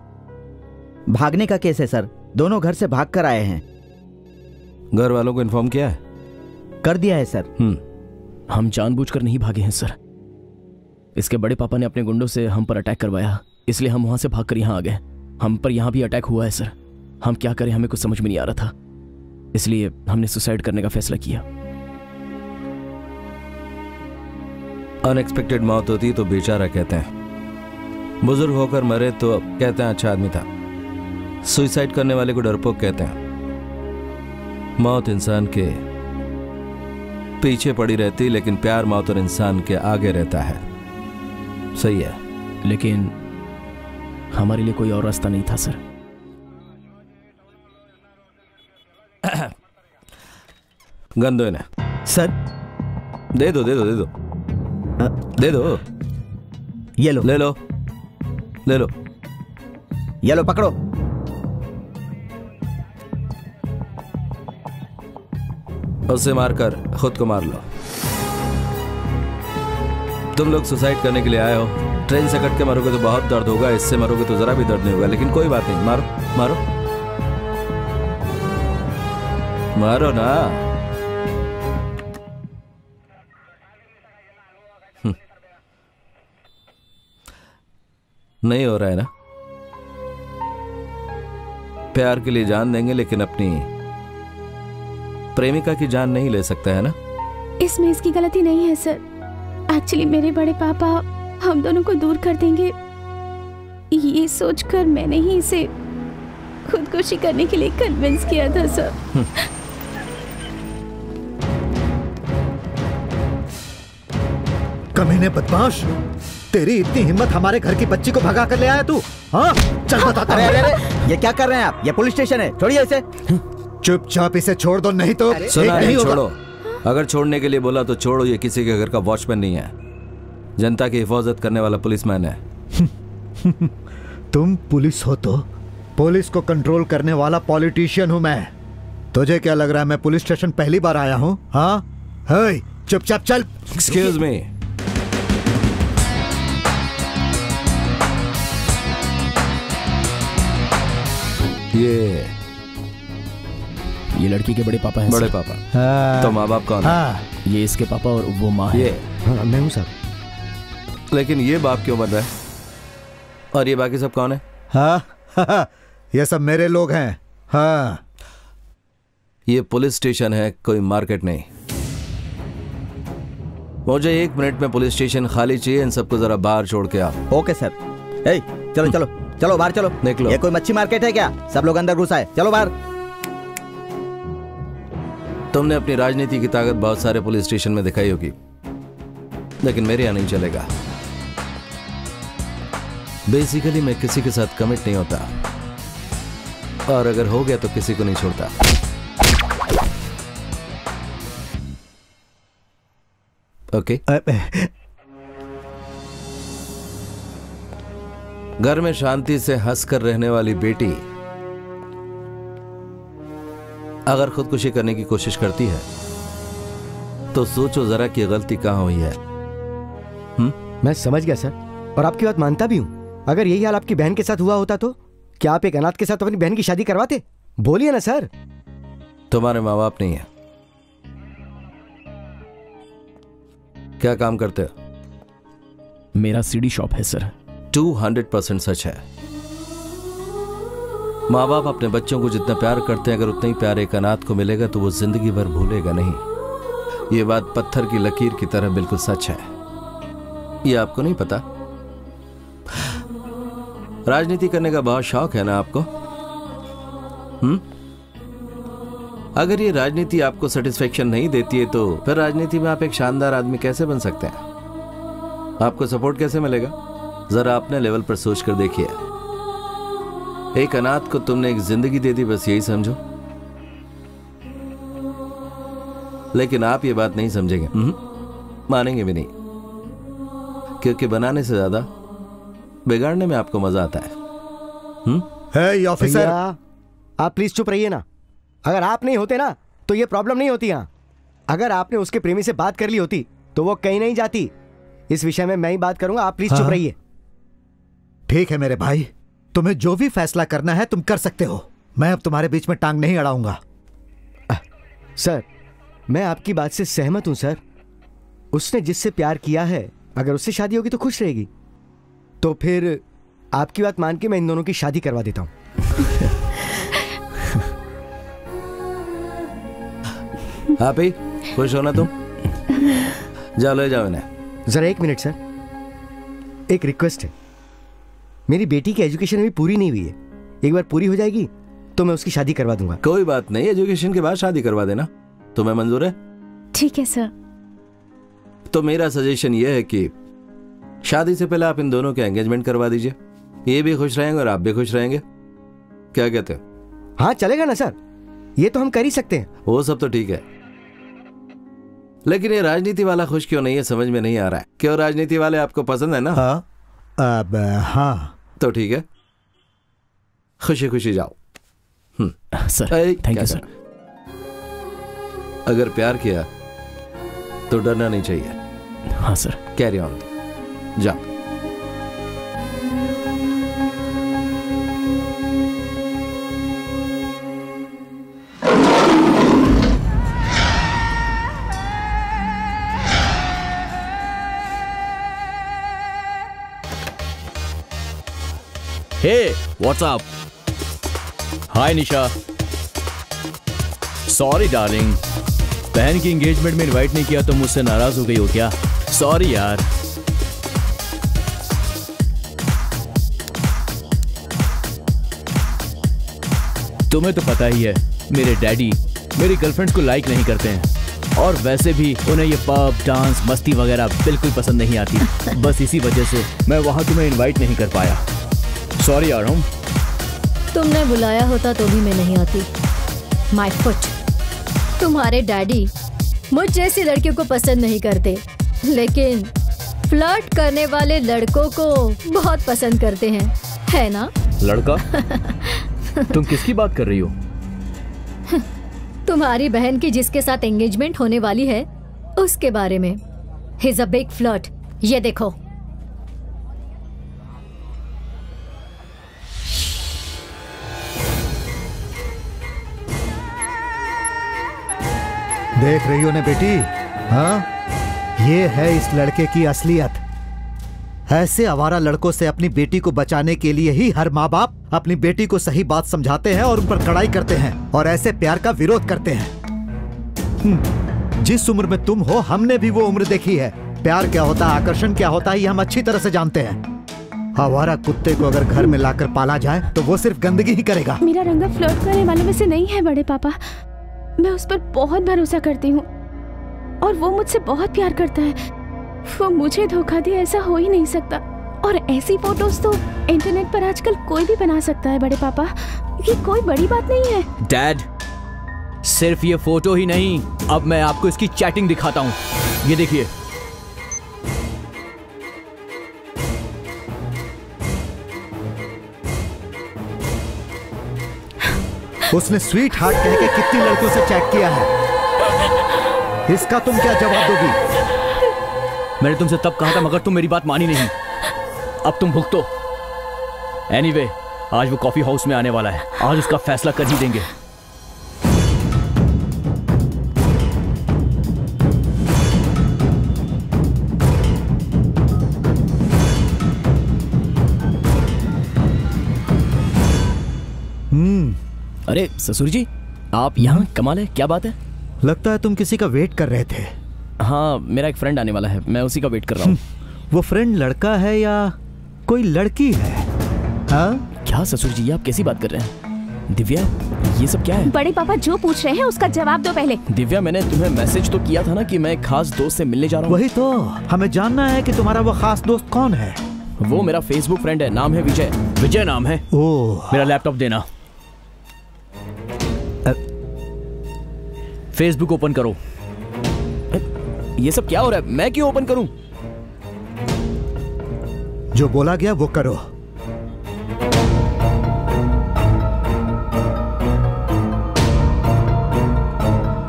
भागने का केस है सर। दोनों घर से भाग कर आए हैं। घर वालों को इन्फॉर्म किया है? कर दिया है सर। हम जानबूझकर नहीं भागे हैं सर। इसके बड़े पापा ने अपने गुंडों से हम पर अटैक करवाया। इसलिए हम वहाँ से भागकर यहाँ आ गए। हम पर यहाँ भी अटैक हुआ है सर। हम क्या करें? हमें कुछ समझ में नहीं आ रहा था। इसलिए हमने सुसाइड करने का फैसला किया। अनएक्सपेक्टेड मौत होती तो बेचारा कहते हैं बुज़ुर्ग होकर मरे तो कहते हैं अच्छा आदमी था। सुसाइड करने वाले को डरपोक कहते हैं मौत इंसान के पीछे पड़ी रहती लेकिन प्यार मौत और इंसान के आगे रहता है। सही है। लेकिन हमारे लिए कोई और रास्ता नहीं था सर। गन दो इन्हें। सर? दे दो दे दो दे दो। दे दो। ये लो ले। लो ले। लो ये लो पकड़ो। उसे मारकर खुद को मार लो। तुम लोग सुसाइड करने के लिए आए हो। ट्रेन से कट के मरोगे तो बहुत दर्द होगा। इससे मरोगे तो जरा भी दर्द नहीं होगा लेकिन कोई बात नहीं। मारो मारो। मारो ना। नहीं हो रहा है ना? प्यार के लिए जान देंगे लेकिन अपनी प्रेमिका की जान नहीं ले सकता है ना? इसमें इसकी गलती नहीं है सर। एक्चुअली मेरे बड़े पापा हम दोनों को दूर कर देंगे। ये सोचकर मैंने ही इसे खुदकुशी करने के लिए कन्विंस किया था सर। कमीने बदमाश। तेरी इतनी हिम्मत हमारे घर की बच्ची को भगा कर ले आया तू? हाँ? चल बताता अरे अरे अरे ये क्या कर रहे हैं आप? ये पुलिस स्टेशन है। छोड़िए इसे। चुपचाप इसे छोड़ दो नहीं तो सुना एक नहीं छोड़ो। अगर छोड़ने के लिए बोला तो छोड़ो ये किसी के घर का वॉचमैन नहीं है। जनता की हिफाजत करने वाला पुलिसमैन है। तुम पुलिस हो तो पुलिस को कंट्रोल करने वाला पॉलिटिशियन हूँ मैं। तुझे क्या लग रहा है मैं पुलिस स्टेशन पहली बार आया हूँ? हाँ? हे चुपचाप चल। एक्सक्यूज मी ये ये लड़की के बड़े पापा हैं बड़े सर। पापा। तो माँ बाप कौन हाँ। है। ये इसके पापा और वो माँ ये। हाँ, मैं हूँ सर। लेकिन ये बाप क्यों बन रहा है? और ये बाकी सब कौन है? हाँ ये सब मेरे लोग हैं। हाँ। ये पुलिस स्टेशन है कोई मार्केट नहीं। मुझे एक मिनट में पुलिस स्टेशन खाली चाहिए इन सबको जरा बाहर छोड़ के आओ। Okay sir. ए चलो चलो। चलो बाहर चलो। निकलो ये कोई मच्छी मार्केट है क्या? सब लोग अंदर घुसा है चलो बाहर। तुमने अपनी राजनीति की ताकत बहुत सारे पुलिस स्टेशन में दिखाई होगी। लेकिन मेरे यहाँ नहीं चलेगा। बेसिकली मैं किसी के साथ कमिट नहीं होता। और अगर हो गया तो किसी को नहीं छोड़ता। ओके घर में शांति से हंसकर रहने वाली बेटी अगर खुदकुशी करने की कोशिश करती है तो सोचो जरा कि गलती कहाँ हुई है। हुँ? मैं समझ गया सर। और आपकी बात मानता भी हूँ। अगर यही हाल आपकी बहन के साथ हुआ होता तो क्या आप एक अनाथ के साथ अपनी बहन की शादी करवाते? बोलिए ना सर। तुम्हारे माँ बाप नहीं है। क्या काम करते हो? मेरा सीडी शॉप है सर। टू हंड्रेड परसेंट सच है। माँ बाप अपने बच्चों को जितना प्यार करते हैं, अगर उतना ही प्यार एक अनाथ को मिलेगा तो वो ज़िंदगी भर भूलेगा नहीं। ये बात पत्थर की लकीर की तरह बिल्कुल सच है। ये आपको नहीं पता? राजनीति करने का बहुत शौक है ना आपको? हम्म अगर ये राजनीति आपको सेटिस्फेक्शन नहीं देती है तो फिर राजनीति में आप एक शानदार आदमी कैसे बन सकते हैं? आपको सपोर्ट कैसे मिलेगा? जरा अपने लेवल पर सोच कर देखिए। एक अनाथ को तुमने एक ज़िंदगी दे दी बस यही समझो। लेकिन आप ये बात नहीं समझेंगे। हम्म, मानेंगे भी नहीं। क्योंकि बनाने से ज़्यादा बिगाड़ने में आपको मज़ा आता है। हम्म। है ऑफिसर आप प्लीज़ चुप रहिए ना। अगर आप नहीं होते ना तो ये प्रॉब्लम नहीं होती यहाँ। अगर आपने उसके प्रेमी से बात कर ली होती तो वो कहीं नहीं जाती। इस विषय में मैं ही बात करूँगा आप प्लीज़ चुप हाँ। रहिए। ठीक है मेरे भाई। तुम्हें जो भी फैसला करना है तुम कर सकते हो। मैं अब तुम्हारे बीच में टांग नहीं अड़ाऊँगा। सर मैं आपकी बात से सहमत हूँ सर। उसने जिससे प्यार किया है अगर उससे शादी होगी तो खुश रहेगी। तो फिर आपकी बात मान के मैं इन दोनों की शादी करवा देता हूँ। आप ही खुश हो ना तुम? जाओ ले जाओ इन्हें। जरा एक मिनट सर। एक रिक्वेस्ट है। मेरी बेटी की एजुकेशन अभी पूरी नहीं हुई है। एक बार पूरी हो जाएगी तो मैं उसकी शादी करवा दूँगा। कोई बात नहीं एजुकेशन के बाद शादी करवा देना। तुम्हें मंजूर है? ठीक है सर। तो मेरा सजेशन यह है कि शादी से पहले आप इन दोनों के एंगेजमेंट करवा दीजिए। ये भी खुश रहेंगे और आप भी खुश रहेंगे। क्या कहते हो? हाँ चलेगा ना सर। ये तो हम कर ही सकते हैं। वो सब तो ठीक है। लेकिन ये राजनीति वाला खुश क्यों नहीं है समझ में नहीं आ रहा है। क्यों राजनीति वाले आपको पसंद है ना? हाँ। अब हाँ। तो ठीक है। खुशी खुशी जाओ सर थैंक यू सर अगर प्यार किया तो डरना नहीं चाहिए। हाँ सर। कैरी ऑन जाओ। Hey what's up hi Nisha sorry darling बहन की एंगेजमेंट में इनवाइट नहीं किया तो मुझसे नाराज़ हो गई हो क्या? सॉरी यार. तुम्हें तो पता ही है, मेरे डैडी मेरी गर्लफ्रेंड को लाइक नहीं करते हैं। और वैसे भी उन्हें ये पब डांस मस्ती वगैरह बिल्कुल पसंद नहीं आती। बस इसी वजह से मैं वहाँ तुम्हें इनवाइट नहीं कर पाया। सॉरी आ रहा हूँ तुमने बुलाया होता तो भी मैं नहीं आती। माई फुट तुम्हारे डैडी मुझ जैसी लड़कियों को पसंद नहीं करते। लेकिन फ्लर्ट करने वाले लड़कों को बहुत पसंद करते हैं। है ना? लड़का? तुम किसकी बात कर रही हो? तुम्हारी बहन की जिसके साथ एंगेजमेंट होने वाली है उसके बारे में। हिज अ बिग फ्लर्ट ये देखो। देख रही हो ने बेटी? हाँ? ये है इस लड़के की असलियत। ऐसे आवारा लड़कों से अपनी बेटी को बचाने के लिए ही हर माँ बाप अपनी बेटी को सही बात समझाते हैं और उन पर कड़ाई करते हैं और ऐसे प्यार का विरोध करते हैं। हम्म, जिस उम्र में तुम हो हमने भी वो उम्र देखी है। प्यार क्या होता है आकर्षण क्या होता है ये हम अच्छी तरह से जानते हैं। आवारा कुत्ते को अगर घर में लाकर पाला जाए तो वो सिर्फ़ गंदगी ही करेगा। मेरा रंगा फ्लर्ट करने वालों में से नहीं है बड़े पापा। मैं उस पर बहुत भरोसा करती हूँ। और वो मुझसे बहुत प्यार करता है। वो मुझे धोखा दे ऐसा हो ही नहीं सकता। और ऐसी फ़ोटोज़ तो इंटरनेट पर आजकल कोई भी बना सकता है, बड़े पापा। ये कोई बड़ी बात नहीं है। डैड सिर्फ़ ये फ़ोटो ही नहीं। अब मैं आपको इसकी चैटिंग दिखाता हूँ। ये देखिए। उसने स्वीट हार्ट कह के कितनी लड़कियों से चैट किया है। इसका तुम क्या जवाब दोगी? मैंने तुमसे तब कहा था मगर तुम मेरी बात मानी नहीं। अब तुम भुगतो। एनीवे anyway, आज वो कॉफ़ी हाउस में आने वाला है। आज उसका फैसला कर ही देंगे। अरे ससुर जी आप यहाँ कमाल है क्या बात है? लगता है तुम किसी का वेट कर रहे थे। हाँ मेरा एक फ्रेंड आने वाला है मैं उसी का वेट कर रहा हूँ। वो फ्रेंड लड़का है या कोई लड़की है? हाँ? क्या ससुर जी आप कैसी बात कर रहे हैं? दिव्या ये सब क्या है? बड़े पापा जो पूछ रहे हैं उसका जवाब दो पहले। दिव्या मैंने तुम्हें मैसेज तो किया था ना कि मैं एक खास दोस्त से मिलने जा रहा हूँ। वही तो हमें जानना है कि तुम्हारा वो खास दोस्त कौन है। वो मेरा फेसबुक फ्रेंड है नाम है विजय। विजय नाम है। ओ। मेरा लैपटॉप देना। फेसबुक ओपन करो। ये सब क्या हो रहा है? मैं क्यों ओपन करूँ? जो बोला गया वो करो।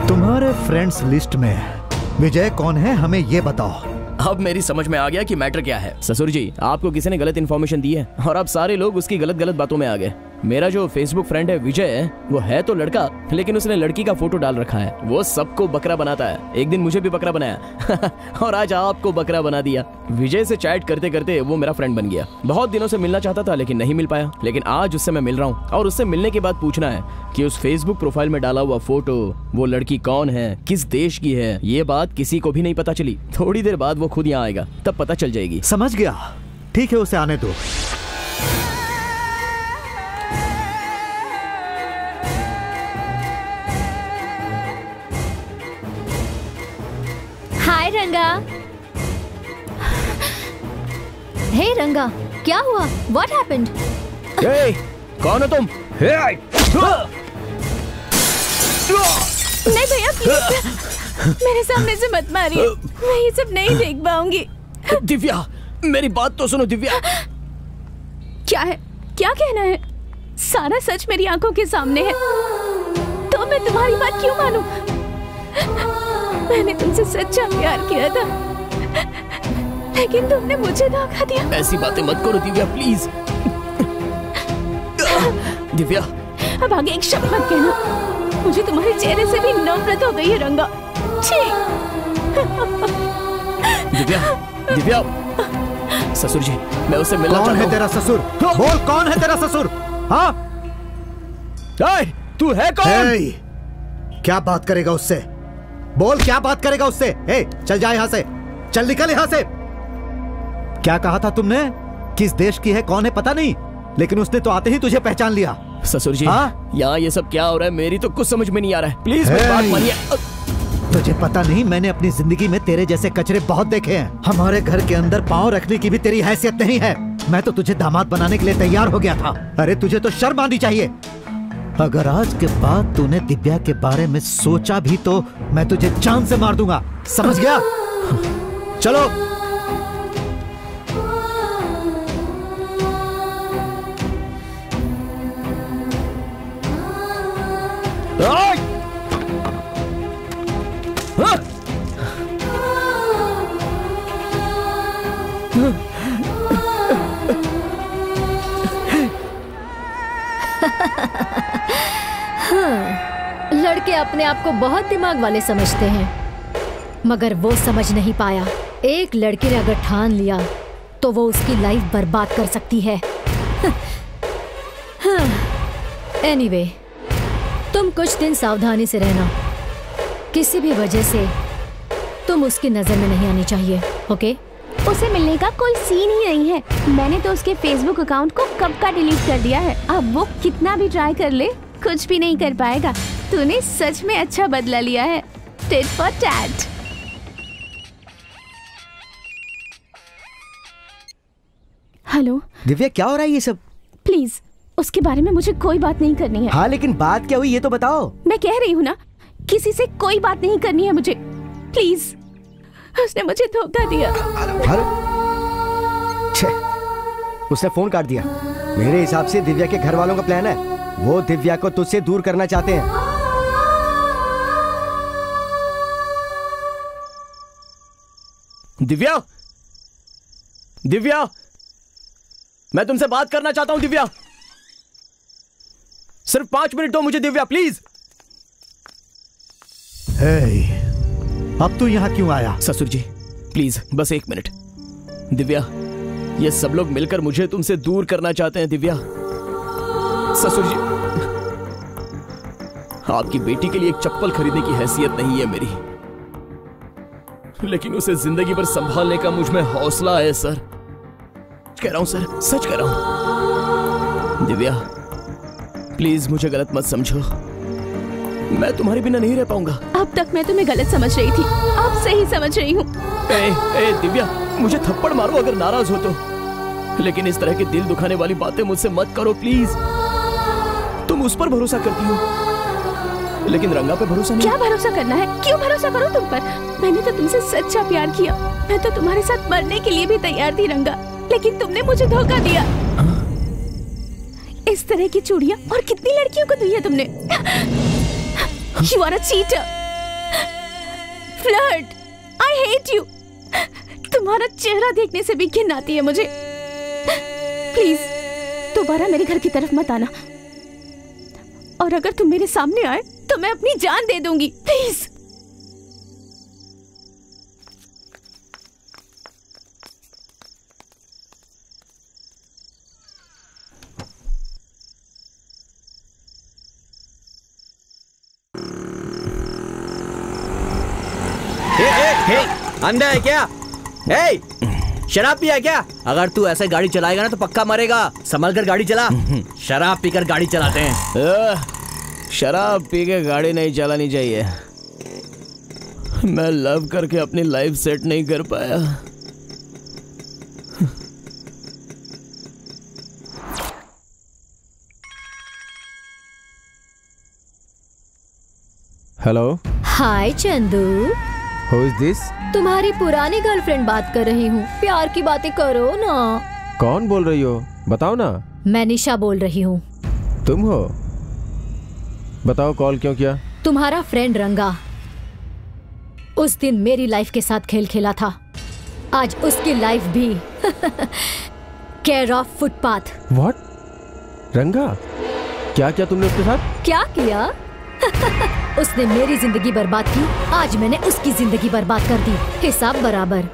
तुम्हारे फ्रेंड्स लिस्ट में विजय कौन है हमें ये बताओ। अब मेरी समझ में आ गया कि मैटर क्या है। ससुर जी आपको किसी ने गलत इन्फॉर्मेशन दी है और अब सारे लोग उसकी गलत गलत बातों में आ गए। मेरा जो फेसबुक फ्रेंड है विजय, वो है तो लड़का, लेकिन उसने लड़की का फ़ोटो डाल रखा है। वो सबको बकरा बनाता है। एक दिन मुझे भी बकरा बनाया। और आज आपको बकरा बना दिया। विजय से चैट करते करते वो मेरा फ्रेंड बन गया। बहुत दिनों से मिलना चाहता था, लेकिन नहीं मिल पाया। लेकिन आज उससे मैं मिल रहा हूँ। और उससे मिलने के बाद पूछना है कि उस फेसबुक प्रोफ़ाइल में डाला हुआ फ़ोटो वो लड़की कौन है? किस देश की है? ये बात किसी को भी नहीं पता चली। थोड़ी देर बाद वो खुद यहाँ आएगा। तब पता चल जाएगी। समझ गया। ठीक है, उसे आने दो। रंगा हे रंगा क्या हुआ? व्हाट हैपेंड hey, कौन हो तुम? Hey! नहीं भैया प्लीज़ मेरे सामने से मत मारिए। मैं ये सब नहीं देख पाऊँगी। दिव्या मेरी बात तो सुनो दिव्या। क्या है? क्या कहना है? सारा सच मेरी आँखों के सामने है। तो मैं तुम्हारी बात क्यों मानूं? मैंने तुमसे सच्चा प्यार किया था। लेकिन तुमने मुझे धोखा दिया। ऐसी बातें मत करो दिव्या प्लीज़ दिव्या। अब आगे एक शब्द मत कहना। मुझे तुम्हारे चेहरे से भी नफरत हो गई है रंगा। दिव्या दिव्या। ससुर जी मैं उसे मिलना कौन है तेरा ससुर? बोल कौन है तेरा ससुर? हाँ? तू है कौन? hey, क्या बात करेगा उससे? बोल क्या बात करेगा उससे? ए, चल जा यहाँ से। चल निकल यहाँ से। क्या कहा था तुमने? किस देश की है कौन है पता नहीं। लेकिन उसने तो आते ही तुझे पहचान लिया। ससुर जी हाँ? यहाँ ये सब क्या हो रहा है मेरी तो कुछ समझ में नहीं आ रहा है। प्लीज़ मेरी बात मानिए। तुझे पता नहीं मैंने अपनी ज़िंदगी में तेरे जैसे कचरे बहुत देखे हैं। हमारे घर के अंदर पाँव रखने की भी तेरी हैसियत नहीं है। मैं तो तुझे दामाद बनाने के लिए तैयार हो गया था। अरे तुझे तो शर्म आनी चाहिए। अगर आज के बाद तूने दिव्या के बारे में सोचा भी तो मैं तुझे जान से मार दूँगा। समझ गया? चलो। हाँ, लड़के अपने आप को बहुत दिमाग वाले समझते हैं। मगर वो समझ नहीं पाया एक लड़के ने अगर ठान लिया तो वो उसकी लाइफ बर्बाद कर सकती है। एनीवे तुम कुछ दिन सावधानी से रहना। किसी भी वजह से तुम उसकी नज़र में नहीं आनी चाहिए ओके उसे मिलने का कोई सीन ही नहीं है। मैंने तो उसके फेसबुक अकाउंट को कब का डिलीट कर दिया है? अब वो कितना भी ट्राई कर ले। कुछ भी नहीं कर पाएगा। तूने सच में अच्छा बदला लिया है। Tit for tat hello Divya क्या हो रहा है ये सब? प्लीज़ उसके बारे में मुझे कोई बात नहीं करनी है। हाँ लेकिन बात क्या हुई ये तो बताओ। मैं कह रही हूँ ना किसी से कोई बात नहीं करनी है मुझे। प्लीज़ उसने मुझे धोखा दिया। उसने फ़ोन काट दिया। मेरे हिसाब से दिव्या के घर वालों का प्लान है। वो दिव्या को तुझसे दूर करना चाहते हैं। दिव्या! दिव्या! मैं तुमसे बात करना चाहता हूँ दिव्या। सिर्फ़ पाँच मिनट दो मुझे दिव्या प्लीज़। हे, अब तू यहाँ क्यों आया? ससुर जी प्लीज़ बस एक मिनट। दिव्या ये सब लोग मिलकर मुझे तुमसे दूर करना चाहते हैं दिव्या। ससुर जी। आपकी बेटी के लिए एक चप्पल खरीदने की हैसियत नहीं है मेरी। लेकिन उसे ज़िंदगी भर संभालने का मुझमें हौसला है सर। कह रहा हूँ सर सच कह रहा हूँ। दिव्या प्लीज़ मुझे गलत मत समझो। मैं तुम्हारे बिना नहीं रह पाऊँगा। अब तक मैं तुम्हें गलत समझ रही थी। अब सही समझ रही हूँ। दिव्या मुझे थप्पड़ मारो अगर नाराज़ हो तो। लेकिन इस तरह की दिल दुखाने वाली बातें मुझसे मत करो प्लीज़। तुम उस पर भरोसा करती हो। लेकिन रंगा पे भरोसा नहीं। क्या भरोसा करना है? क्यों भरोसा करो तुम पर? मैंने तो तुमसे सच्चा प्यार किया। मैं तो तुम्हारे साथ मरने के लिए भी तैयार थी, रंगा। लेकिन तुमने मुझे धोखा दिया। इस तरह की चूड़ियाँ और कितनी लड़कियों को दी है तुमने? You are flirt I hate you तुम्हारा चेहरा देखने से भी घिन आती है मुझे। प्लीज़ दोबारा मेरे घर की तरफ़ मत आना। और अगर तुम मेरे सामने आए तो मैं अपनी जान दे दूँगी। प्लीज़ हे, हे, हे, अंधा है क्या? हे, शराब पिया है क्या? अगर तू ऐसे गाड़ी चलाएगा ना तो पक्का मरेगा। संभल कर गाड़ी चला। शराब पीकर गाड़ी चलाते हैं। शराब पी के गाड़ी नहीं चलानी चाहिए। मैं लव करके अपनी लाइफ सेट नहीं कर पाया। Hello hi Chandu. Who is this तुम्हारी पुरानी गर्लफ्रेंड बात कर रही हूँ। प्यार की बातें करो ना। कौन बोल रही हो? बताओ ना। मैं निशा बोल रही हूँ। तुम हो? बताओ कॉल क्यों किया? तुम्हारा फ्रेंड रंगा। उस दिन मेरी लाइफ के साथ खेल खेला था। आज उसकी लाइफ भी। Care of footpath what Ranga? क्या क्या तुमने उसके साथ? क्या किया? उसने मेरी ज़िंदगी बर्बाद की। आज मैंने उसकी ज़िंदगी बर्बाद कर दी। हिसाब बराबर।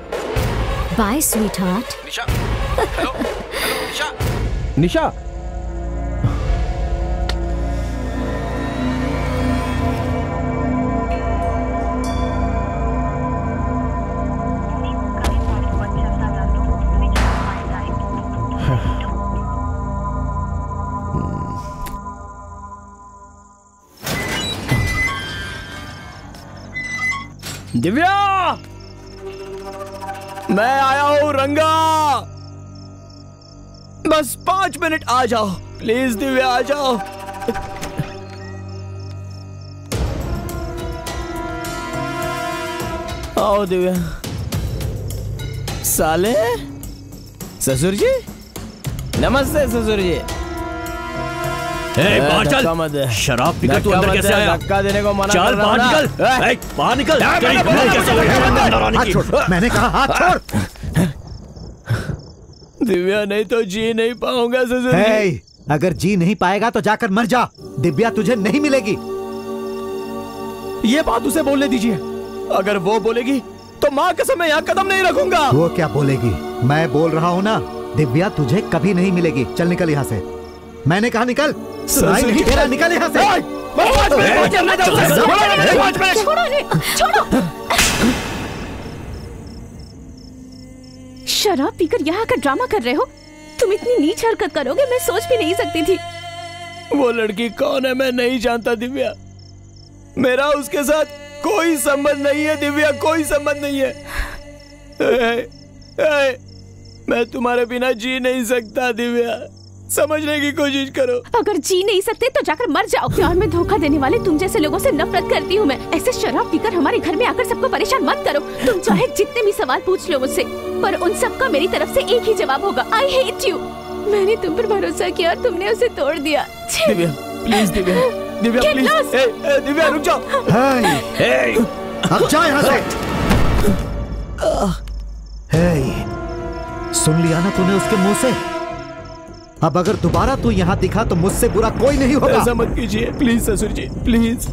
Bye sweetheart Nisha! दिव्या! मैं आया हूँ, रंगा! बस पाँच मिनट आ जाओ। प्लीज़ दिव्या, आ जाओ। आओ दिव्या। साले? ससुर जी? नमस्ते, ससुर जी। बाहर चल। शराब पीकर तू अंदर कैसे आया? धक्का देने को मना चल, बाहर निकल। बाहर निकल। मैंने कैसे की? कहा हाथ छोड़। दिव्या नहीं तो जी नहीं पाऊँगा ससुर अगर जी नहीं पाएगा तो जाकर मर जा। दिव्या तुझे नहीं मिलेगी। ये बात उसे बोलने दीजिए। अगर वो बोलेगी तो माँ कसम मैं यहाँ कदम नहीं रखूँगा। वो क्या बोलेगी? मैं बोल रहा हूँ ना दिव्या तुझे कभी नहीं मिलेगी। चल निकल यहाँ से। मैंने कहा निकल। सुनाई नहीं दे रहा निकल यहाँ से। शराब पीकर यहाँ का ड्रामा कर रहे हो? तुम इतनी नीच हरकत करोगे मैं सोच भी नहीं सकती थी। वो लड़की कौन है मैं नहीं जानता दिव्या। मेरा उसके साथ कोई संबंध नहीं है दिव्या कोई संबंध नहीं है। ए, ए, मैं तुम्हारे बिना जी नहीं सकता दिव्या। समझने की कोशिश करो। अगर जी नहीं सकते तो जाकर मर जाओ। प्यार में धोखा देने वाले तुम जैसे लोगों से नफरत करती हूँ मैं। ऐसे शराब पीकर हमारे घर में आकर सबको परेशान मत करो। तुम चाहे जितने भी सवाल पूछ लो मुझसे पर उन सबका मेरी तरफ़ से एक ही जवाब होगा। आई हेट यू मैंने तुम पर भरोसा किया और तुमने उसे तोड़ दिया। दिव्या प्लीज़ दिव्या। दिव्या प्लीज़ ए, ए, दिव्या रुक जाओ। अब जा यहाँ से। सुन लिया ना तूने उसके मुँह से? अब अगर दोबारा तू यहाँ दिखा तो मुझसे बुरा कोई नहीं होगा। ऐसा मत कीजिए। प्लीज़ ससुर जी प्लीज़।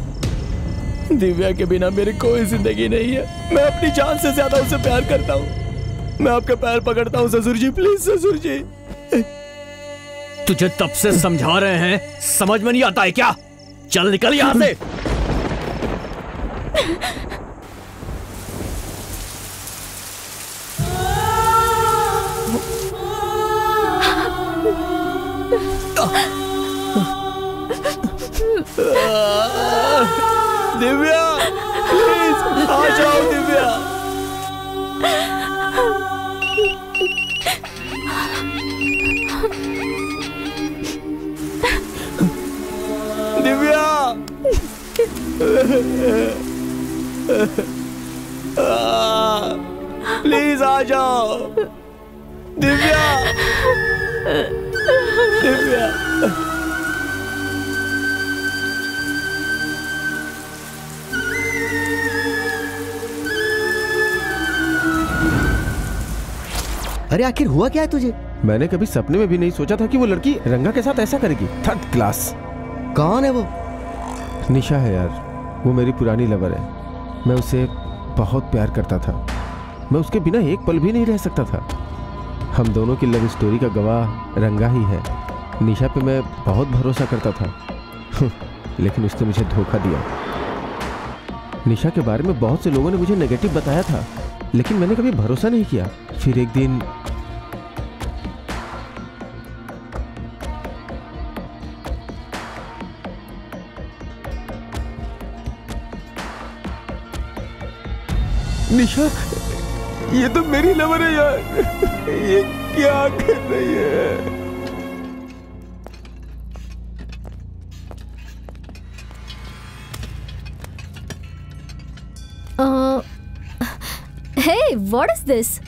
दिव्या के बिना मेरी कोई ज़िंदगी नहीं है। मैं अपनी जान से ज़्यादा उसे प्यार करता हूँ। मैं आपके पैर पकड़ता हूँ ससुर जी प्लीज़ ससुर जी। तुझे तब से समझा रहे हैं। समझ में नहीं आता है क्या? चल निकल यहाँ से। दिव्या प्लीज़ आ जाओ दिव्या। दिव्या। प्लीज़ आ जाओ। दिव्या। दिव्या अरे आखिर हुआ क्या है तुझे? मैंने कभी सपने में भी नहीं सोचा था कि वो लड़की रंगा के साथ ऐसा करेगी। थर्ड क्लास कौन है वो? निशा है यार। वो मेरी पुरानी लवर है। मैं उसे बहुत प्यार करता था। मैं उसके बिना एक पल भी नहीं रह सकता था। हम दोनों की लव स्टोरी का गवाह रंगा ही है। निशा पे मैं बहुत भरोसा करता था। लेकिन उसने मुझे धोखा दिया। निशा के बारे में बहुत से लोगों ने मुझे नेगेटिव बताया था, लेकिन मैंने कभी भरोसा नहीं किया। फिर एक दिन निशा ये तो मेरी लवर है यार ये क्या कर रही है Uh, hey, what is this?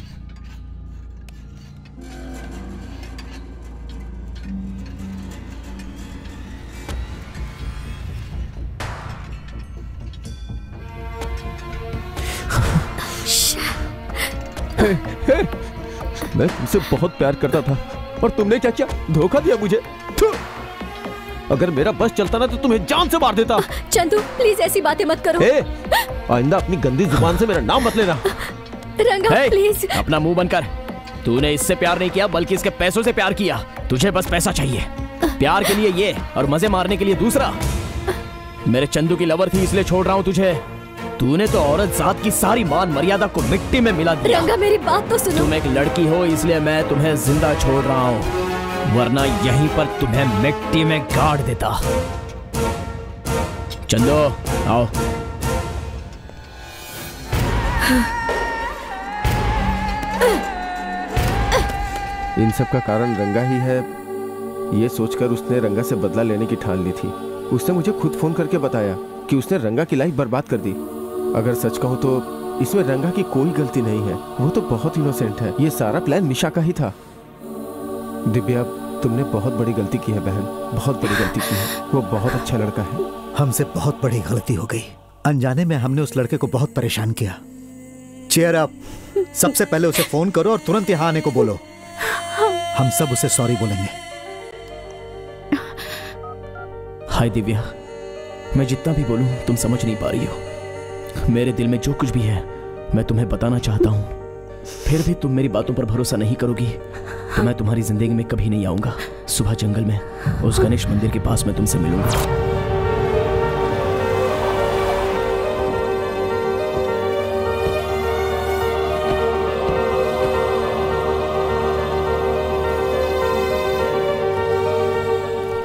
मैं तुमसे बहुत प्यार करता था और तुमने क्या किया? धोखा दिया मुझे। अगर मेरा बस चलता ना तो तुम्हें जान से मार देता। चंदू प्लीज़ ऐसी बातें मत करो। आइंदा अपनी गंदी ज़ुबान से मेरा नाम मत लेना। रंगा प्लीज़ अपना मुँह बंद कर। तूने इससे प्यार नहीं किया बल्कि इसके पैसों से प्यार किया। तुझे बस पैसा चाहिए। प्यार के लिए ये और मज़े मारने के लिए दूसरा। मेरे चंदू की लवर थी इसलिए छोड़ रहा हूँ तुझे। तूने तो औरत जात की सारी मान मर्यादा को मिट्टी में मिला दिया। रंगा मेरी बात तो सुनो। तुम एक लड़की हो इसलिए मैं तुम्हें ज़िंदा छोड़ रहा हूँ। वरना यहीं पर तुम्हें मिट्टी में गाड़ देता। चंदो आओ। इन सब का कारण रंगा ही है। ये सोचकर उसने रंगा से बदला लेने की ठान ली थी। उसने मुझे खुद फ़ोन करके बताया कि उसने रंगा की लाइफ बर्बाद कर दी। अगर सच कहूँ तो इसमें रंगा की कोई गलती नहीं है। वो तो बहुत इनोसेंट है। ये सारा प्लान निशा का ही था। दिव्या तुमने बहुत बड़ी गलती की है बहन। बहुत बड़ी गलती की है। वो बहुत अच्छा लड़का है। हमसे बहुत बड़ी गलती हो गई। अनजाने में हमने उस लड़के को बहुत परेशान किया। चेयर अप सबसे पहले उसे फ़ोन करो और तुरंत यहाँ आने को बोलो। हम सब उसे सॉरी बोलेंगे। हाय दिव्या मैं जितना भी बोलूँ तुम समझ नहीं पा रही हो। मेरे दिल में जो कुछ भी है मैं तुम्हें बताना चाहता हूँ। फिर भी तुम मेरी बातों पर भरोसा नहीं करोगी तो मैं तुम्हारी ज़िंदगी में कभी नहीं आऊँगा। सुबह जंगल में उस गणेश मंदिर के पास मैं तुमसे मिलूँगा।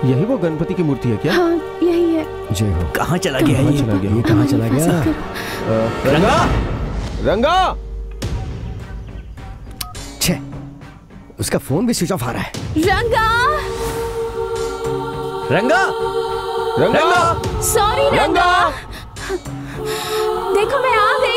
यही वो गणपति की मूर्ति है क्या? हाँ। जय हो। कहाँ चला गया कहाँ ये? चला गया? ये कहाँ चला गया? रंगा! रंगा! छे उसका फ़ोन भी स्विच ऑफ़ आ रहा है। रंगा! रंगा! रंगा! सॉरी रंगा! देखो मैं आ गई।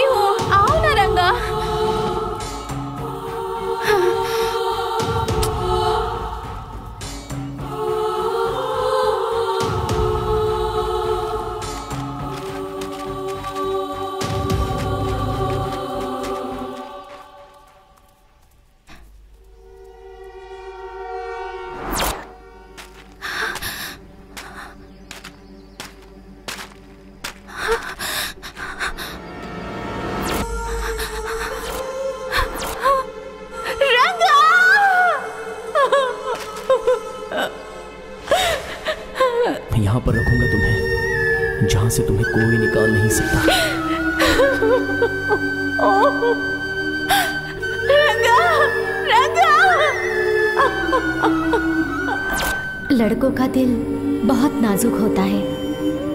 नाजुक होता है।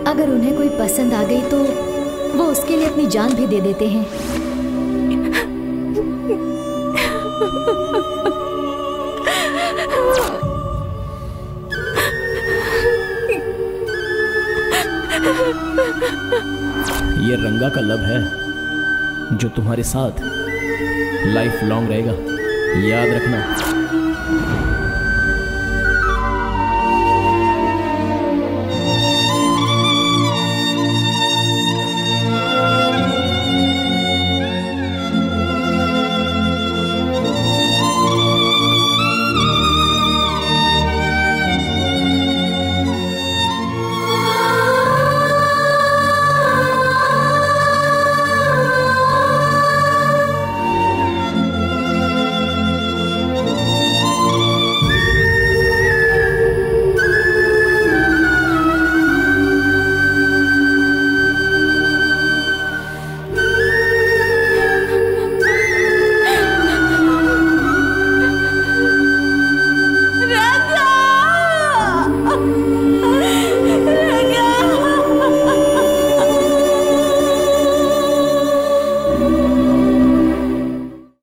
अगर उन्हें कोई पसंद आ गई तो वो उसके लिए अपनी जान भी दे देते हैं। ये रंगा का लव है, जो तुम्हारे साथ लाइफ लॉन्ग रहेगा। याद रखना।